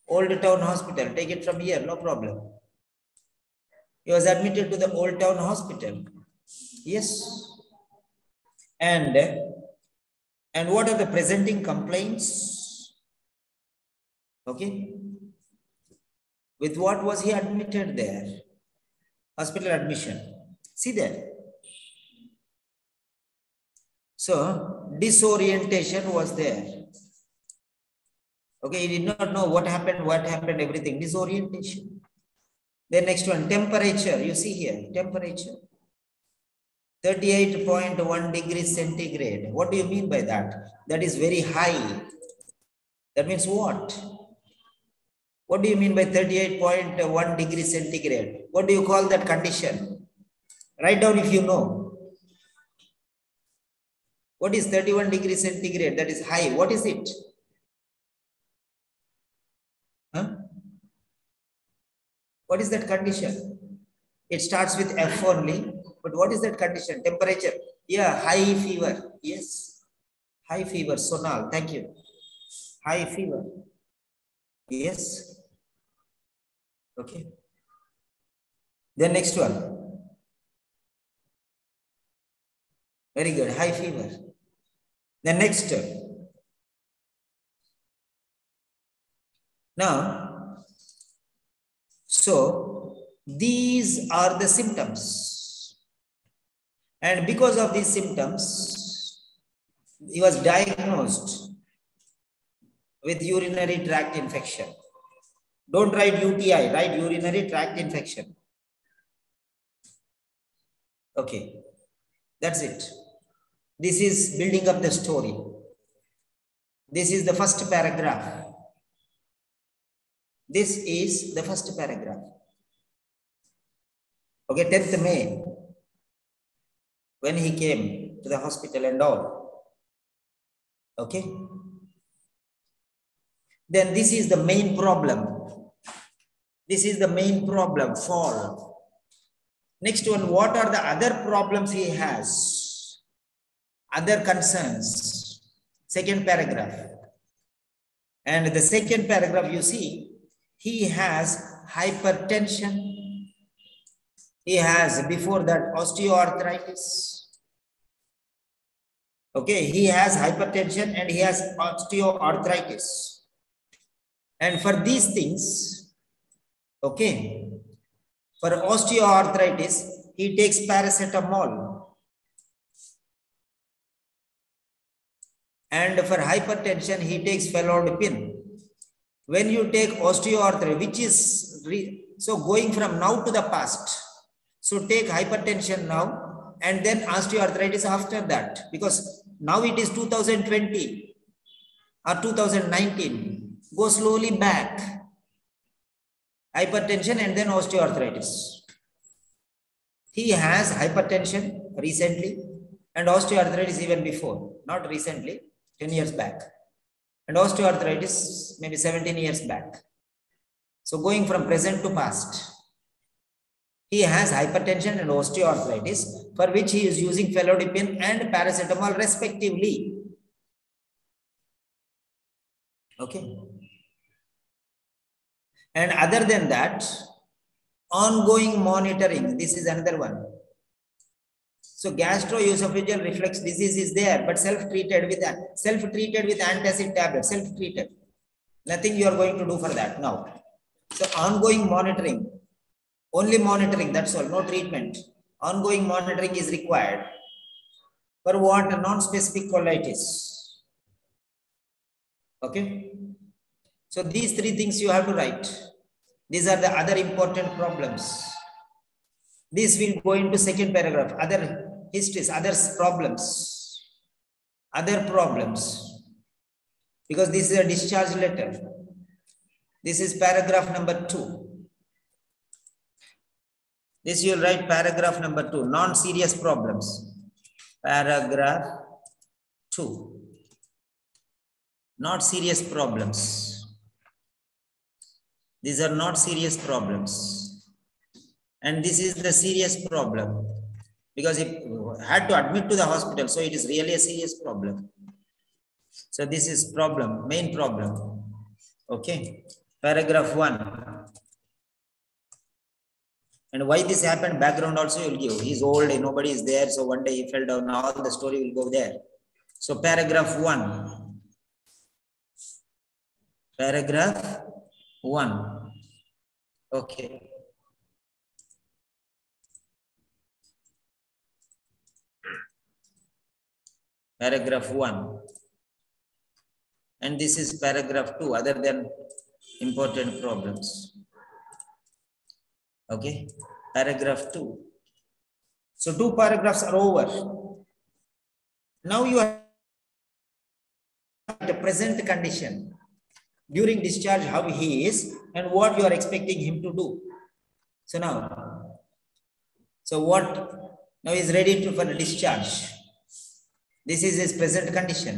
Old Town Hospital. Take it from here. No problem. He was admitted to the Old Town Hospital. Yes. And, and what are the presenting complaints? Okay. With what was he admitted there? Hospital admission. See there. So disorientation was there. Okay, he did not know what happened, what happened, everything. Disorientation. Then next one, temperature. You see here, temperature. 38.1 degrees centigrade. What do you mean by that? That is very high. That means what? What do you mean by 38.1 degrees centigrade? What do you call that condition? Write down if you know. What is 31 degrees centigrade? That is high. What is it? Huh? What is that condition? It starts with F only. But what is that condition? Temperature. Yeah, high fever. Yes. High fever. Sonal. Thank you. High fever. Yes. Okay. Then next one. Very good. High fever. The next. Now, so these are the symptoms. And because of these symptoms, he was diagnosed with urinary tract infection. Don't write UTI, write urinary tract infection. Okay, that's it. This is building up the story. This is the first paragraph. This is the first paragraph. Okay, 10th May, when he came to the hospital and all. Okay. Then this is the main problem. This is the main problem, fall. Next one, what are the other problems he has? Other concerns. Second paragraph. And the second paragraph, you see, he has hypertension. He has, before that, osteoarthritis. Okay, he has hypertension and he has osteoarthritis. And for these things, okay, for osteoarthritis, he takes paracetamol. And for hypertension, he takes felodipine. When you take osteoarthritis, which is, so going from now to the past, so take hypertension now and then osteoarthritis after that, because now it is 2020 or 2019. Go slowly back. Hypertension and then osteoarthritis. He has hypertension recently and osteoarthritis even before, not recently, 10 years back. And osteoarthritis maybe 17 years back. So going from present to past. He has hypertension and osteoarthritis for which he is using felodipine and paracetamol respectively. Okay. And other than that, ongoing monitoring. This is another one. So gastroesophageal reflux disease is there, but self-treated with self-treated with antacid tablet, self-treated. Nothing you are going to do for that now. So ongoing monitoring, only monitoring, that's all, no treatment. Ongoing monitoring is required. For what? Non-specific colitis. Okay. So these three things you have to write. These are the other important problems. This will go into second paragraph, other histories, other problems, other problems. Because this is a discharge letter. This is paragraph number two. This you'll write paragraph number two, non-serious problems. Paragraph two. not serious problems. These are not serious problems. And this is the serious problem because he had to admit to the hospital. So it is really a serious problem. So this is problem, main problem. Okay. Paragraph one. And why this happened, background also you'll give. He's old, nobody is there. So one day he fell down. All the story will go there. So paragraph one. Paragraph one. Okay. Paragraph one. And this is paragraph two, other than important problems. Okay, paragraph two. So two paragraphs are over. Now you are the present condition during discharge, how he is and what you are expecting him to do. So now, so what now is ready to for discharge. This is his present condition.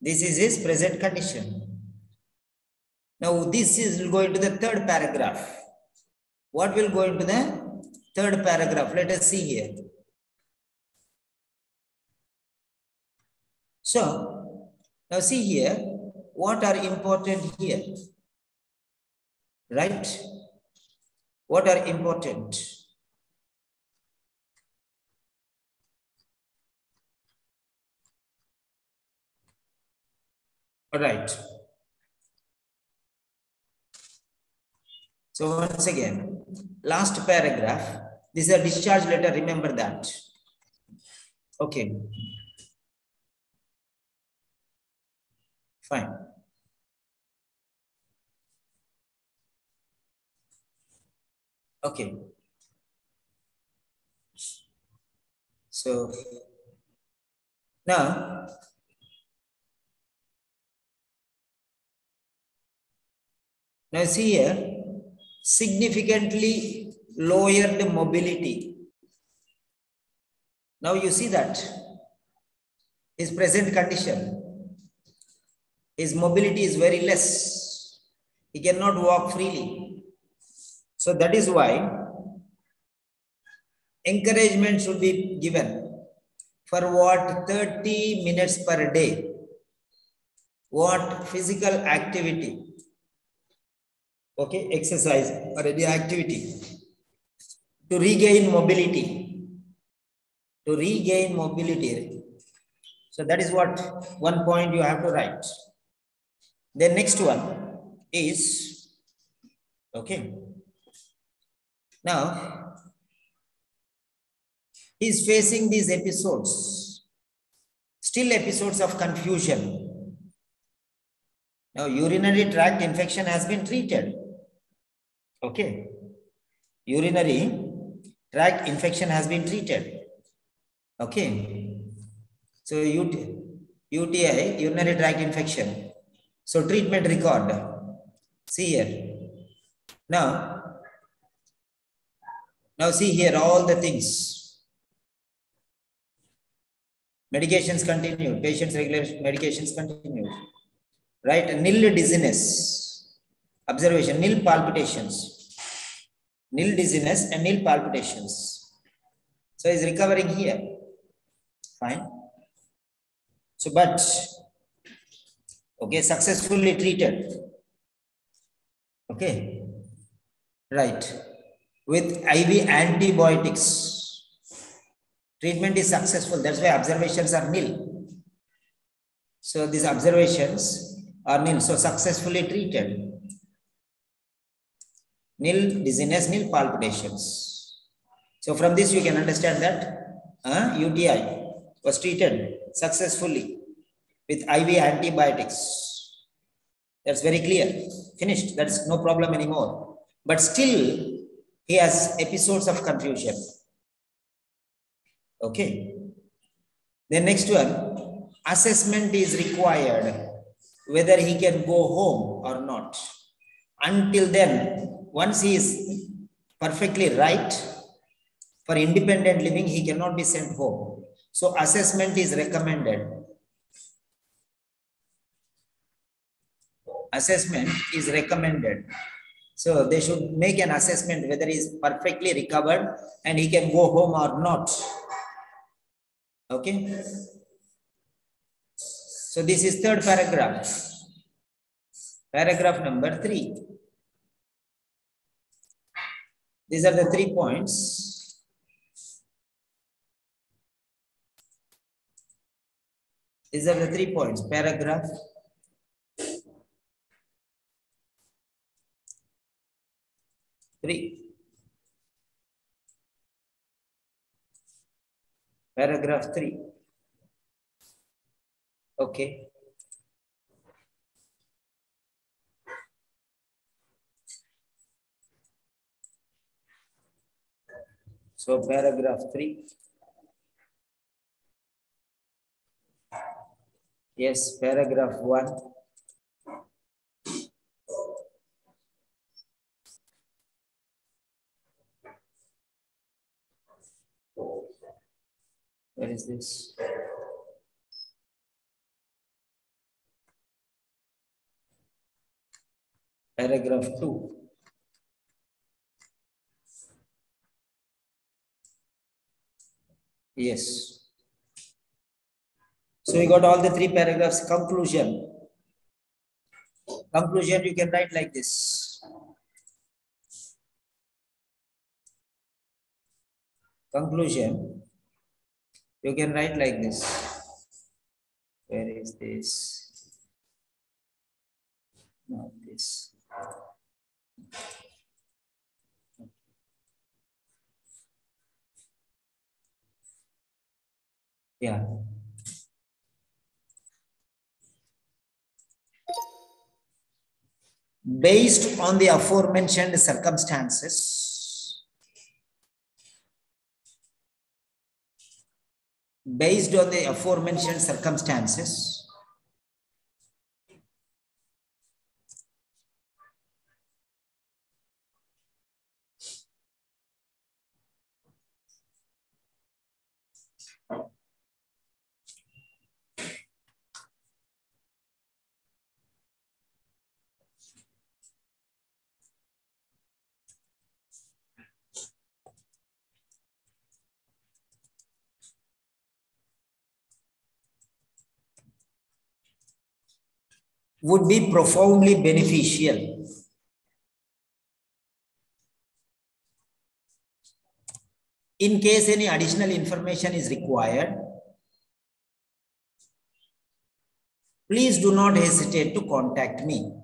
This is his present condition. Now this is will go into the third paragraph. What will go into the third paragraph? Let us see here. So now see here, what are important here? Right? What are important? All right. So once again, last paragraph, this is a discharge letter, remember that. Okay. Fine. Okay. So now Now see here, significantly lowered mobility. Now you see that his present condition, his mobility is very less. He cannot walk freely. So that is why encouragement should be given for what 30 minutes per day. What physical activity okay exercise or any activity. To regain mobility. To regain mobility. So that is what one point you have to write. The next one is okay. Now he is facing these episodes. Still episodes of confusion. Now urinary tract infection has been treated Okay. Urinary tract infection has been treated. Okay. So UT, UTI, urinary tract infection. So treatment record. See here. Now, now see here all the things. Medications continued. Patient's regular medications continued. Right. Nil dizziness observation nil palpitations nil dizziness and nil palpitations. So he's recovering here. Fine. So but okay successfully treated. Okay. Right. With iv antibiotics. Treatment is successful. That's why observations are nil. So these observations are nil. So successfully treated nil dizziness, nil palpitations. So from this you can understand that uh, UTI was treated successfully with IV antibiotics. That's very clear. Finished. That's no problem anymore. But still, he has episodes of confusion. Okay. The next one, assessment is required whether he can go home or not. Until then, once he is perfectly right for independent living, he cannot be sent home. So assessment is recommended. assessment is recommended. So they should make an assessment whether he is perfectly recovered and he can go home or not. Okay. So this is third paragraph. Paragraph number three. These are the three points. These are the three points. Paragraph. Three. Paragraph three. Okay. So paragraph three. Yes, paragraph one. Where is this? Paragraph two. Yes. So we got all the three paragraphs. Conclusion. Conclusion you can write like this. Conclusion you can write like this. Where is this? Not this. Yeah. Based on the aforementioned circumstances, based on the aforementioned circumstances, would be profoundly beneficial. In case any additional information is required, please do not hesitate to contact me.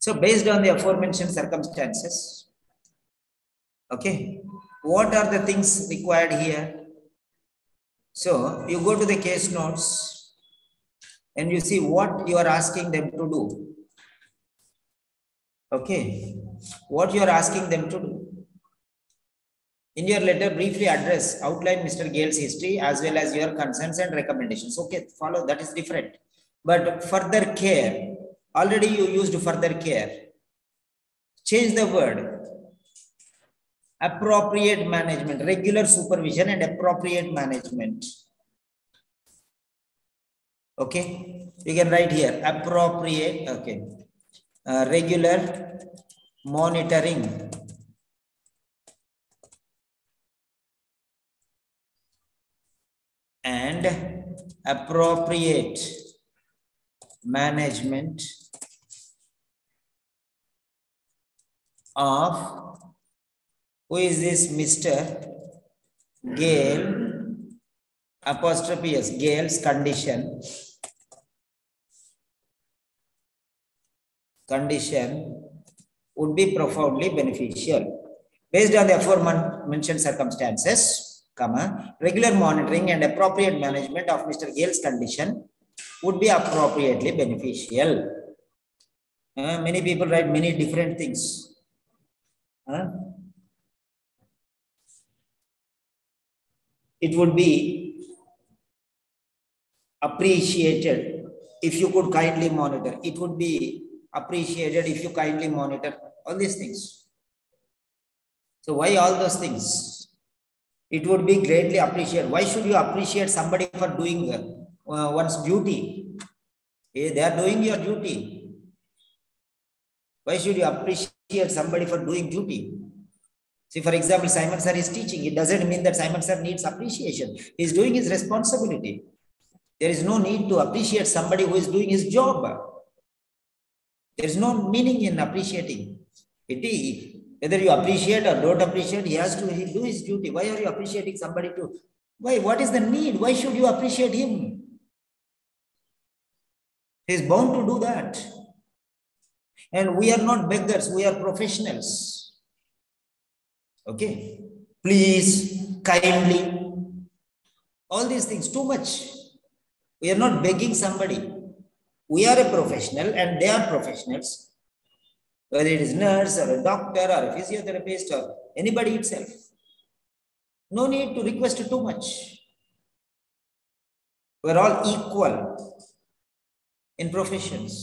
So based on the aforementioned circumstances, okay, what are the things required here? So you go to the case notes and you see what you are asking them to do. Okay, what you are asking them to do. In your letter, briefly address, outline Mr. Gale's history as well as your concerns and recommendations. Okay, follow, that is different. But further care, already you used further care. Change the word. Appropriate management, regular supervision and appropriate management. Okay, you can write here appropriate, okay, uh, regular monitoring. And appropriate management of who is this Mr. Gale apostrophe S Gale's condition condition would be profoundly beneficial based on the aforementioned circumstances comma regular monitoring and appropriate management of Mr. Gale's condition would be appropriately beneficial. Uh, many people write many different things. Huh? It would be appreciated if you could kindly monitor. It would be appreciated if you kindly monitor. All these things. So why all those things? It would be greatly appreciated. Why should you appreciate somebody for doing uh, one's duty? Eh, they are doing your duty. Why should you appreciate somebody for doing duty? See, for example, Simon sir is teaching. It doesn't mean that Simon sir needs appreciation. He's doing his responsibility. There is no need to appreciate somebody who is doing his job. There is no meaning in appreciating. It is whether you appreciate or don't appreciate, he has to he do his duty. Why are you appreciating somebody to? Why? What is the need? Why should you appreciate him? He is bound to do that. And we are not beggars, we are professionals. Okay. Please, kindly, all these things, too much. We are not begging somebody. We are a professional and they are professionals whether it is nurse or a doctor or a physiotherapist or anybody itself. No need to request too much. We're all equal in professions.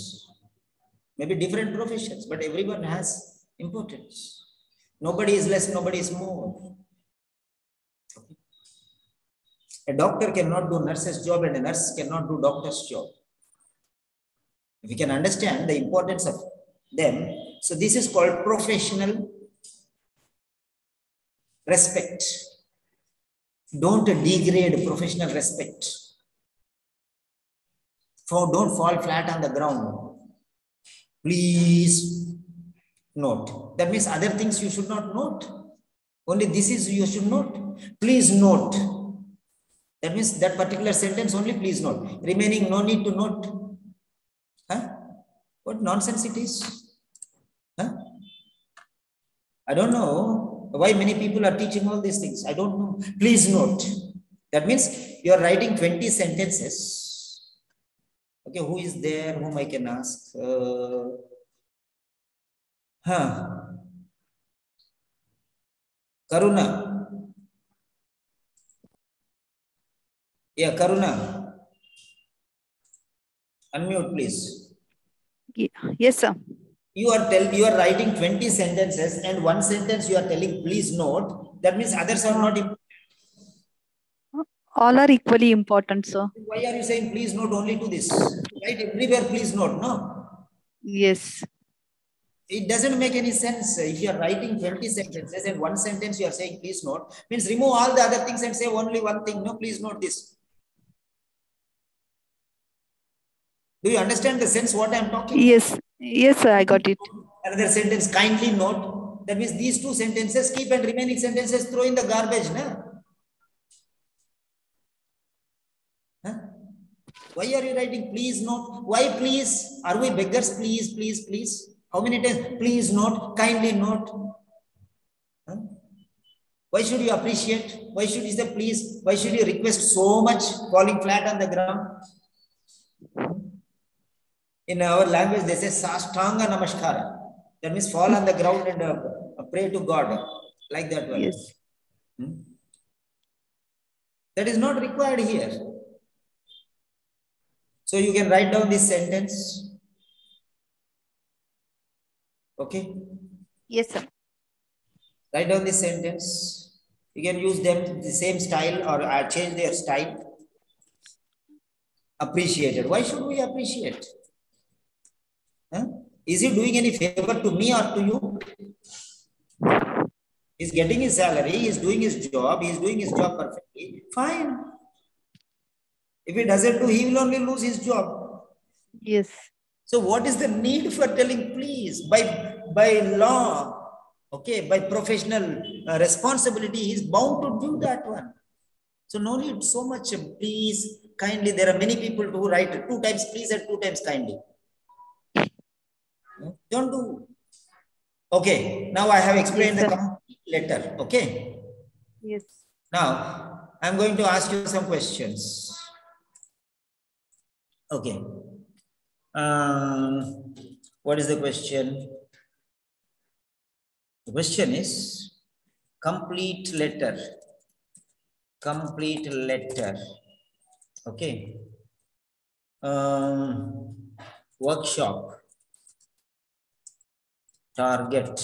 Maybe different professions, but everyone has importance. Nobody is less, nobody is more. A doctor cannot do nurse's job and a nurse cannot do doctor's job. We can understand the importance of them, so this is called professional respect. Don't degrade professional respect. Don't fall flat on the ground. Please note. That means other things you should not note. Only this is you should note. Please note. That means that particular sentence only please note. Remaining no need to note. Huh? What nonsense it is. Huh? I don't know why many people are teaching all these things. I don't know. Please note. That means you are writing 20 sentences. Okay, who is there whom I can ask? Uh, huh. Karuna. Yeah, Karuna. Unmute, please. Ye- Yes, sir. you are tell you are writing 20 sentences and one sentence you are telling please note that means others are not. All are equally important, sir. why are you saying please note only to this right everywhere please note no Yes. it doesn't make any sense if you are writing 20 sentences and one sentence you are saying please note means remove all the other things and say only one thing no please note this do you understand the sense what i am talking Yes. Yes, sir. I got it. another sentence kindly note that means these two sentences keep and remaining sentences throw in the garbage na? Huh? Why are you writing? Please note. Why please? Are we beggars? Please please please. How many times? Please note. Kindly note. Huh? why should you appreciate? Why should you say please? Why should you request so much falling flat on the ground? In our language they say sastanga namaskara. That means fall on the ground and uh, pray to god. Like that one. Yes. Hmm? that is not required here so you can write down this sentence okay Yes, sir. write down this sentence you can use them the same style or uh, change their style appreciated why should we appreciate Huh? Is he doing any favor to me or to you? He's getting his salary, he's doing his job, he's doing his job perfectly. Fine. If he doesn't do, he will only lose his job. Yes. So, what is the need for telling please? By, by law, okay, by professional uh, responsibility, he's bound to do that one. So, no need so much uh, please, kindly. There are many people who write two times please and two times kindly. Don't do. Okay, now I have explained Yes, the complete letter. Okay, Yes. now I'm going to ask you some questions. Okay. Um, what is the question? The question is complete letter. Complete letter. Okay. Um, workshop. target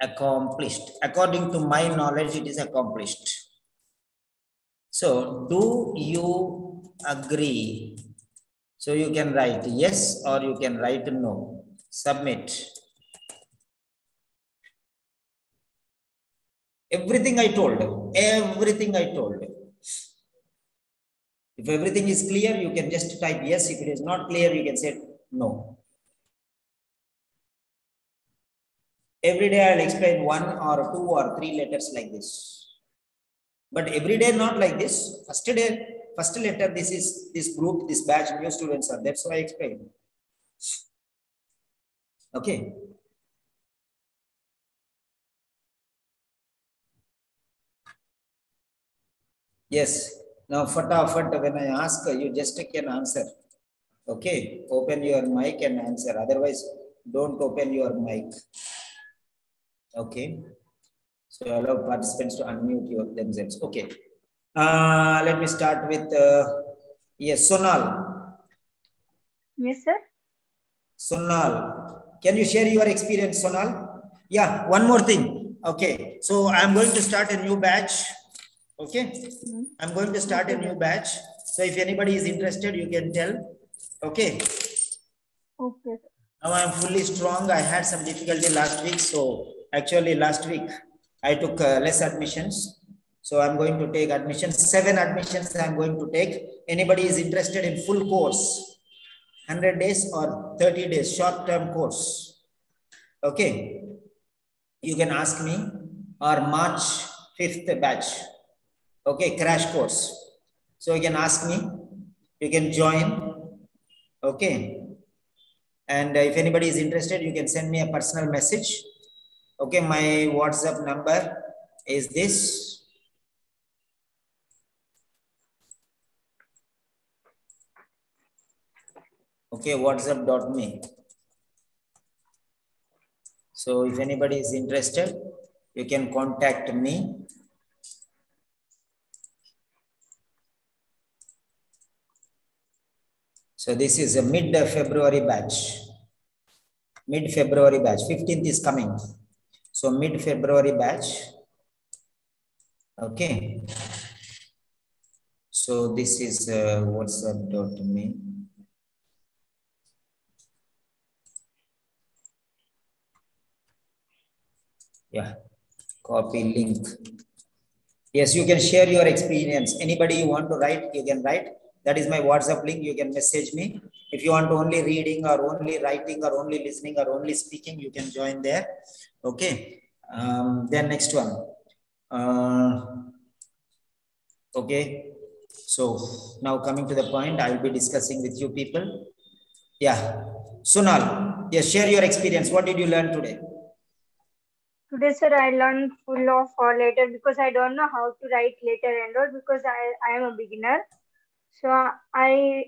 accomplished. According to my knowledge, it is accomplished. So, do you agree? So, you can write yes or you can write no. Submit. Everything I told, everything I told. If everything is clear, you can just type yes. If it is not clear, you can say no. Every day I'll explain one or two or three letters like this. But every day not like this. First day, first letter, this is this group, this batch, new students are That's So I explain. Okay. Yes. Now, fatafat, when I ask, you just can answer. Okay. Open your mic and answer. Otherwise, don't open your mic. Okay. So allow participants to unmute your, themselves. Okay. Uh, let me start with, uh, yes, Sonal. Yes, sir. Sonal. Can you share your experience, Sonal? Yeah, one more thing. Okay. So I'm going to start a new batch. Okay. I'm going to start a new batch. So if anybody is interested, you can tell. Okay. Okay. Now I'm fully strong. I had some difficulty last week. So actually last week I took uh, less admissions. So I'm going to take admissions, seven admissions I'm going to take. Anybody is interested in full course, 100 days or 30 days, short term course. Okay. You can ask me or March 5th batch. Okay, crash course. So you can ask me, you can join. Okay. And if anybody is interested, you can send me a personal message. Okay, my WhatsApp number is this. Okay, whatsapp.me. So if anybody is interested, you can contact me. So this is a mid-February batch. Mid-February batch. 15th is coming. So mid-February batch. Okay. So this is uh, whatsapp.me. Yeah. Copy link. Yes, you can share your experience. Anybody you want to write, you can write. That is my WhatsApp link. You can message me. If you want only reading or only writing or only listening or only speaking, you can join there. Okay. Um, then next one. Uh, okay. So now coming to the point, I will be discussing with you people. Yeah. Sonal, yes, share your experience. What did you learn today? Today, sir, I learned full of uh, letter because I don't know how to write letter and all because I, I am a beginner. So I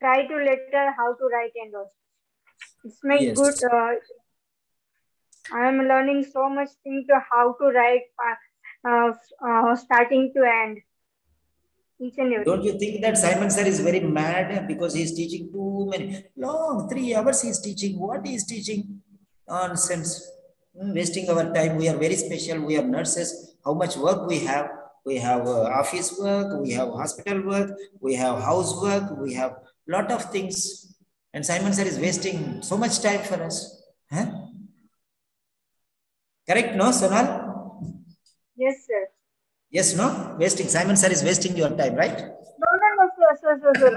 try to letter how to write and all. It's my Yes. good. Uh, I am learning so much thing to how to write uh, uh, uh, starting to end. Each and every. Don't you think that Simon sir is very mad because he is teaching too many long three hours? He is teaching what he is teaching nonsense, wasting our time. We are very special. We are nurses. How much work we have? We have uh, office work. We have hospital work. We have housework. We have lot of things. And Simon sir is wasting so much time for us. Huh? Correct? No, Sonal? Yes, sir. Yes, no? Wasting. Simon sir is wasting your time, right? No, no, no, sir, sir, sir, sir.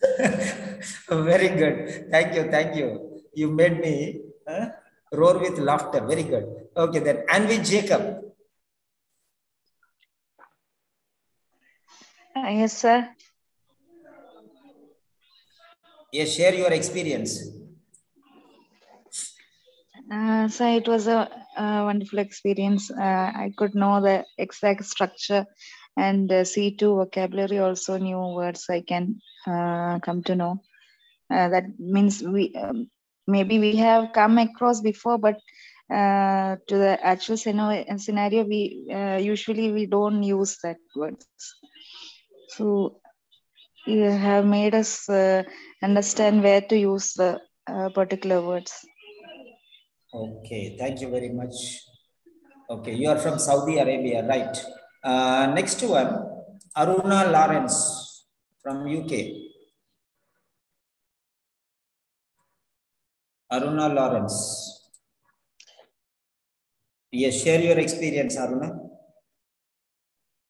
Very good. Thank you. Thank you. You made me uh, roar with laughter. Very good. Okay, then. And with Jacob. Uh, yes, sir. Yes, share your experience. Uh, so it was a, a wonderful experience. Uh, I could know the exact structure and uh, C2 vocabulary, also new words I can uh, come to know. Uh, that means we um, maybe we have come across before, but uh, to the actual scenario, we uh, usually we don't use that words. So you have made us uh, understand where to use the uh, particular words. Okay, thank you very much. Okay, you are from Saudi Arabia, right? Uh, next one, Aruna Lawrence from UK. Aruna Lawrence. Yes, share your experience, Aruna.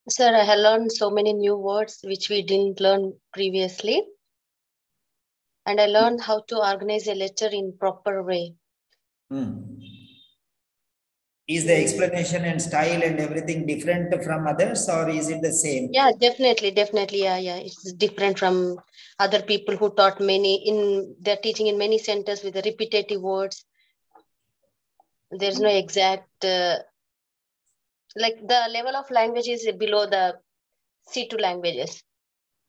Sir, I have learned so many new words which we didn't learn previously. And I learned how to organize a letter in proper way. Hmm. Is the explanation and style and everything different from others or is it the same? Yeah, definitely, definitely. Yeah, yeah. It's different from other people who taught many in they're teaching in many centers with the repetitive words. There's no exact uh, like the level of language is below the C2 languages.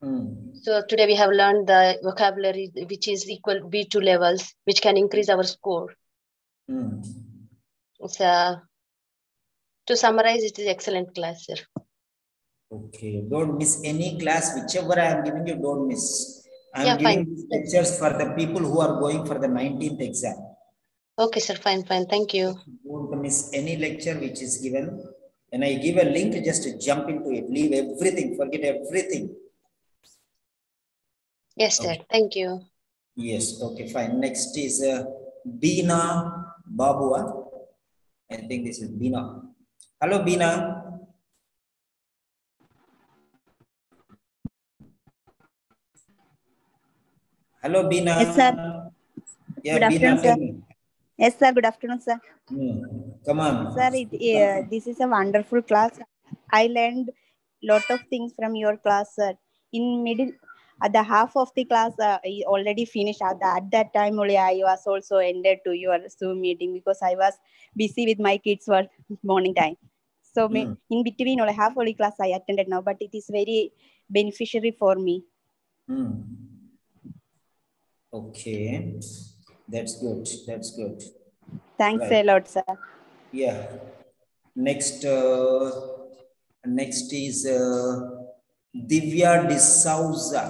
Hmm. So today we have learned the vocabulary which is equal B2 levels, which can increase our score. So to summarize, it is excellent class, sir. Okay, don't miss any class, whichever I am giving you, don't miss. I am Yeah, giving fine. lectures for the people who are going for the 19th exam. Okay, sir. Fine, fine. Thank you. Don't miss any lecture which is given. And I give a link, just to jump into it, leave everything, forget everything. Yes, sir. Thank you. Yes, okay, fine. Next is uh, Bina Babua. I think this is Bina. Hello, Bina. Hello, Bina. Yes, sir. Yeah, Good Bina, afternoon, sir. Yes, sir. Good afternoon, sir. Hmm, Come on. Sir, it, uh, this is a wonderful class. I learned lot of things from your class, sir. In middle, at the half of the class, uh, I already finished. At, the, at that time, only I was also ended to your Zoom meeting because I was busy with my kids for morning time. So me Hmm. in between, only half only class I attended now, but it is very beneficiary for me. Hmm. Okay, that's good. That's good. Thanks Right. a lot, sir. Yeah. Next, uh, next is uh, Divya D'Souza.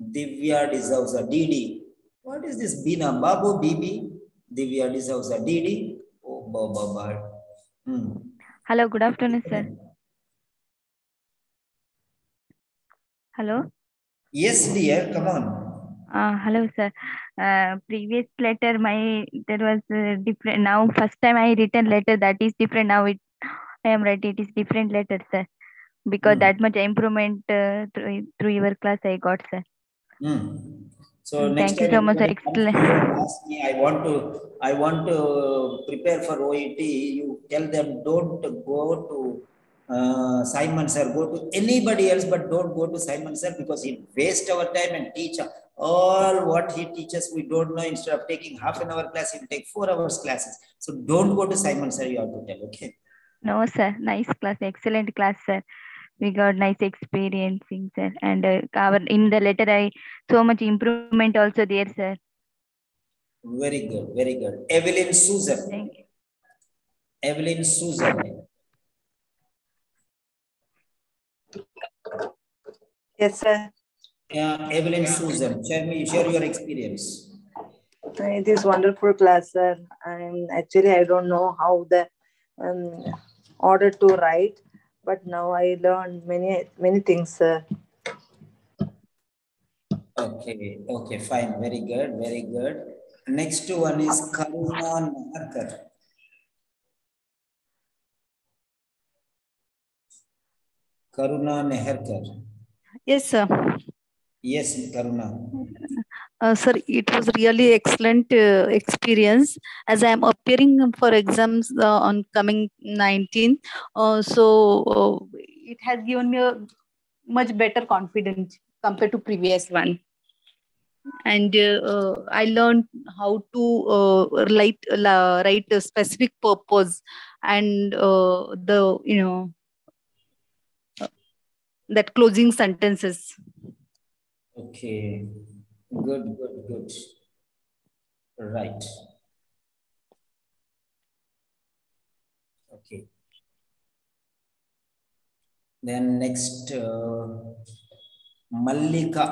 Divya D'Souza. Didi. What is this? Bina Babu Bibi. Divya D'Souza. Didi. Oh, Baba. Baba. Hmm. Hello, good afternoon, sir. Hello. Yes, dear. Come on. Uh, hello, sir. Uh, previous letter, my there was uh, different. Now, first time I written letter that is different. Now it, I am writing it is different letter, sir. Because Hmm. that much improvement uh, through through your class I got, sir. Hmm. So Mm, next thank you time so much, sir. anybody comes to Excellent. you and ask me, I want to, I want to prepare for OET. You tell them don't go to uh, Simon sir, go to anybody else, but don't go to Simon sir because he waste our time and teach all what he teaches. We don't know. Instead of taking half an hour class, he'll take four hours classes. So don't go to Simon sir. You have to tell. Okay. No, sir. Nice class, excellent class, sir. We got nice experiencing, sir. And uh, our in the letter, I so much improvement also there, sir. Very good. Very good. Evelyn Susan. Thank you. Evelyn Susan. Yes, sir. Yeah, Evelyn Susan. Share me, share your experience. It is wonderful class, sir. I'm actually I don't know how the um, order to write, but now I learned many many things, sir. Okay, okay, fine. Very good, very good. Next one is Karuna Naharkar. Karuna Neharkar. Yes, sir. Yes, Karuna. Uh, sir, it was really excellent uh, experience as I am appearing for exams uh, on coming 19 Uh, so uh, it has given me a much better confidence compared to previous one. And uh, I learned how to write write a specific purpose and the you know that closing sentences. Okay, good, good, good. Right. Okay. Then next, uh, Mallika.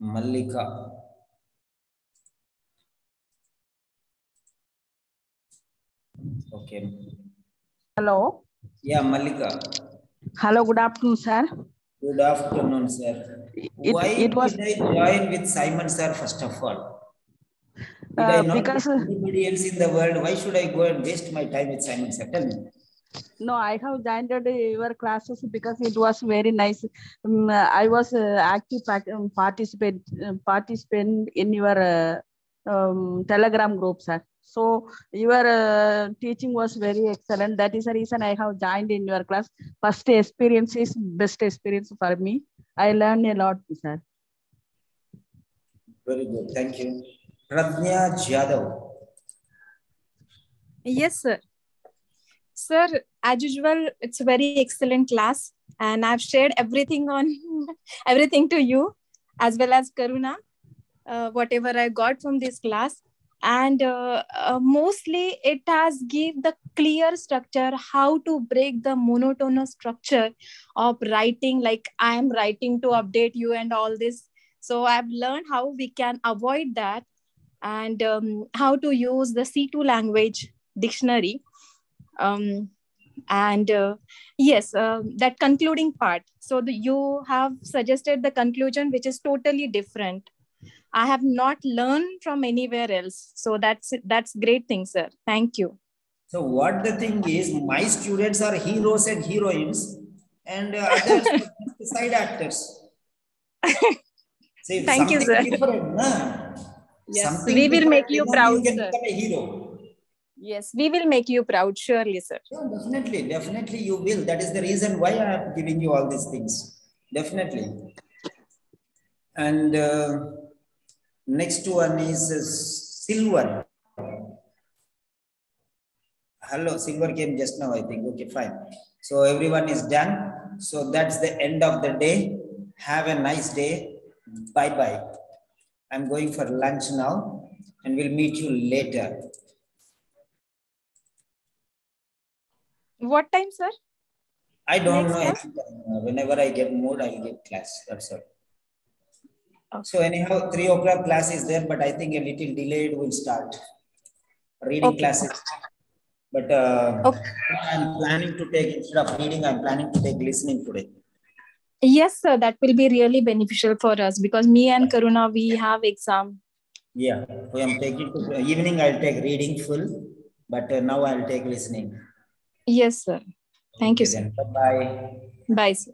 Mallika. Okay. Hello. Yeah, Mallika. Hello. Good afternoon, sir. Good afternoon, sir. It- Why it was- did I join with Simon, sir, first of all? Did I Uh, not because, anybody else in the world? Why should I go and waste my time with Simon, sir? Tell me. No, I have joined your classes because it was very nice. Um, I was uh, active um, participant uh, participant in your uh, um, Telegram group, sir. So your uh, teaching was very excellent. That is the reason I have joined in your class. First experience is best experience for me. I learned a lot, sir. Very good. Thank you. Pradnya Jadhav. Yes, sir. Sir, as usual, it's a very excellent class, and I've shared everything on everything to you, as well as Karuna, uh, whatever I got from this class, and uh, uh, mostly it has give the clear structure how to break the monotonous structure of writing. Like I am writing to update you and all this, so I've learned how we can avoid that and um, how to use the C2 language dictionary. Um, and uh, yes, uh, that concluding part. So the, you have suggested the conclusion, which is totally different. I have not learned from anywhere else. So that's that's great thing, sir. Thank you. So what the thing is, my students are heroes and heroines, and uh, others side actors. See, Thank you, sir. different, nah? Yes, Something we will make you proud, can sir. a hero. Yes, we will make you proud, surely, sir. Yeah, definitely, definitely you will. That is the reason why I am giving you all these things. Definitely. And uh, next one is uh, silver. Hello, silver came just now, I think. Okay, fine. So everyone is done. So that's the end of the day. Have a nice day. Bye bye. I'm going for lunch now and we'll meet you later. What time, sir? I don't Next know. Whenever I get mood, I'll get class. That's all. So anyhow, three o'clock class is there, but I think a little delayed will start. Reading Okay. classes. But uh, I'm planning to take, instead of reading, I'm planning to take listening today. Yes, sir. That will be really beneficial for us because me and Karuna, we have exam. Yeah, we am taking, to, evening I'll take reading full, but uh, now I'll take listening. Yes, sir. Thank you, sir. Bye-bye. Bye, sir.